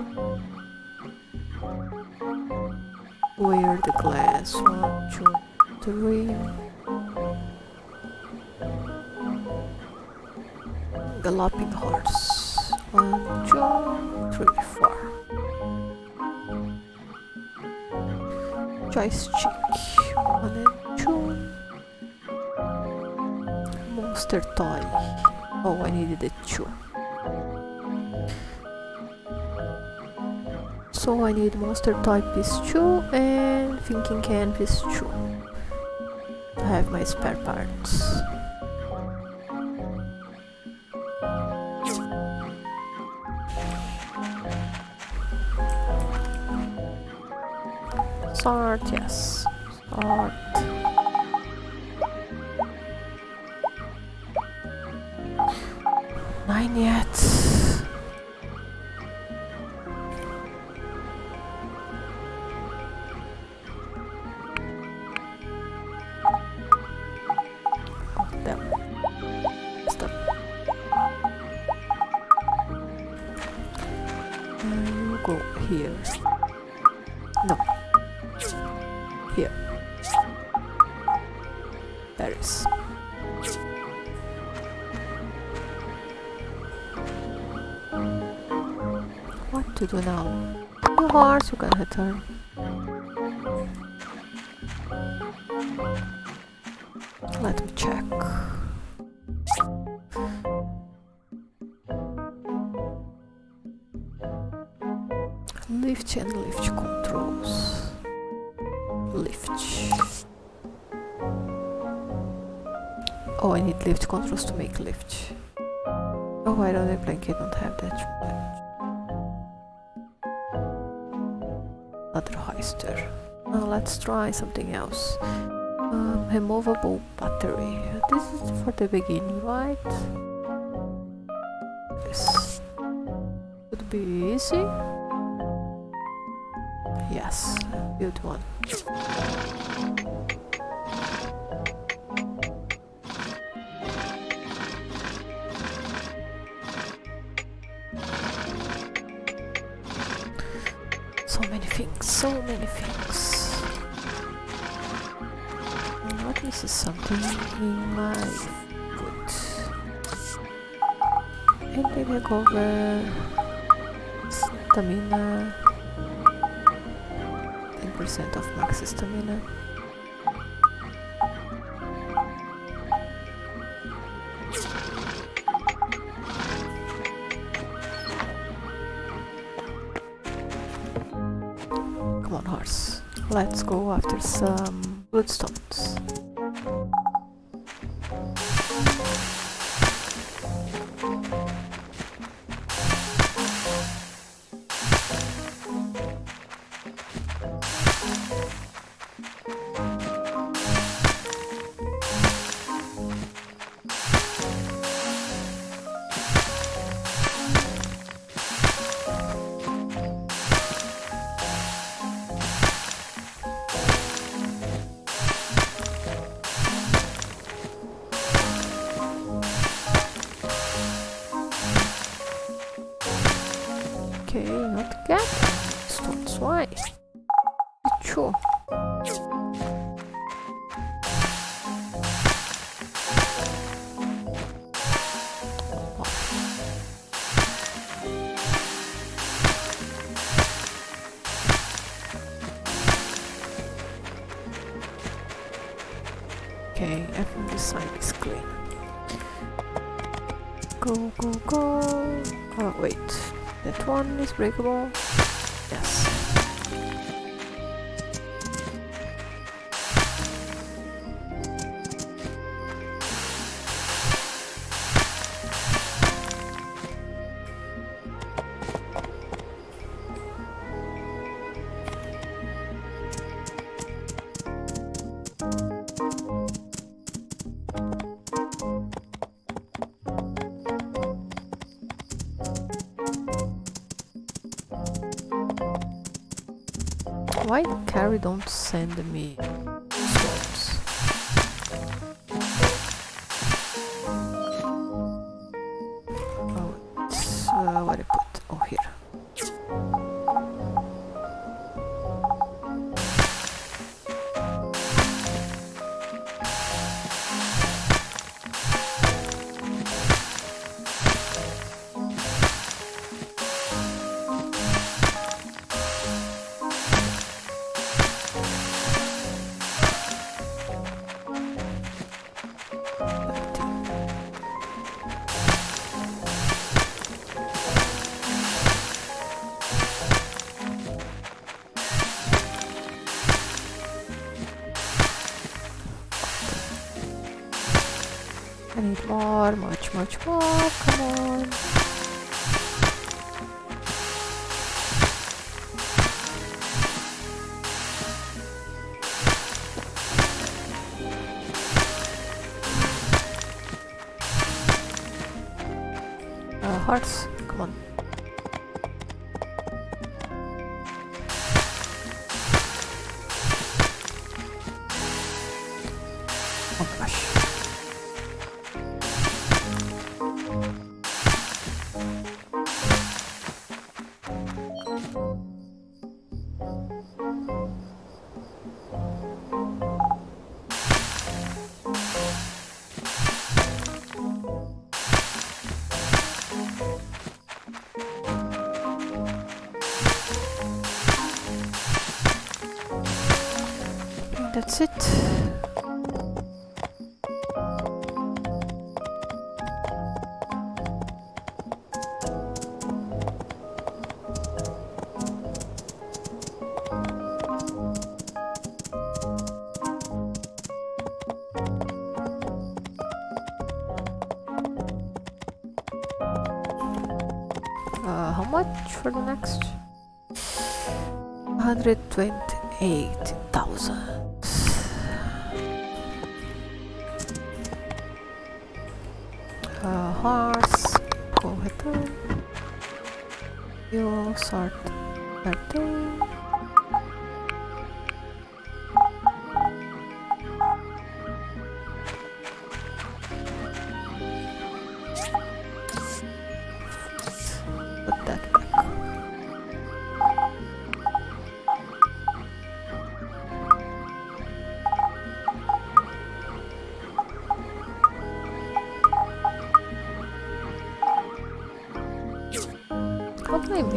Wear the glass one, two, three. Galloping horse one, two, three, four. Joystick one and two. Monster toy. Oh, I needed a two. So I need monster type piece 2 and thinking can piece 2. I have my spare parts. Your horse, you can return. Let something else. Um, removable battery. This is for the beginning, right? This would be easy. Yes, build one. Breakable. Don't send me hearts,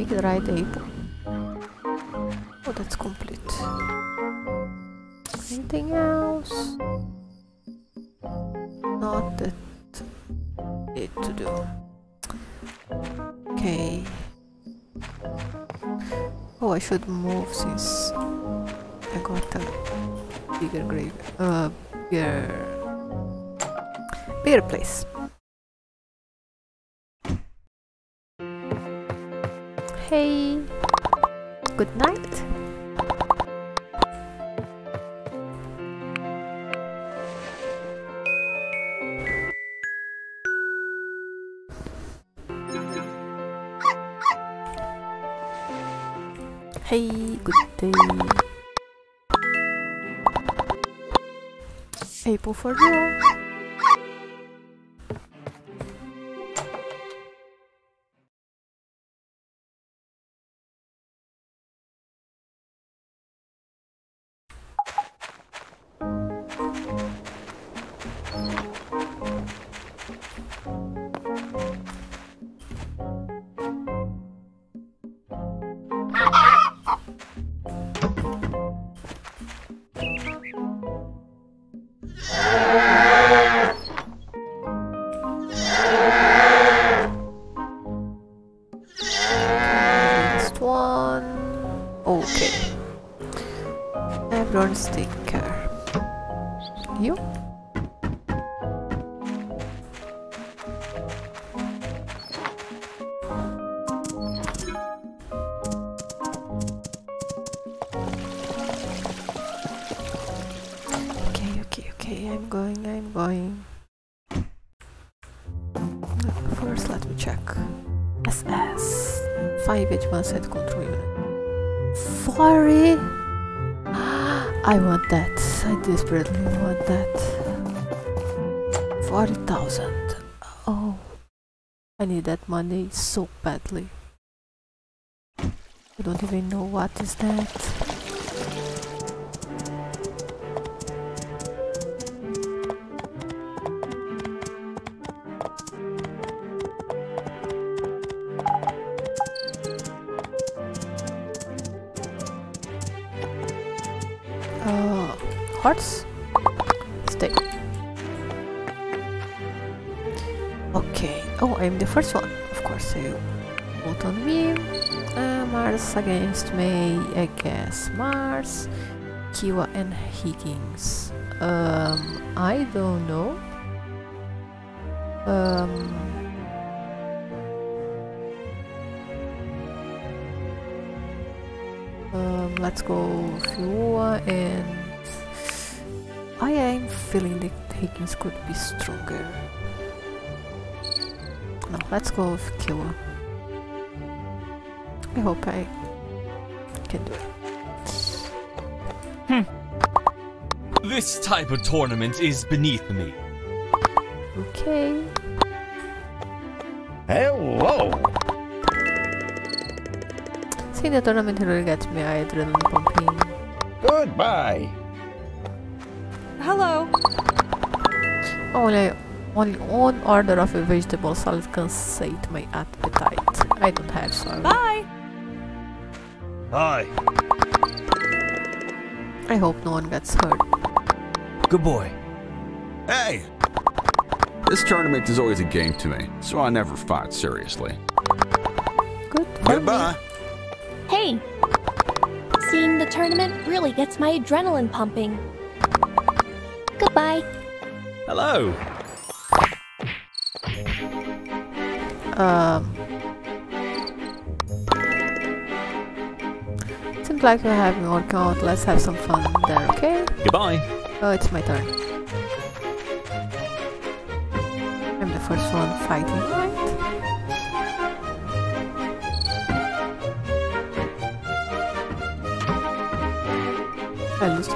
the right apple? Oh, that's complete. Anything else? Not that need to do. Okay. Oh, I I should move since I got a bigger grave, uh, bigger, bigger place. For you. So badly. I don't even know what is that. Uh, hearts? Stay. Okay. Oh, I'm the first one. Course, vote on me. Uh, Mars against May. I guess Mars, Qiwa, and Higgins. Um, I don't know. Um. Um, let's go Fiua and I am feeling that Higgins could be stronger. No, let's go with Qiwa. I hope I can do it. Hmm. This type of tournament is beneath me. Okay. Hello! Seeing the tournament really gets me adrenaline pumping. Goodbye! Hello. Only, only one order of a vegetable salad can sate my appetite. I don't have so. Bye! Hi. I hope no one gets hurt. Good boy. Hey! This tournament is always a game to me, so I never fight seriously. Good. Goodbye. Hey! Seeing the tournament really gets my adrenaline pumping. Goodbye. Hello. Um. Seems like we're having a workout. Let's have some fun there, okay? Goodbye. Oh, it's my turn. I'm the first one fighting, right? I lose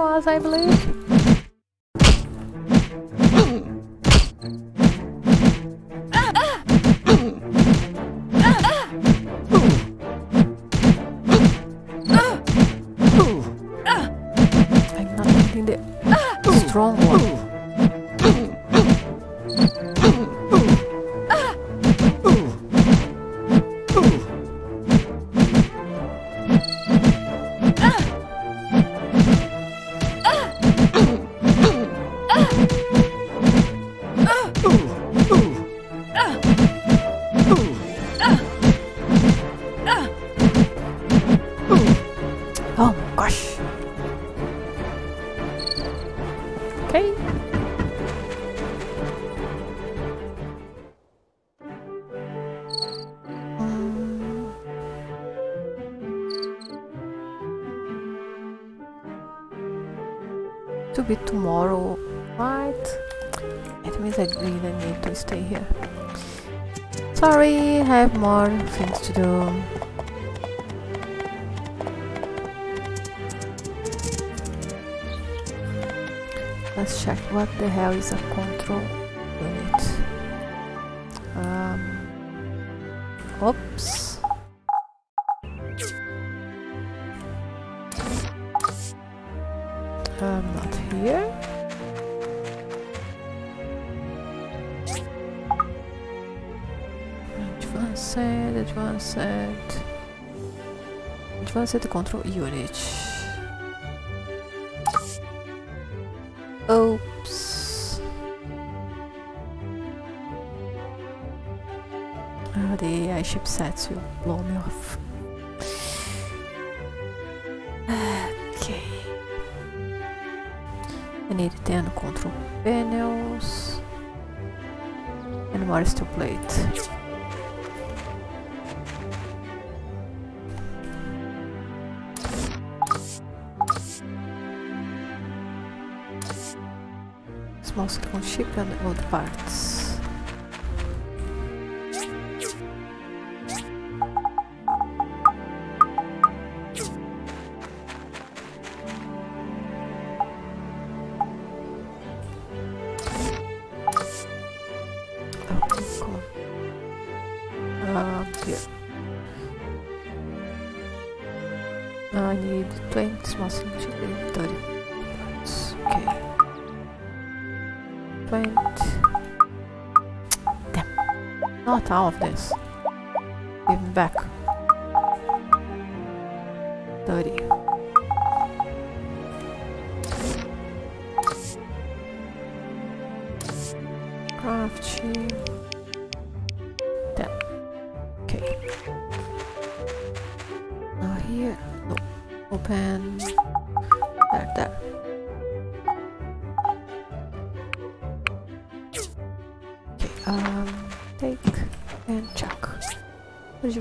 as I believe. More things to do. Let's check what the hell is a control unit. Um, oops. Advanced control unit. Oops. Oh, the airship sets will blow me off. Okay. I need 10 control panels and more steel plate ship and old parts.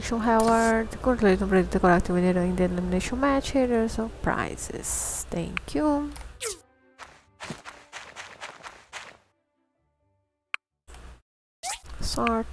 Rejection Howard, congratulations on the correct winner in the elimination match. Here are some prizes. Thank you. Sort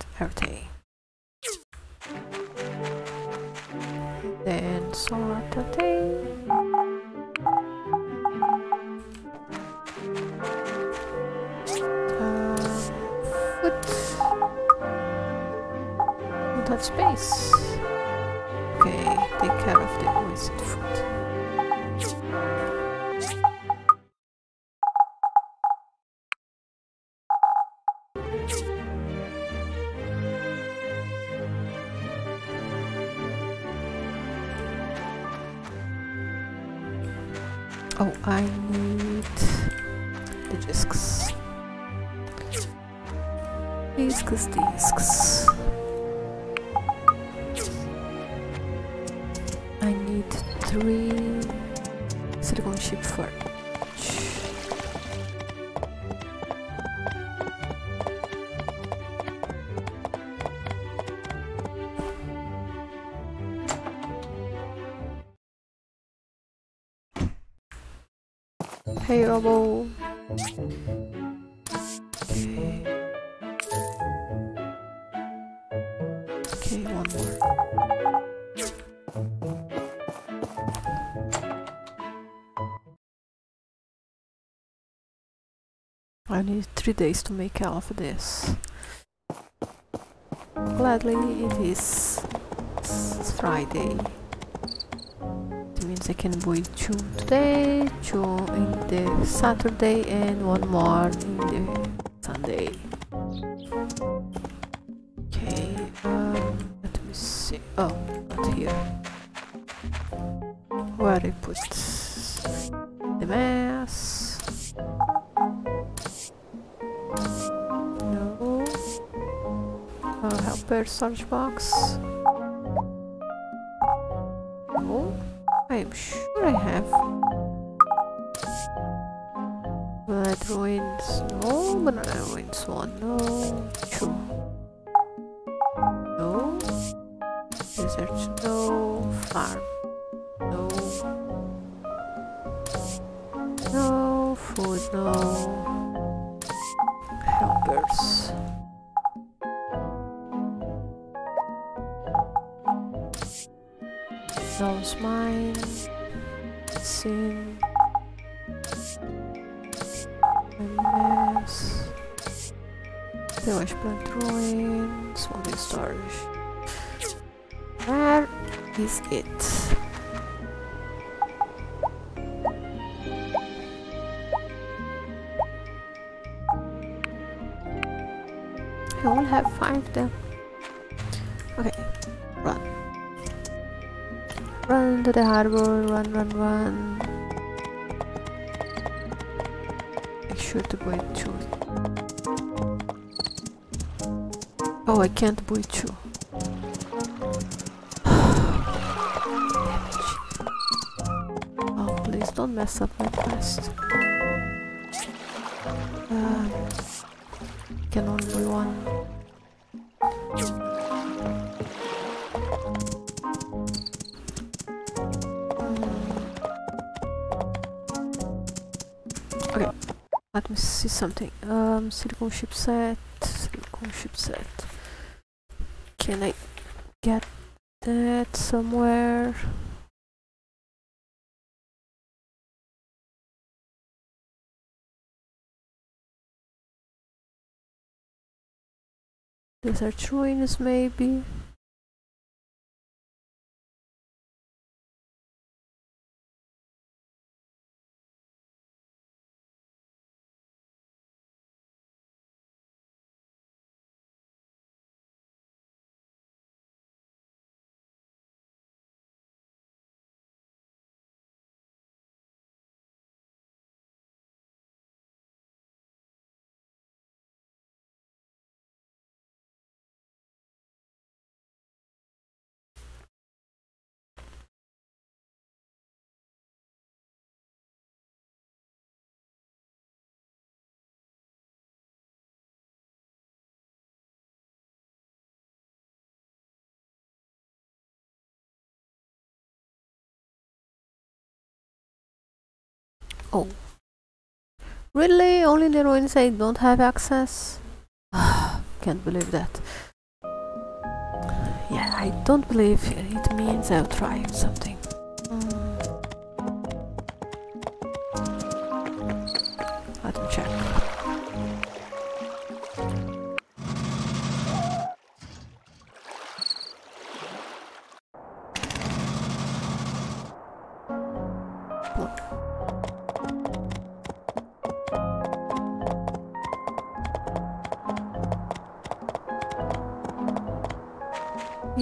terrible. Okay. One more. I need three days to make all of this. Gladly, it is Friday. I can buy two today, two in the Saturday, and one more in the Sunday. Okay, um, let me see. Oh, not here. Where I put the mass? No. Uh, helper storage box. starboard, run, run, run. Make sure to buoy 2. Oh, I can't buoy 2. Um, silicon chipset, silicon chipset. Can I get that somewhere? These are ruins, maybe. Oh. Really? Only the ruins I don't have access? Can't believe that. Yeah, I don't believe it means I'll try something. Mm. Let me check.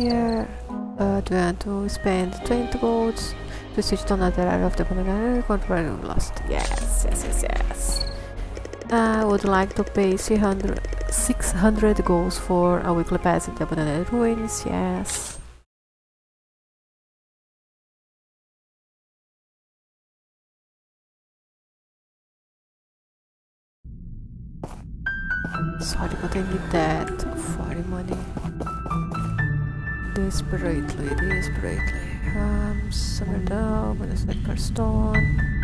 Here, uh, do you want to spend 20 golds to switch to another area of the Bonagana control lost? Yes, yes, yes, yes. I would like to pay 300, 600 golds for a weekly pass in the Banana Ruins, yes. Desperately, desperately. Um, summer dog, what is like per stone?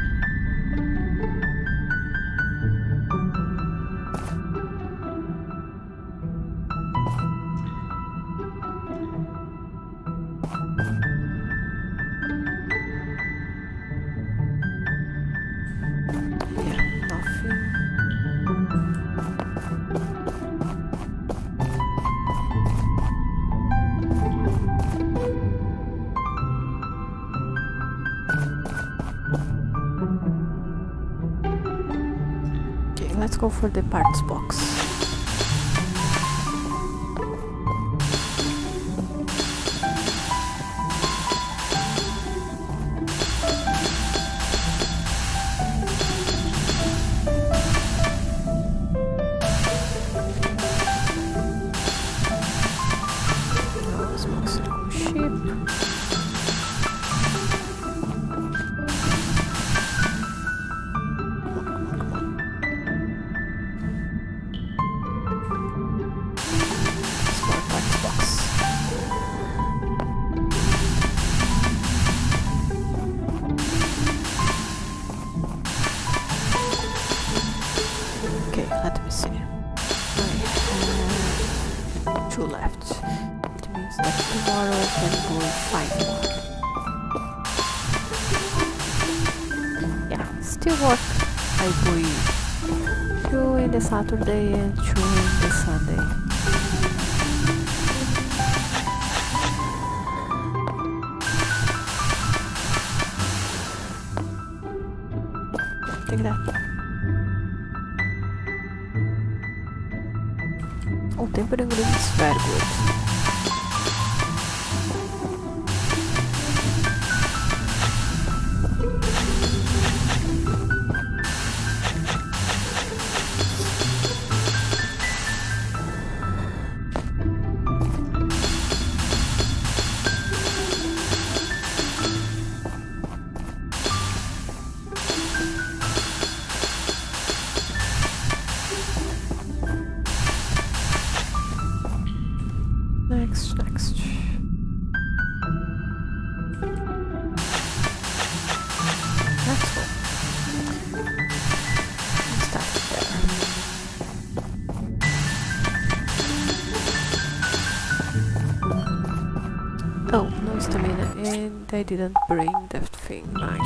Didn't bring that thing, nice.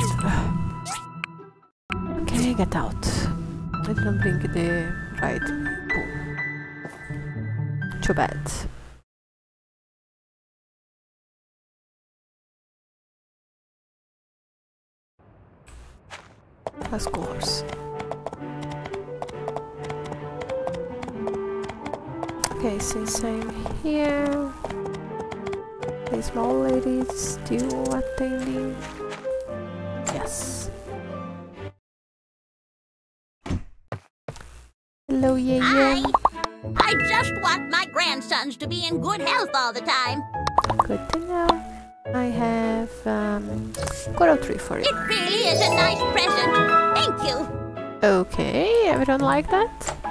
okay, get out. I didn't bring the right boom. Too bad. All the time. Good to know. I have um, coral tree for you. It really is a nice present. Thank you. Okay, everyone like that?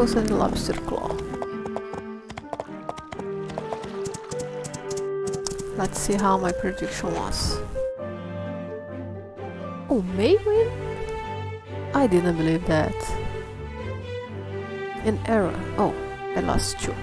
goes in the lobster how my prediction was. Oh, maybe? I didn't believe that. An error. Oh, I lost two.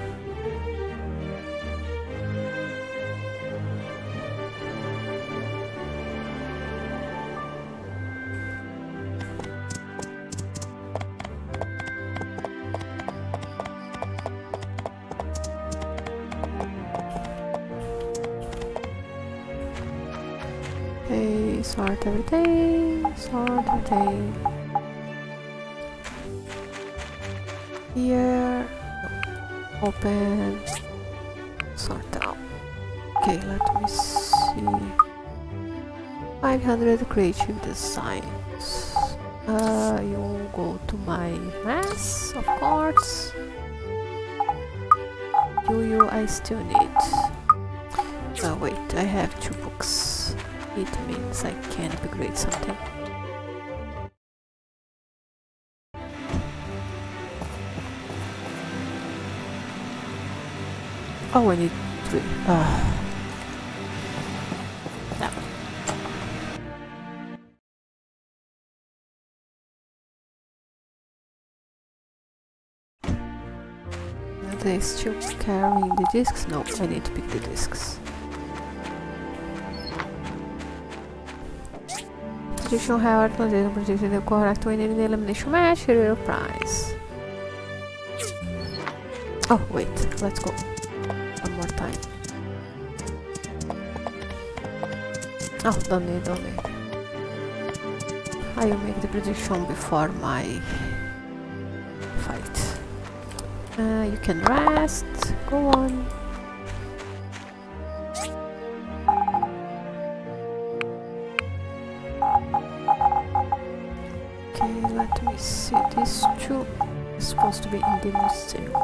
Creative designs. Uh, you go to my mess, of course. You, you, I still need. Oh wait, I have two books it means I can upgrade something. Oh, I need three. Uh. Carrying the discs? No, I need to pick the discs. Additional Howard Plantation predicted the correct winning in the elimination match, hero prize. Oh, wait, let's go. One more time. Oh, don't need, don't need. I will make the prediction before my fight. Uh, you can rest, go on. Okay, let me see, these two are supposed to be in the museum.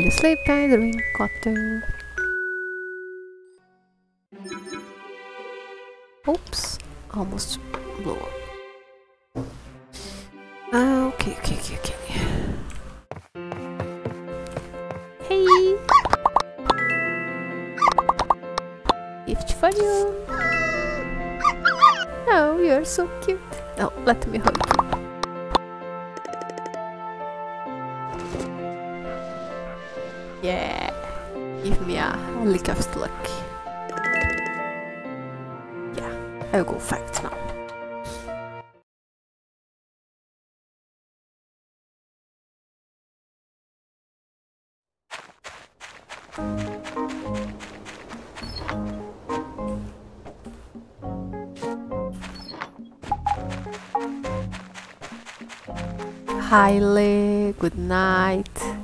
You sleep, I drink water. Oops, almost blew up. Ah, okay, okay, okay, okay. Hey! Gift for you! Oh, you're so cute. Oh, let me hug Haile, good night.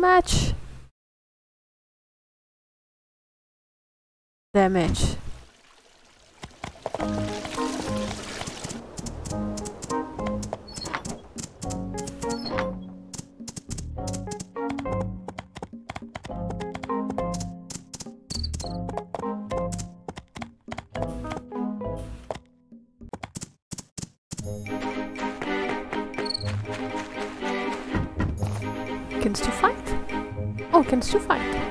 match? Damage to fight.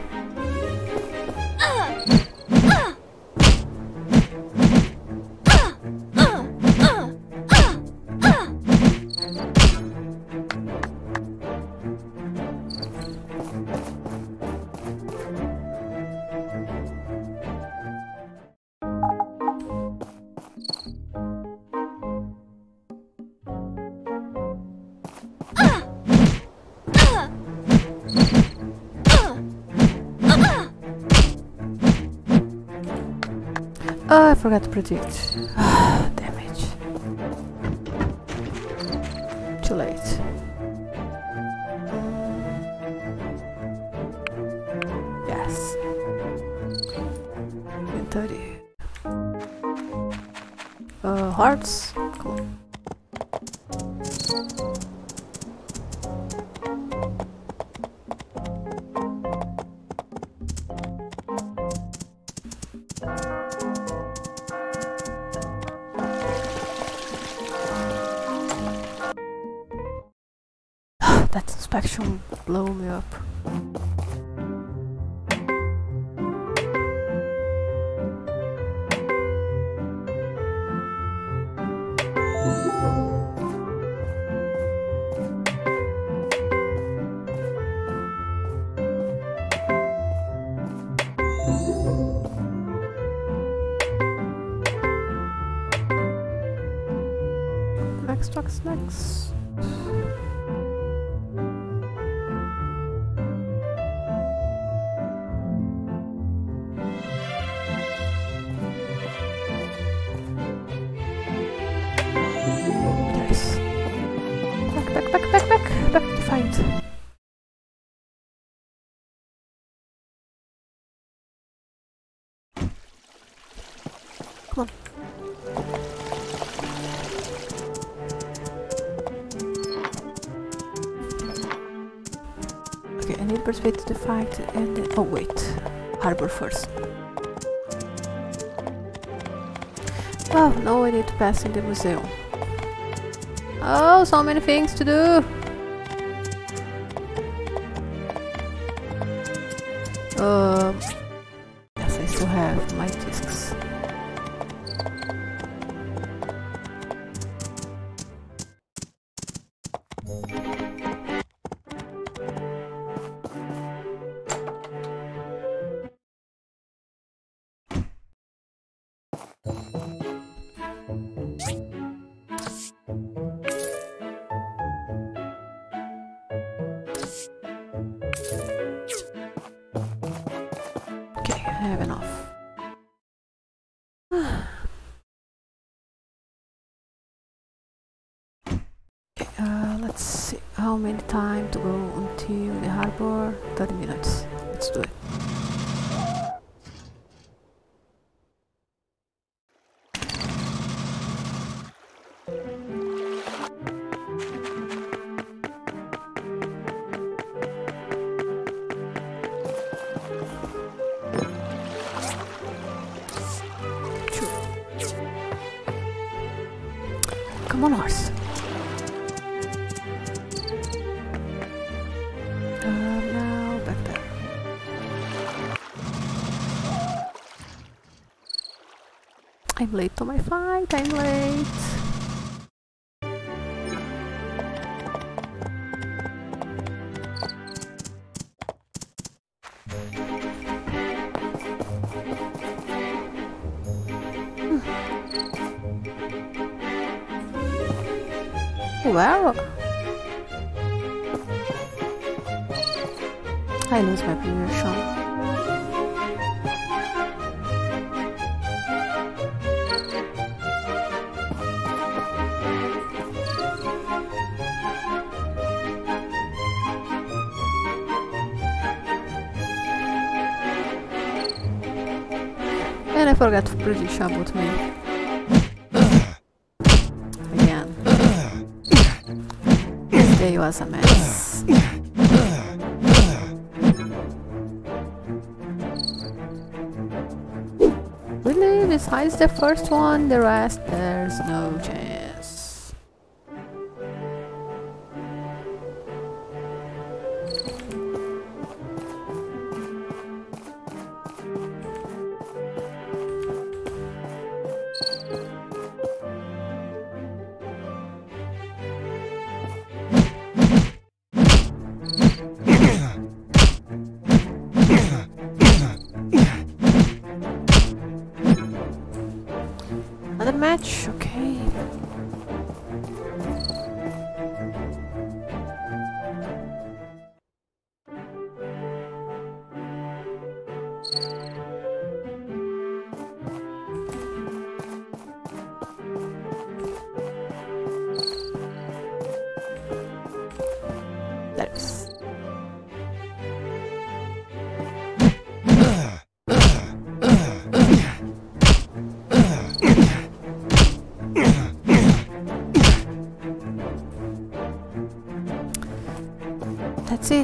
forgot to predict. complete the fight and... Oh wait, harbor first. Oh, no, I need to pass in the museum. Oh, so many things to do! Um, aumentar tá And I forgot to predict about me. Again. This day was a mess. Really? Besides the first one, the rest, there's no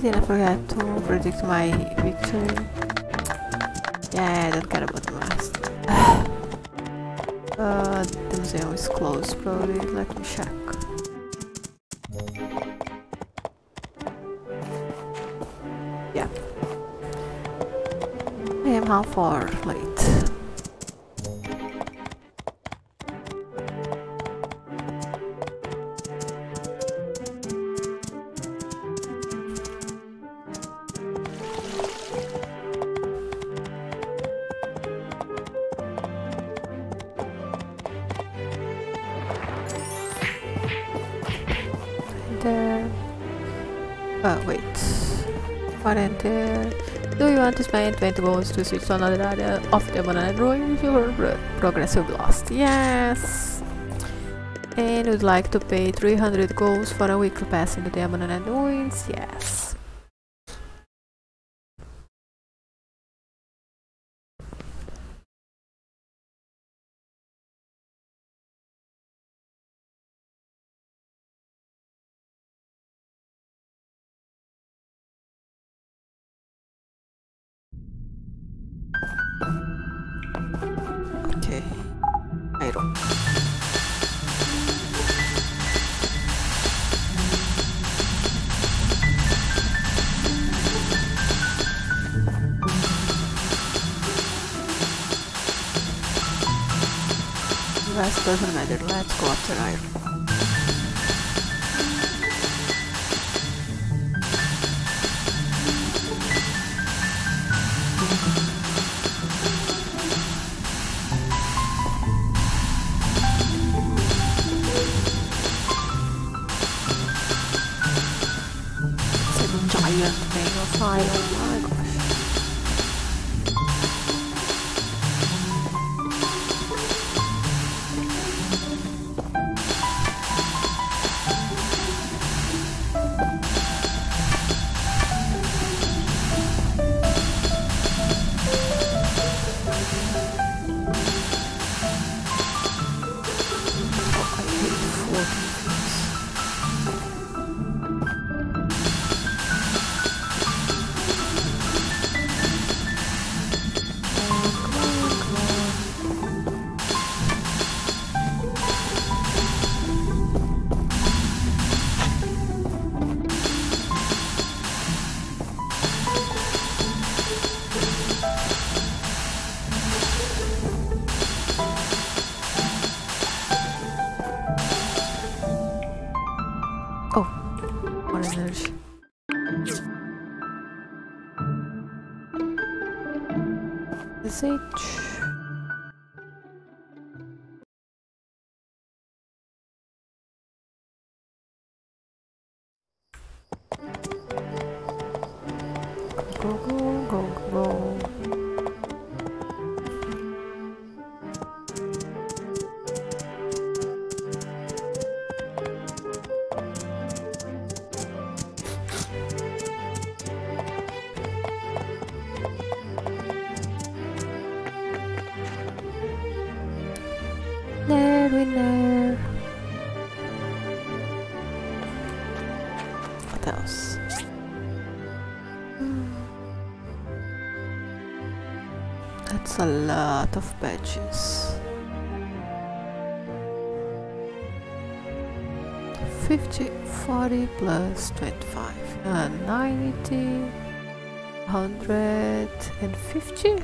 I forgot to predict my victory. Yeah, I don't care about the last. uh, the museum is closed, probably. Let me check. Yeah. I am half hour late. Do you want to spend 20 goals to switch to another area of the banana ruin? Your pro- progress be lost. Yes! And would like to pay 300 goals for a weekly pass into the banana ruins? Yes. Iron. It's a lot of badges. 50, 40 plus 25, uh, 90, 150.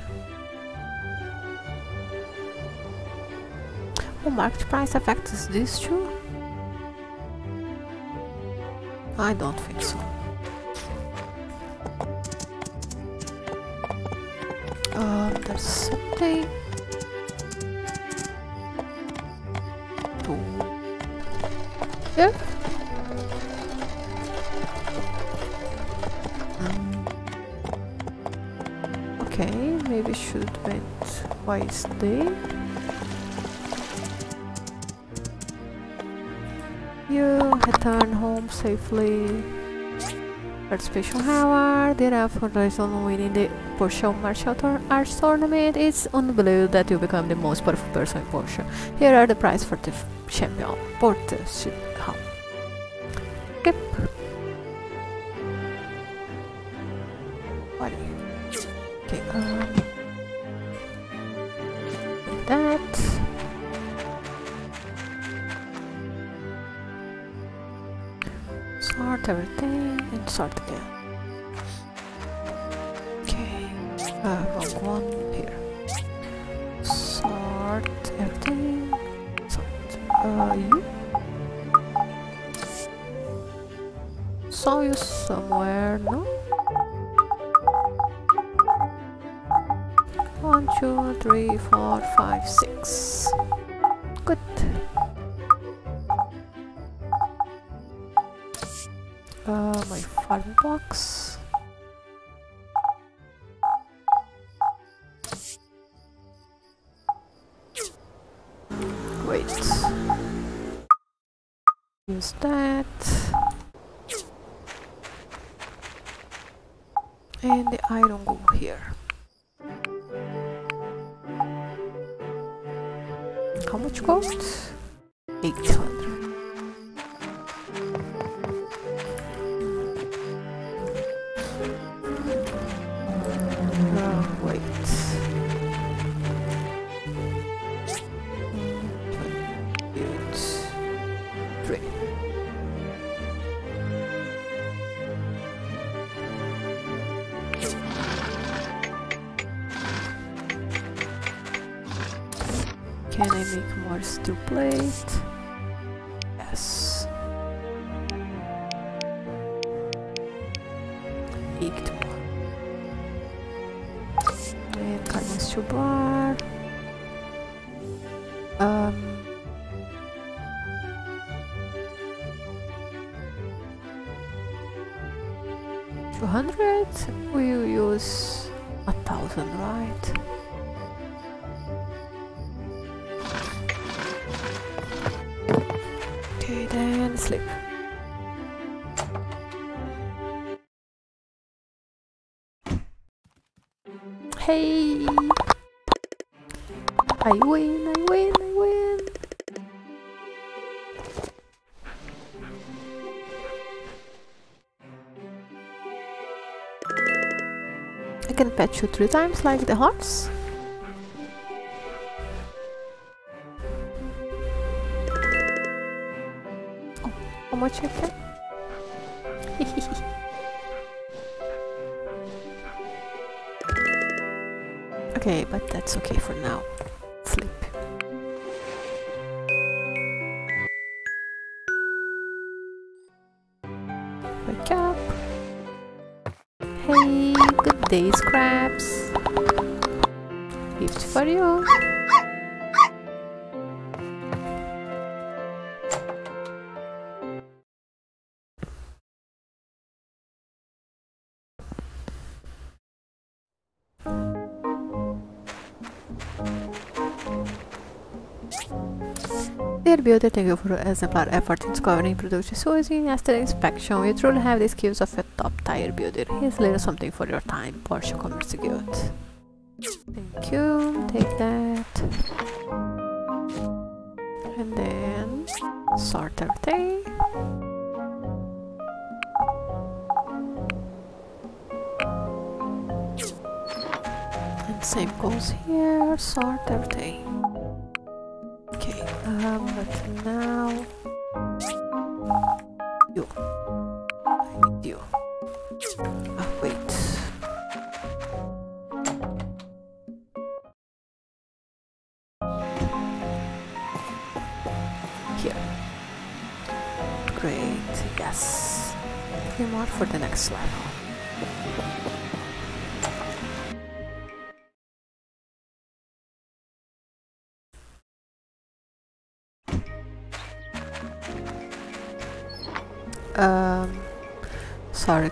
Oh, market price affects this too? I don't think so. You return home safely. At special hour, thereafter reason winning the Portia Martial Arts Tournament, it's unbelievable that you become the most powerful person in Portia. Here are the prize for the champion, Portia Um. Two hundred. We'll use a thousand, right? Okay, then sleep. Hey! I pet you three times like the horse? Oh, how much can? okay, but that's okay for now. Builder, thank you for exemplar effort in discovering production sourcing after inspection. You truly have the skills of a top tier builder. Here's a little something for your time, Portia Commerce Guild. Thank you, take that.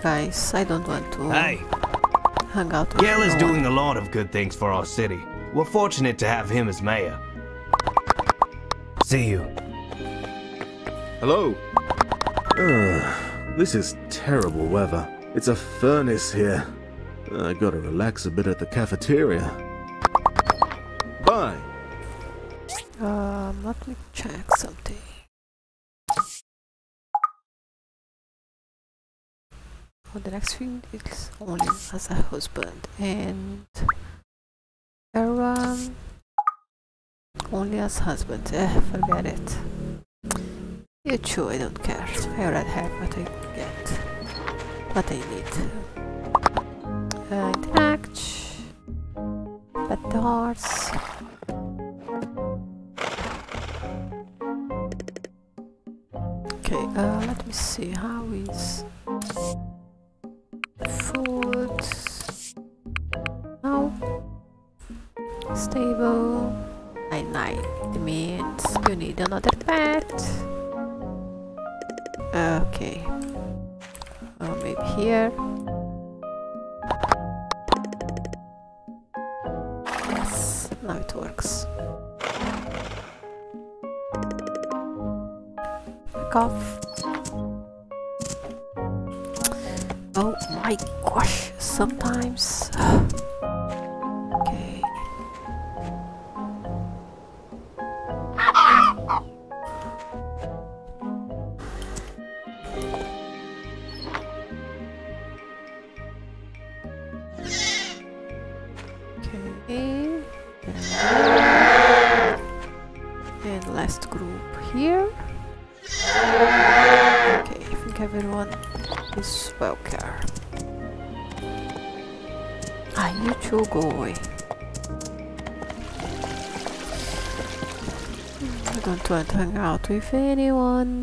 Sorry guys, I don't want to Hey. hang out with Gale is no one. doing a lot of good things for our city. We're fortunate to have him as mayor. See you. Hello. Ugh, this is terrible weather. It's a furnace here. I gotta relax a bit at the cafeteria. Only as a husband, and Aaron only as husband. Eh, forget it. You too, I don't care. I already have what I get, what I need. Uh, interact, horse. Okay, uh, let me see, how is With anyone.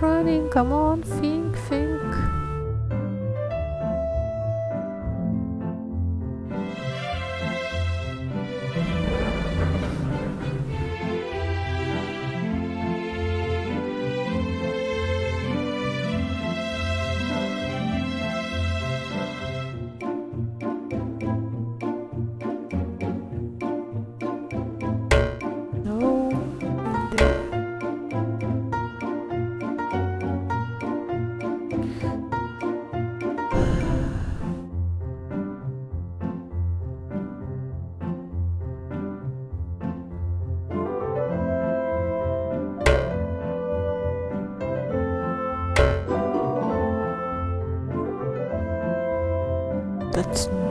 Running, come on, think,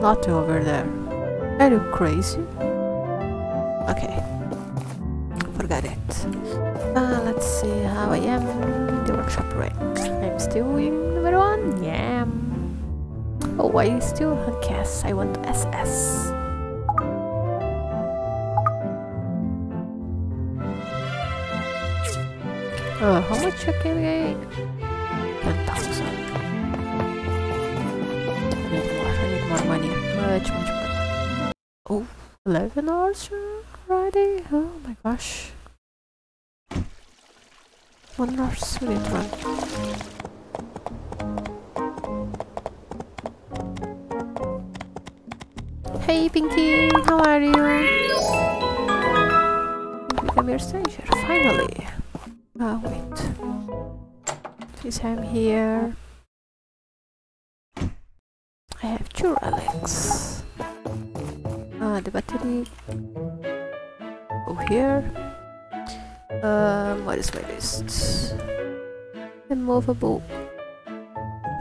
not over there. Are you crazy? Okay. Forgot it. Uh, let's see how I am in the workshop rank. I'm still in number one? Yeah. Oh, I still guess I want SS. Uh, how much I can get? More. Oh, 11 hours already? Oh my gosh. One horse, we need one. Hey Pinky, how are you? You become your stranger, finally. Oh wait. Please I'm here. Two relics. Ah, the battery. Oh, here. Um, what is my list? Immovable.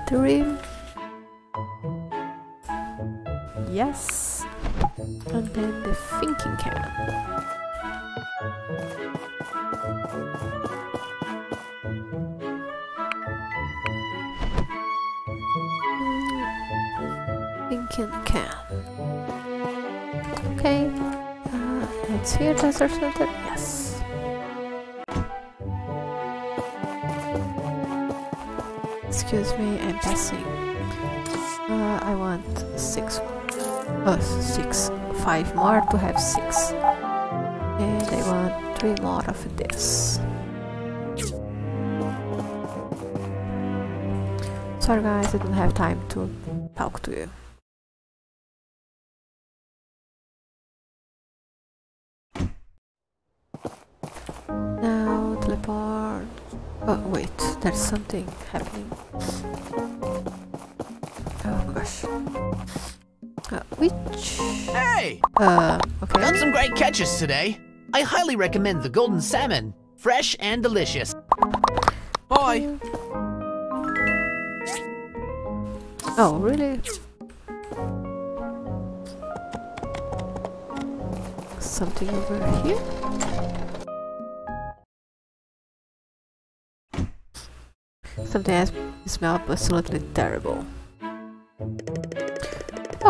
Dream. Yes. And then the thinking can. Can. Okay. Uh, that's here, Desert Center. Yes. Excuse me, I'm passing. Uh, I want six. Uh, six. Five more to have six. And I want three more of this. Sorry guys, I don't have time to talk to you. Something happening. Oh gosh. Uh, which? Hey! Uh, okay. Got some great catches today. I highly recommend the golden salmon. Fresh and delicious. Bye. Oh, really? Something over here? Something has smell absolutely terrible.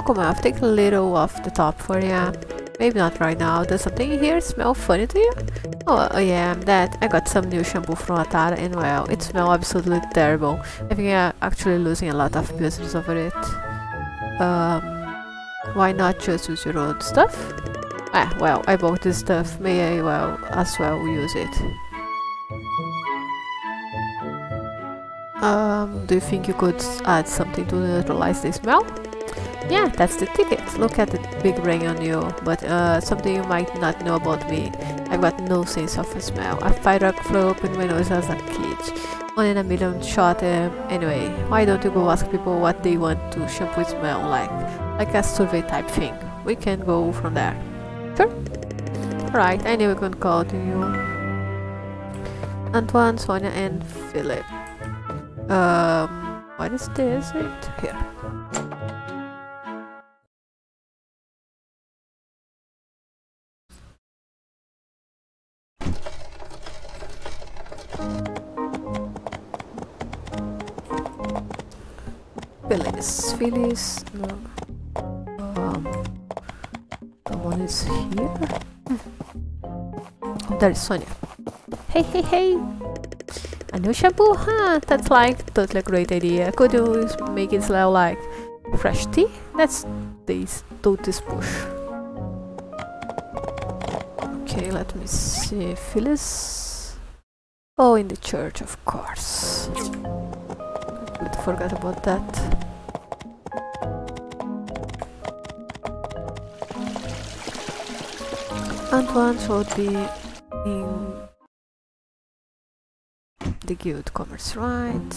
Come I'll take a little off the top for you. Maybe not right now. Does something here smell funny to you? Oh, oh yeah, that. I got some new shampoo from Atara and well, it smells absolutely terrible. I think I'm actually losing a lot of business over it. Um, why not just use your own stuff? Ah, well, I bought this stuff. May I well as well use it. Um, do you think you could add something to neutralize the smell? Yeah, that's the ticket. Look at the big ring on you. But uh, something you might not know about me. I've got no sense of smell. I fired up flew open in my nose as a kid. one in a million shot. Um, anyway, why don't you go ask people what they want to shampoo smell like? Like a survey type thing. We can go from there. Sure? Right, I we can call to you. Antoine, Sonia, and Philip. Um, what is this? It here. Phyllis, Phyllis, no. Um, someone is here. Oh, there is Sonia. Hey, hey, hey! A new shampoo, huh? That's like totally a great idea. Could you make it smell like fresh tea? That's this Totis push. Okay, let me see. Phyllis. Oh, in the church, of course. I forgot about that. Antoine should be in the guild commerce, right?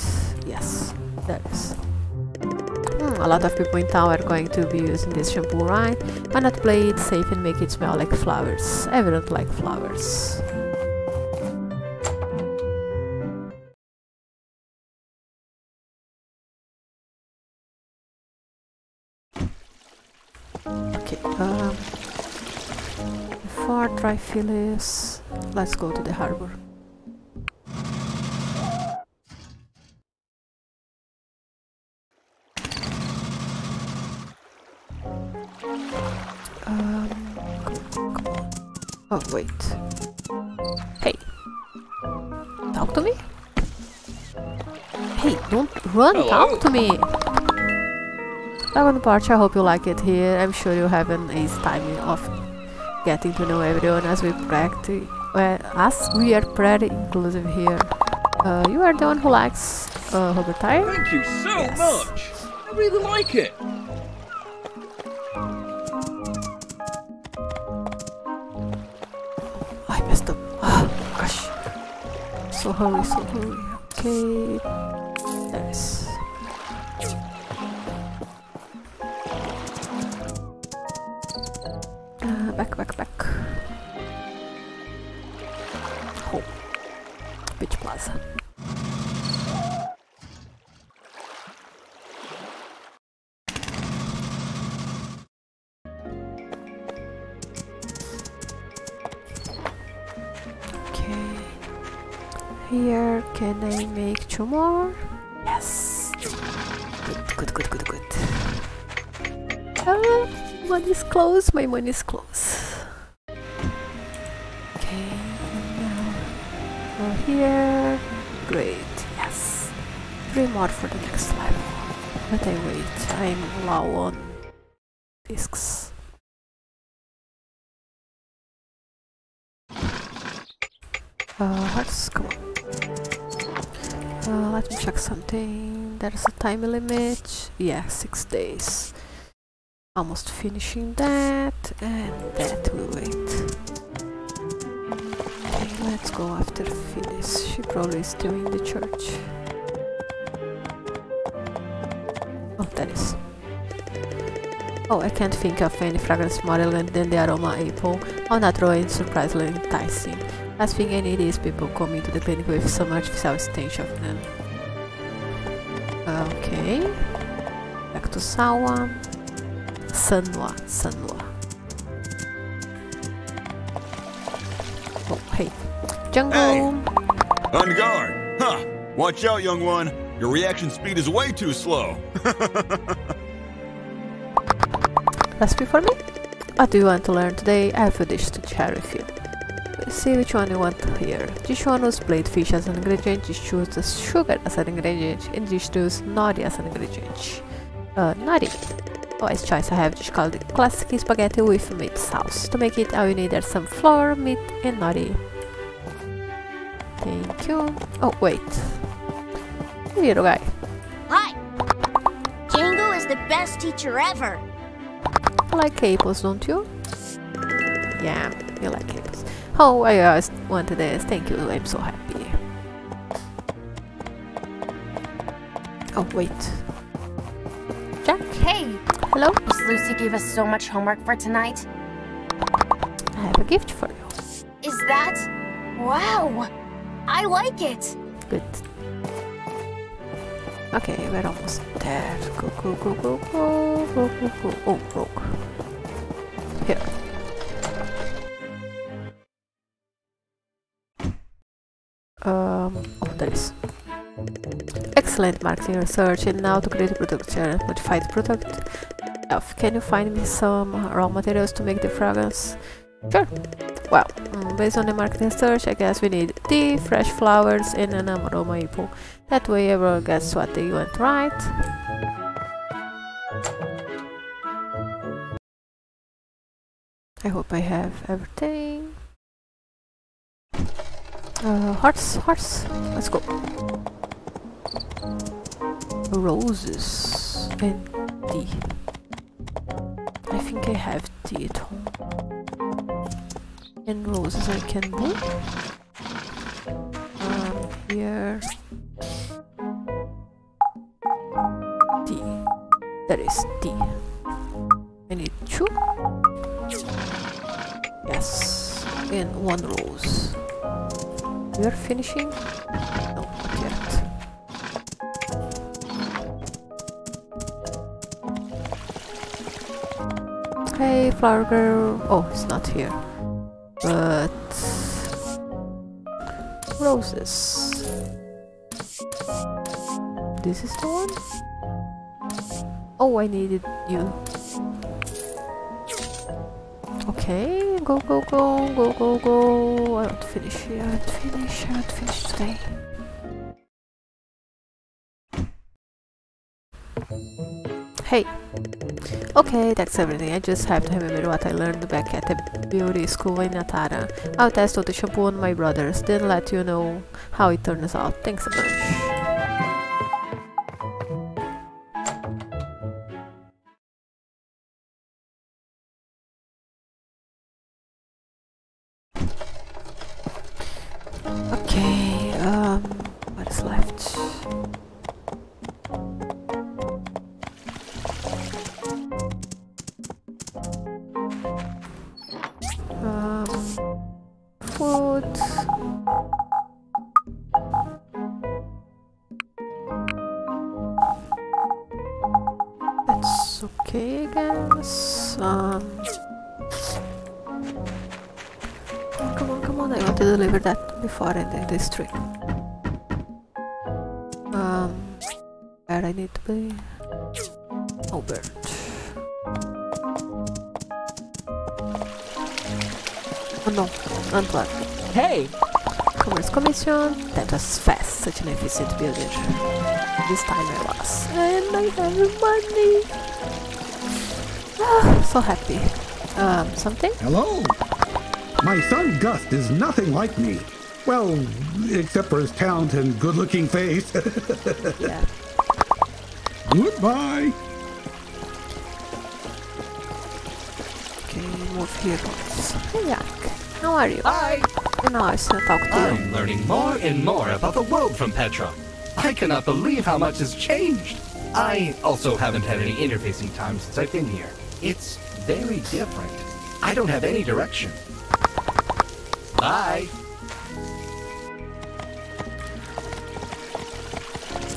Yes, there is. Hmm, a lot of people in town are going to be using this shampoo, right? Why not play it safe and make it smell like flowers? Everyone like flowers. Okay, um, before dry Phyllis, let's go to the harbor. Oh, wait. Hey. Talk to me? Hey, don't run, Hello? talk to me! Welcome to Portia, I hope you like it here. I'm sure you have an ace time of getting to know everyone as we practice. Well, as we are pretty inclusive here. Uh, you are the one who likes uh, Robert Tire? Thank you so Yes. much. I really like it. So hurry, so hurry. Okay. Two more? Yes. Good, good, good, good, good. Ah, money is close. My money is close. Okay, now go here. Great. Yes. Three more for the next level. But I wait. I'm low on discs. Uh, let's go. Uh, let me check something. There's a time limit. Yeah, six days. Almost finishing that, and that will wait. Okay, let's go after Phyllis. She probably is still in the church. Oh, that is. Oh, I can't think of any fragrance more elegant than the aroma apple, oh, all natural and surprisingly enticing. Last thing I need is people coming to the clinic with some artificial stench of them. Back to Sawa. Sanwa. Sanwa. Oh, hey. Django! Hey! On guard! Huh! Watch out, young one. Your reaction speed is way too slow. Recipe for me? What do you want to learn today? I have a dish to share with you. See which one you want here. This one was blade fish as an ingredient, this chooses sugar as an ingredient, and this chooses nori as an ingredient. Uh, nori. Wise choice I have just called it classic spaghetti with meat sauce. To make it, all you need are some flour, meat, and nori. Thank you. Oh, wait. Little guy. Hi! Django is the best teacher ever! I like apples, don't you? Yeah, you like apples. Oh, I always wanted this. Thank you, I'm so happy. Oh, wait. Hey! Hello? Miss Lucy gave us so much homework for tonight. I have a gift for you. Is that... Wow! I like it! Good. Okay, we're almost there. Go, go, go, go, go, go, go, go. Oh, broke. Here. Um, oh, there is. Excellent marketing research and now to create a product, uh, modified product. Can you find me some raw materials to make the fragrance? Sure. Well, mm, based on the marketing research, I guess we need tea, fresh flowers, and an aroma apple. That way everyone gets what they want, right? I hope I have everything. Uh, horse, horse, let's go. Roses and tea. I think I have tea at home. And roses I can do. Um, here. Tea. There is tea. I need two. Yes. And one rose. We are finishing? Hey, flower girl. Oh, it's not here. But roses. This is the one. Oh, I needed you. Okay, go, go, go, go, go, go. I want to finish. I want to finish. I want to finish today. Hey. Okay, that's everything. I just have to remember what I learned back at the beauty school in Atara. I'll test out the shampoo on my brothers, then let you know how it turns out. Thanks a bunch. Nothing like me. Well, except for his talent and good looking face. yeah. Goodbye. Okay, move here. Hey, Jack. How are you? Hi. Nice to talk to you. I'm learning more and more about the world from Petra. I cannot believe how much has changed. I also haven't had any interfacing time since I've been here. It's very different. I don't have any direction. Bye.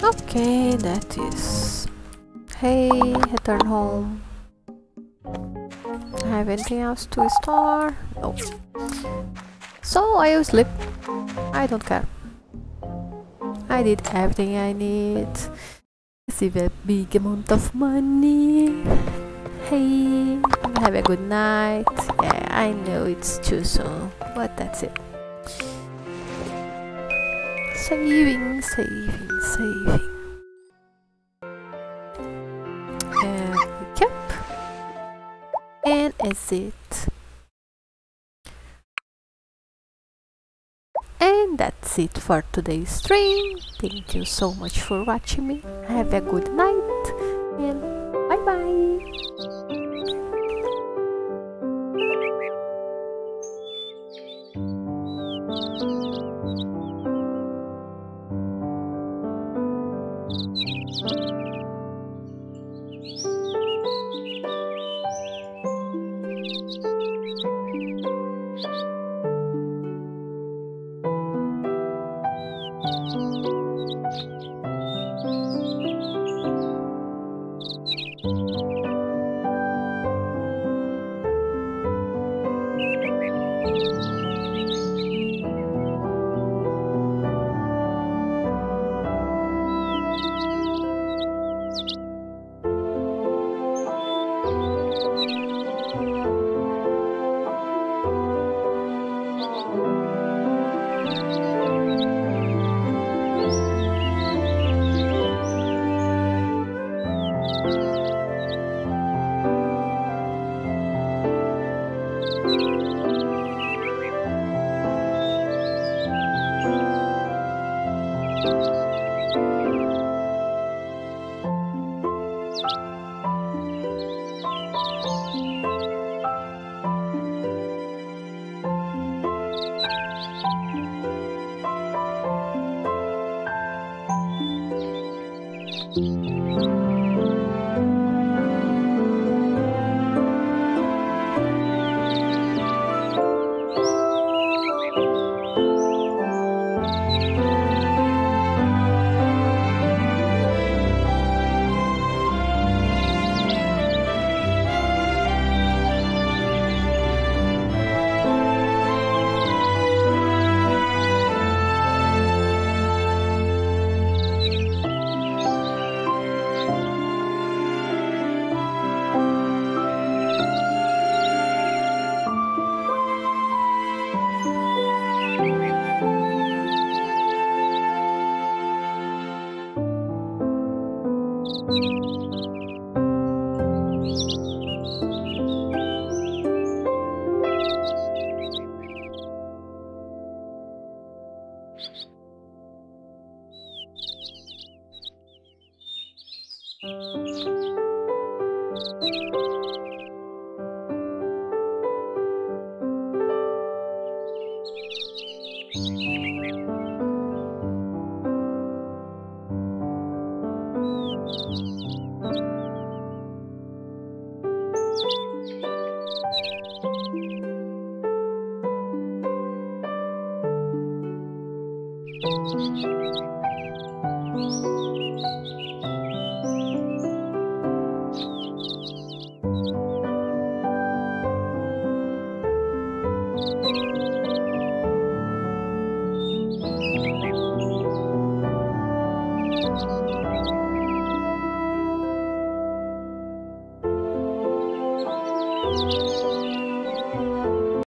Okay, that is. Hey, return home. I have anything else to store? No. So I will sleep. I don't care. I did everything I need. Save a big amount of money. Hey, have a good night. Yeah, I know it's too soon, but that's it. Saving, saving, saving. And up. And exit. And that's it for today's stream. Thank you so much for watching me. Have a good night and bye bye.